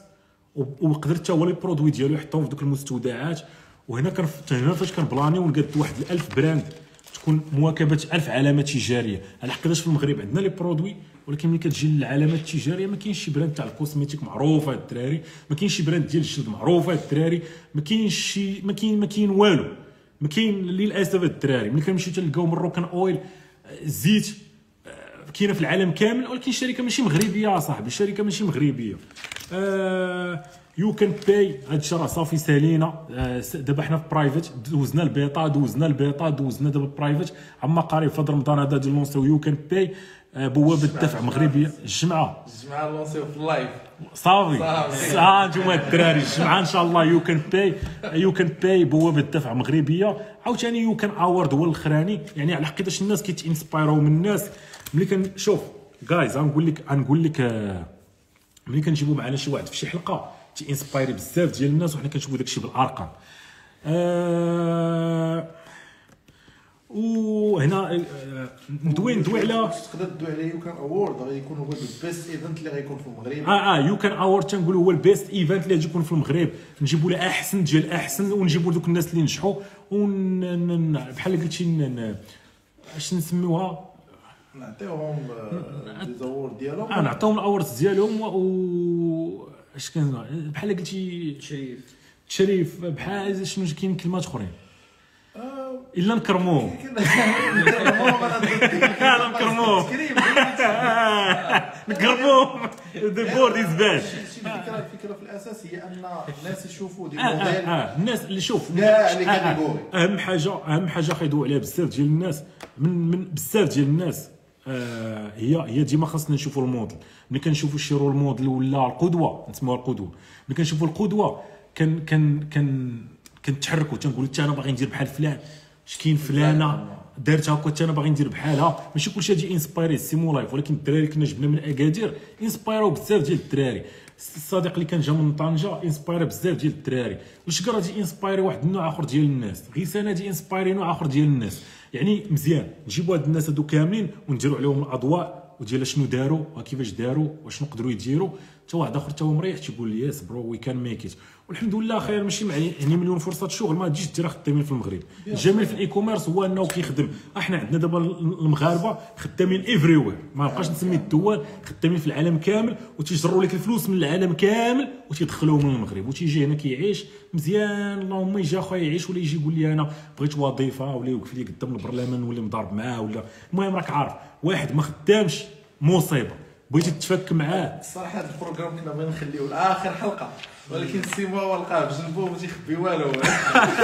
Speaker 1: و- ويقدر حتى هو ال produit ديالو يحطهم في دوك المستودعات. وهنا كان هنا فاش كن plani ونقاد واحد الألف brand تكون مواكبة ألف علامة تجارية. على حقيقة في المغرب عندنا les produits ولكن ملي كتجي للعلامات التجارية ما كاينش شي brand تاع ال cosmétique معروف هاد الدراري. ما كاينش شي brand ديال الجلد معروف هاد الدراري. ما كاينش شي ما كاين ما كاين والو. ما كاين للاسف هاد الدراري. ملي كنمشيو تلقاو Moroccan oil آه، زيت كاينة في العالم كامل ولكن الشركة ماشي مغربية يا صاحبي الشركة ماشي مغربية. You Can Pay هاد الشيء راه صافي سالينا آه، دابا حنا في private دوزنا البيطا دوزنا البيطا دوزنا دابا private عما قريب هاد رمضان هذا ديال لونسيو You Can Pay آه، بوابة الدفع مغربية. الجمعه
Speaker 2: الجماعه لونسيو في ال live
Speaker 1: صافي.
Speaker 2: صافي.
Speaker 1: ها أنتم الدراري. الجمعه إن شاء الله You Can Pay You Can Pay بوابة الدفع مغربية. عاوتاني You Can Award هو الاخراني يعني على حقيقة الناس كيت inspireو من الناس. ملي كان شوف جايز غنقول لك غنقول لك آه، ملي كنجيبوا معنا شي واحد في شي حلقة تي inspireي بزاف ديال الناس وحنا كنشوفوا داكشي بالأرقام. آه وهنا آه، ندوي ندوي على
Speaker 2: تقدر تدوي عليه You Can Award غادي يكون هو ال best event اللي غيكون في المغرب.
Speaker 1: آه آه You Can Award تنقولوا هو ال best event اللي غادي يكون في المغرب. نجيبوا له أحسن ديال أحسن ونجيبوا دوك الناس اللي نجحوا وين بحال قلتي اش نسميوها؟
Speaker 2: نعطيوهم des awards ديالهم.
Speaker 1: آه نعطيهم ال awards ديالهم و اش كان بحال قلتي
Speaker 3: شريف.
Speaker 1: شريف بحال شنو كاين كلمات أخرين.
Speaker 2: آه،
Speaker 1: إلا نكرموهم
Speaker 2: أنا
Speaker 1: نكرموهم نكرموهم ذا بورد از باد
Speaker 2: الفكرة في الأساس هي أن الناس يشوفوا دي
Speaker 1: آه
Speaker 2: موديل.
Speaker 1: الناس اللي شوف. آه، آه. أهم حاجة أهم حاجة خيدوي عليها بزاف ديال الناس. من من بزاف ديال الناس. آه هي هي ديما خاصنا نشوفوا الموديل. ملي كنشوفوا شي role model ولا القدوة نسموها القدوة. ملي كنشوفوا القدوة كان كان كان كنتحركوا تنقولوا حتى أنا باغي ندير بحال فلان. اش كاين فلانة دارت هكا حتى أنا باغي ندير بحالها. ماشي كلشي غادي inspireي SimoLife ولكن الدراري كنا جبنا من أكادير inspireاو بزاف ديال الدراري. الصديق اللي كان جا من طنجة inspire بزاف ديال الدراري. وشكرا غادي inspireي واحد النوع آخر ديال الناس؟ غيسان غادي inspireي نوع آخر ديال الناس. يعني مزيان. نجيبوا هاد الناس هادو كاملين ونديروا عليهم الأضواء وديال شنو داروا وكيفاش داروا وشنو قدروا يديروا. حتى واحد آخر حتى هو مريح تيقول لي yes bro we can make it والحمد لله خير ماشي مع يعني مليون فرصة شغل ما تجيش ديرها خدامين في المغرب. الجميل في ال e-commerce هو إنه كيخدم. إحنا عندنا دابا المغاربة خدامين everywhere ما بقاش نسمي الدول خدامين في العالم كامل وتيجروا لك الفلوس من العالم كامل وتيدخلوهم من المغرب. وتيجي هنا كيعيش مزيان. اللهم يجي أخويا يعيش ولا يجي يقول لي أنا بغيت وظيفة ولا يوقف لي قدام البرلمان ولا مضارب معاه ولا المهم راك عارف واحد ما خدامش مصيبة. بغيتي تفك معاه.
Speaker 2: الصراحه هذا ال programme كنا بغينا نخليوه لآخر حلقة. ولكن السيمو هو لقاه بجنبو ما تيخبي والو.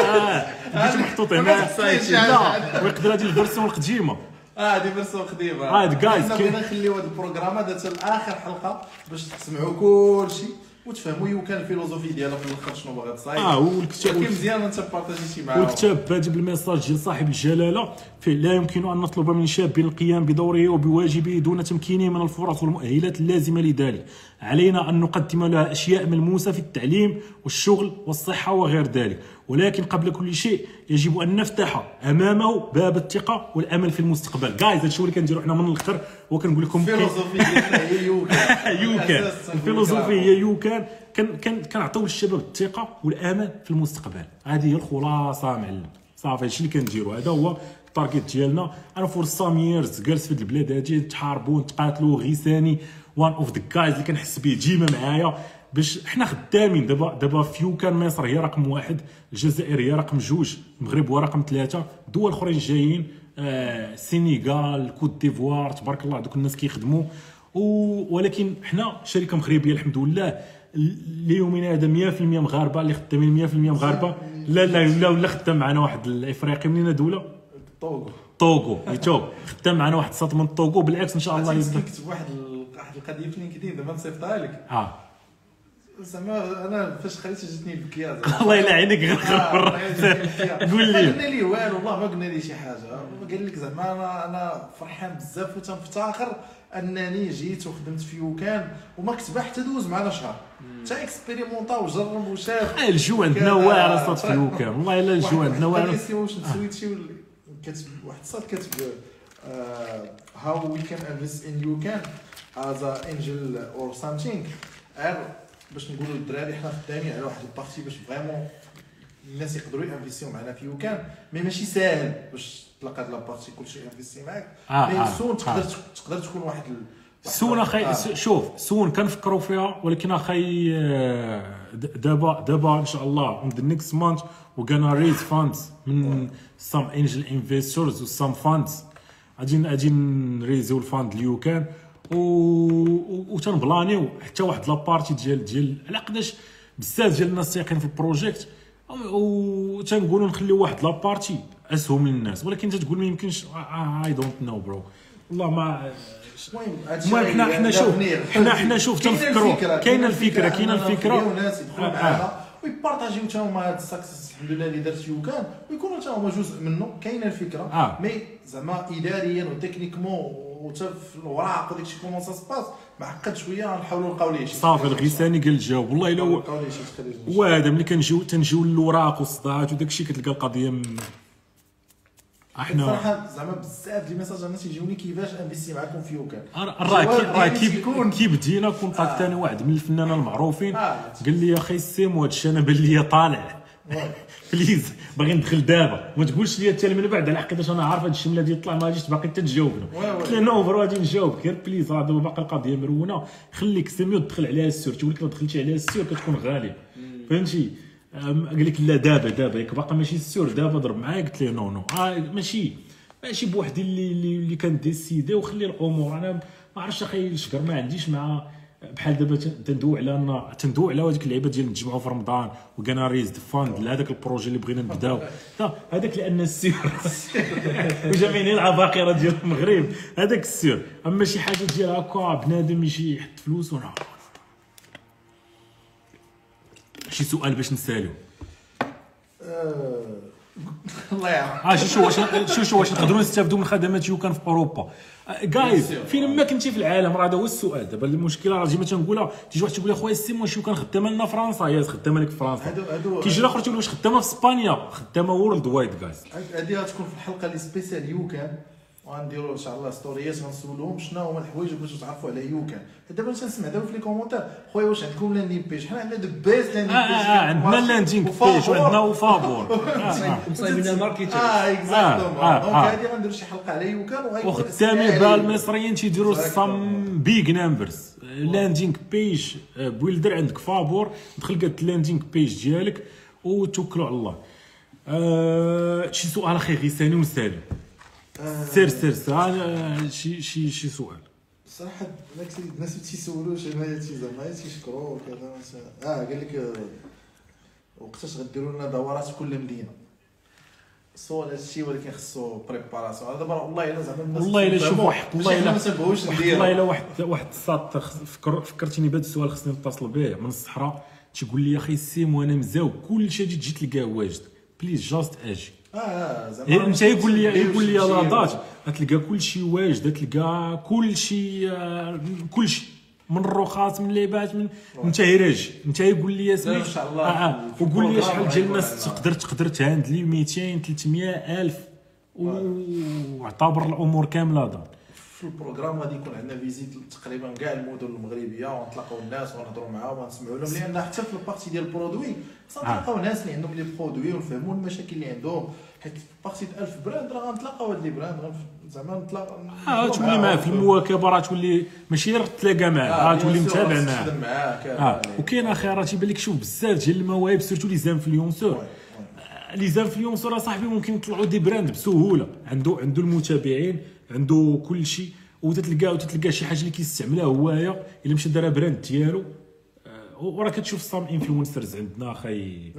Speaker 1: جيت محطوط
Speaker 2: ما
Speaker 1: هنا. لا ويقدر هذه ال version القديمه
Speaker 2: آه هذه version قديمه
Speaker 1: آه،
Speaker 2: حنا
Speaker 1: كاين-
Speaker 2: بغينا نخليو هذا ال programme هذا حتى لاخر حلقة باش تسمعوا كلشي. وتفهموا You Can ال philosophie ديالها في الآخر شنو باغا تصايب
Speaker 1: آه والكتاب
Speaker 2: ولكن مزيان انت partagيتي معاهم
Speaker 1: والكتاب بادئ بال message ديال صاحب الجلاله فيه لا يمكن ان نطلب من شاب القيام بدوره وبواجبه دون تمكينه من الفرص والمؤهلات اللازمه لذلك علينا ان نقدم له اشياء ملموسه في التعليم والشغل والصحه وغير ذلك ولكن قبل كل شيء يجب أن نفتح أمامه باب الثقة والأمل في المستقبل. guys هادشي اللي كنديرو حنا من الآخر وكنقول لكم كاين-
Speaker 2: ال philosophie ديالنا هي
Speaker 1: YouCan YouCan
Speaker 2: أساس
Speaker 1: ال philosophie هي YouCan كان كان كنعطيو للشباب الثقة والأمل في المستقبل. هذه هي الخلاصة معلم. صافي هادشي اللي كنديرو. هذا هو ال target ديالنا. أنا for some years جالس في هاد البلاد هادي نتحاربوا نتقاتلوا غيساني. one of the guys اللي كنحس به ديما معايا. باش حنا خدامين. دابا دابا ف YouCan مصر هي رقم واحد الجزائر هي رقم جوج المغرب هو رقم ثلاثة. دول أخرين جايين آه السينيغال كوت ديفوار تبارك الله دوك الناس كيخدموا. ولكن حنا شركة مغربية الحمد لله. اليومين هذا 100% مغاربة اللي خدامين 100% مغاربة. لا لا لا ولا خدام معنا واحد الإفريقي. منين دوله
Speaker 2: طوغو.
Speaker 1: طوغو إيتو. خدام معنا واحد الساط من طوغو. بالعكس إن شاء الله يزيد
Speaker 2: كتب واحد واحد القضية في LinkedIn دابا نصيفطها لك.
Speaker 1: آه.
Speaker 2: زعما أنا فاش خليتها جاتني البكيه.
Speaker 1: الله يلعنك غير
Speaker 2: آه،
Speaker 1: خبر
Speaker 2: والله جاتني البكية.
Speaker 1: قول
Speaker 2: ما
Speaker 1: لي
Speaker 2: قلنا لي والو والله ما قلنا لي شي حاجة. قال لك زعما أنا أنا فرحان بزاف وتنفتخر أنني جيت وخدمت في يوكان وما كتبها حتى دوز معنا شهر. حتى اكسبيريمونطا وجرب وشاف.
Speaker 1: آه، الجو عندنا واعر صاد في يوكان والله إلا الجو عندنا واعر
Speaker 2: واش سويتشي كاتب واحد الصاد كاتب هاو وي كان انفست ان يو كان از انجل اور سامثينغ غير باش نقولوا للدراري حنا خدامين على واحد البارتي باش فريمون الناس يقدروا ينفيستيو معنا في YouCan mais ماشي ساهل باش تلقى هاد la partie كلشي ينفيستي معاك.
Speaker 1: آه،
Speaker 2: mais
Speaker 1: آه،
Speaker 2: سون تقدر
Speaker 1: آه.
Speaker 2: تقدر تكون واحد ال-
Speaker 1: سون أخي
Speaker 2: آه.
Speaker 1: شوف سون كنفكروا فيها ولكن أخي آه، دابا دابا إن شاء الله in the next month we're gonna raise funds من some angel investors و some funds. غادي غادي نريزيو ال fund اللي كان و و- وتنبلانيو حتى واحد la partie ديال ديال على قداش بزاف ديال الناس تايقين في ال project. وتنقولوا نخليو واحد la partie اسهم للناس ولكن تتقول ما يمكنش. I don't know bro والله ما
Speaker 2: المهم
Speaker 1: حنا حنا شوف. حنا حنا شوف تنفكروا كاينة
Speaker 2: الفكرة
Speaker 1: كاينة
Speaker 2: الفكرة. الناس يدخلوا
Speaker 1: آه،
Speaker 2: معنا ويبارطاجيو حتى هما هاد ال success الحمد لله اللي دارت YouCan ويكونوا حتى هما جزء منه كاينة الفكرة.
Speaker 1: آه.
Speaker 2: mais زعما اداريا و techniquement وحتى في الاوراق وداك الشيء comment ça se passe؟ معقد شوية نحاولوا نلقاو ليه شي
Speaker 1: صافي الغيساني قال الجواب. والله إلا هو وهذا ملي كنجيو تنجيو للوراق والصداعات وداك الشيء كتلقى القضية م... إحنا
Speaker 2: صراحة زعما بزاف دي ميساج الناس يجوني كيفاش انفيستي معاكم في يوكان
Speaker 1: راه راه
Speaker 2: ديالي
Speaker 1: كي
Speaker 2: تيكون-
Speaker 1: كي بدينا كونتاكتاني واحد من الفنانين المعروفين.
Speaker 2: آه.
Speaker 1: قال لي يا أخي السيم وهذا الشيء أنا بان لي طالع. بليز باغي ندخل دابا. ما تقولش لي حتى من بعد على حقيقة أنا عارف هذا الشيء ملي غادي يطلع ما غاديش باقي تجاوبنا.
Speaker 2: وي وي.
Speaker 1: قلت له نو برو غادي نجاوبك غير بليز راه دابا باقي القضية مرونة. خليك سيميو تدخل عليها السور. تقول لك لو دخلتي عليها السور كتكون غالية. فهمتي؟ قال لك لا دابا دابا ياك باقي ماشي السور. دابا ضرب معايا. قلت له نو نو. آه ماشي ماشي بوحدي اللي اللي, اللي كان ديسيدي وخلي الأمور. أنا ما عرفتش أخي الشكر ما عنديش مع بحال دابا تن- تندوي على ان تندوي على هذيك اللعيبه ديال نتجمعوا في رمضان وكانا ريزد فاند لهذاك البروجي اللي بغينا نبداو لا هذاك لأن السير وجميعين العباقره ديال المغرب هذاك السير اما شي حاجة ديال هكا بنادم يجي يحط فلوس ونهار شي سؤال باش نسالو
Speaker 2: آه، الله
Speaker 1: آه واش شو شو واش نقدروا نستافدوا من خدمات YouCan في اوروبا guys فين ما كنتي في العالم راه هذا هو السؤال. دابا المشكلة راه ديما تنقولها تيجي واحد تيقول لي خويا السي واش YouCan خدامة لنا فرنسا. يا خدامة لك في فرنسا كيجي الآخر تيقول واش خدامة في إسبانيا؟ خدامة worldwide guys
Speaker 2: هادي غتكون في الحلقة اللي سبيسيال يوكان وغنديروا ان شاء الله ستوريات غنسولوهم شنو هما الحوايج بغيتو تعرفوا على يوكان دابا باش نسمع دابا في لي كومونتير خويا واش عندكم لاندين بيج حنا عندنا دو بيست
Speaker 1: آه
Speaker 2: لاندين
Speaker 1: آه
Speaker 2: بيج
Speaker 1: آه، عندنا لاندينغ بيج وعندنا وفابور.
Speaker 3: مصايبين الماركتينغ
Speaker 2: آه اكزاكتومون دونك. هادي غنديروا شي حلقة على يوكان وغيكون
Speaker 1: وخدامي
Speaker 2: أسئلة
Speaker 1: بها. المصريين تيديروا سام بيج نمبرز لاندينغ بيج بويلدر عندك فابور. دخل قد اللاندينغ بيج ديالك وتوكلوا على الله. آه، شي سؤال أخي غيساني ونسالي سير سير سير. شي شي شي سؤال.
Speaker 2: صراحة داك الناس ما تيسولوش أنا تي زعما تيشكروا وكذا آه قال لك آه، وقتاش غديروا لنا دورات في كل مدينه هذا الشيء ولكن خصو préparation دابا والله إلا زعما
Speaker 1: والله إلا شوف. واحد والله الا
Speaker 2: ما تنبغوش نديروا
Speaker 1: والله إلا واحد واحد الساط فكر فكرتيني بهذا السؤال خصني نتصل به من الصحراء. تيقول لي يا أخي السيم وأنا مزاو كلشي أجي تجي تلقاه واجد. بليز جاست
Speaker 2: أجي آه زعما
Speaker 1: إيه، أنت يقول لي يقول لي يا
Speaker 2: نمشيو.
Speaker 1: لاداج غتلقى كلشي واجد غتلقى كلشي آه، كلشي من الرخاص من اللعبات من أنت غير أجي أنت يقول لي
Speaker 2: لا،
Speaker 1: سميت
Speaker 2: إن شاء الله
Speaker 1: آه آه. وقول لي شحال ديال الناس. تقدر تقدر تهاند لي 200 300 ألف واعتبر الأمور كاملة دار
Speaker 2: في البروغرام غادي يكون عندنا فيزيت تقريبا كاع المدن المغربية ونتلاقاو الناس ونهضروا معاهم ونسمعوا لهم لأن حتى في البارتي ديال البرودوي خصنا
Speaker 1: آه.
Speaker 2: ناس اللي عندهم les produits ونفهموا المشاكل اللي عندهم حيت د 1000 brand راه غنتلاقاو هاد les brands زعما نتلاقاو
Speaker 1: آه تولي معاه في المواكبة راه تولي ماشي غير تلاقى معاه
Speaker 2: آه،
Speaker 1: آه تولي متابع معاه. آه وكاين أخي راه تيبان لك شوف بزاف ديال المواهب surtout les influenceurs. les influenceurs اصاحبي ممكن يطلعوا des brands بسهولة. عنده عنده المتابعين عنده كل شيء وتتلقاه وتتلقاه شي حاجة اللي كيستعملها هوايا إلا مشى دار brand ديالو. آه، وراه كتشوف some influencers عندنا أخي.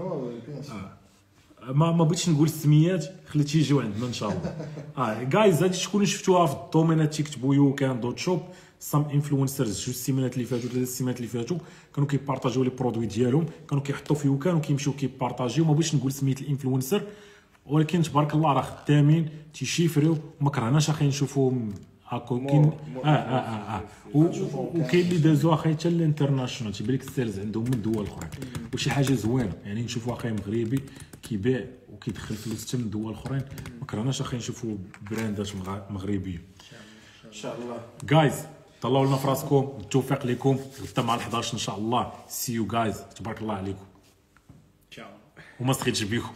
Speaker 1: ما ما بغيتش نقول السميات خليت يجيو عندنا ان شاء الله آه guys هادي تكونوا شفتوها في ال domaine ات تيكتبوا YouCan dot shop some influencers جوج السيمانات اللي فاتوا ثلاث السيمانات اللي فاتوا كانوا كيبارطاجيو les produits ديالهم كانوا كيحطوا في YouCan وكيمشيو كيبارطاجيو ما بغيتش نقول سميت ال influencer ولكن تبارك الله راه خدامين تيشيفريو وما كرهناش أخي نشوفوهم هاكو كاين آه آه آه وكاين اللي دازو أخي حتى ال international تيبان لك ال sales عندهم من دول أخرى وشي حاجة زوينه يعني نشوفوا أخي مغربي كيبيع وكيدخل فلوس حتى من دول اخرين ما كرهناش أخي نشوفوا براندات مغ- مغربيه
Speaker 2: ان شاء الله
Speaker 1: guys طلعوا لنا في راسكم التوفيق لكم غدا مع ال 11 ان شاء الله سي يو جايز تبارك الله عليكم وما سخيتش بيكم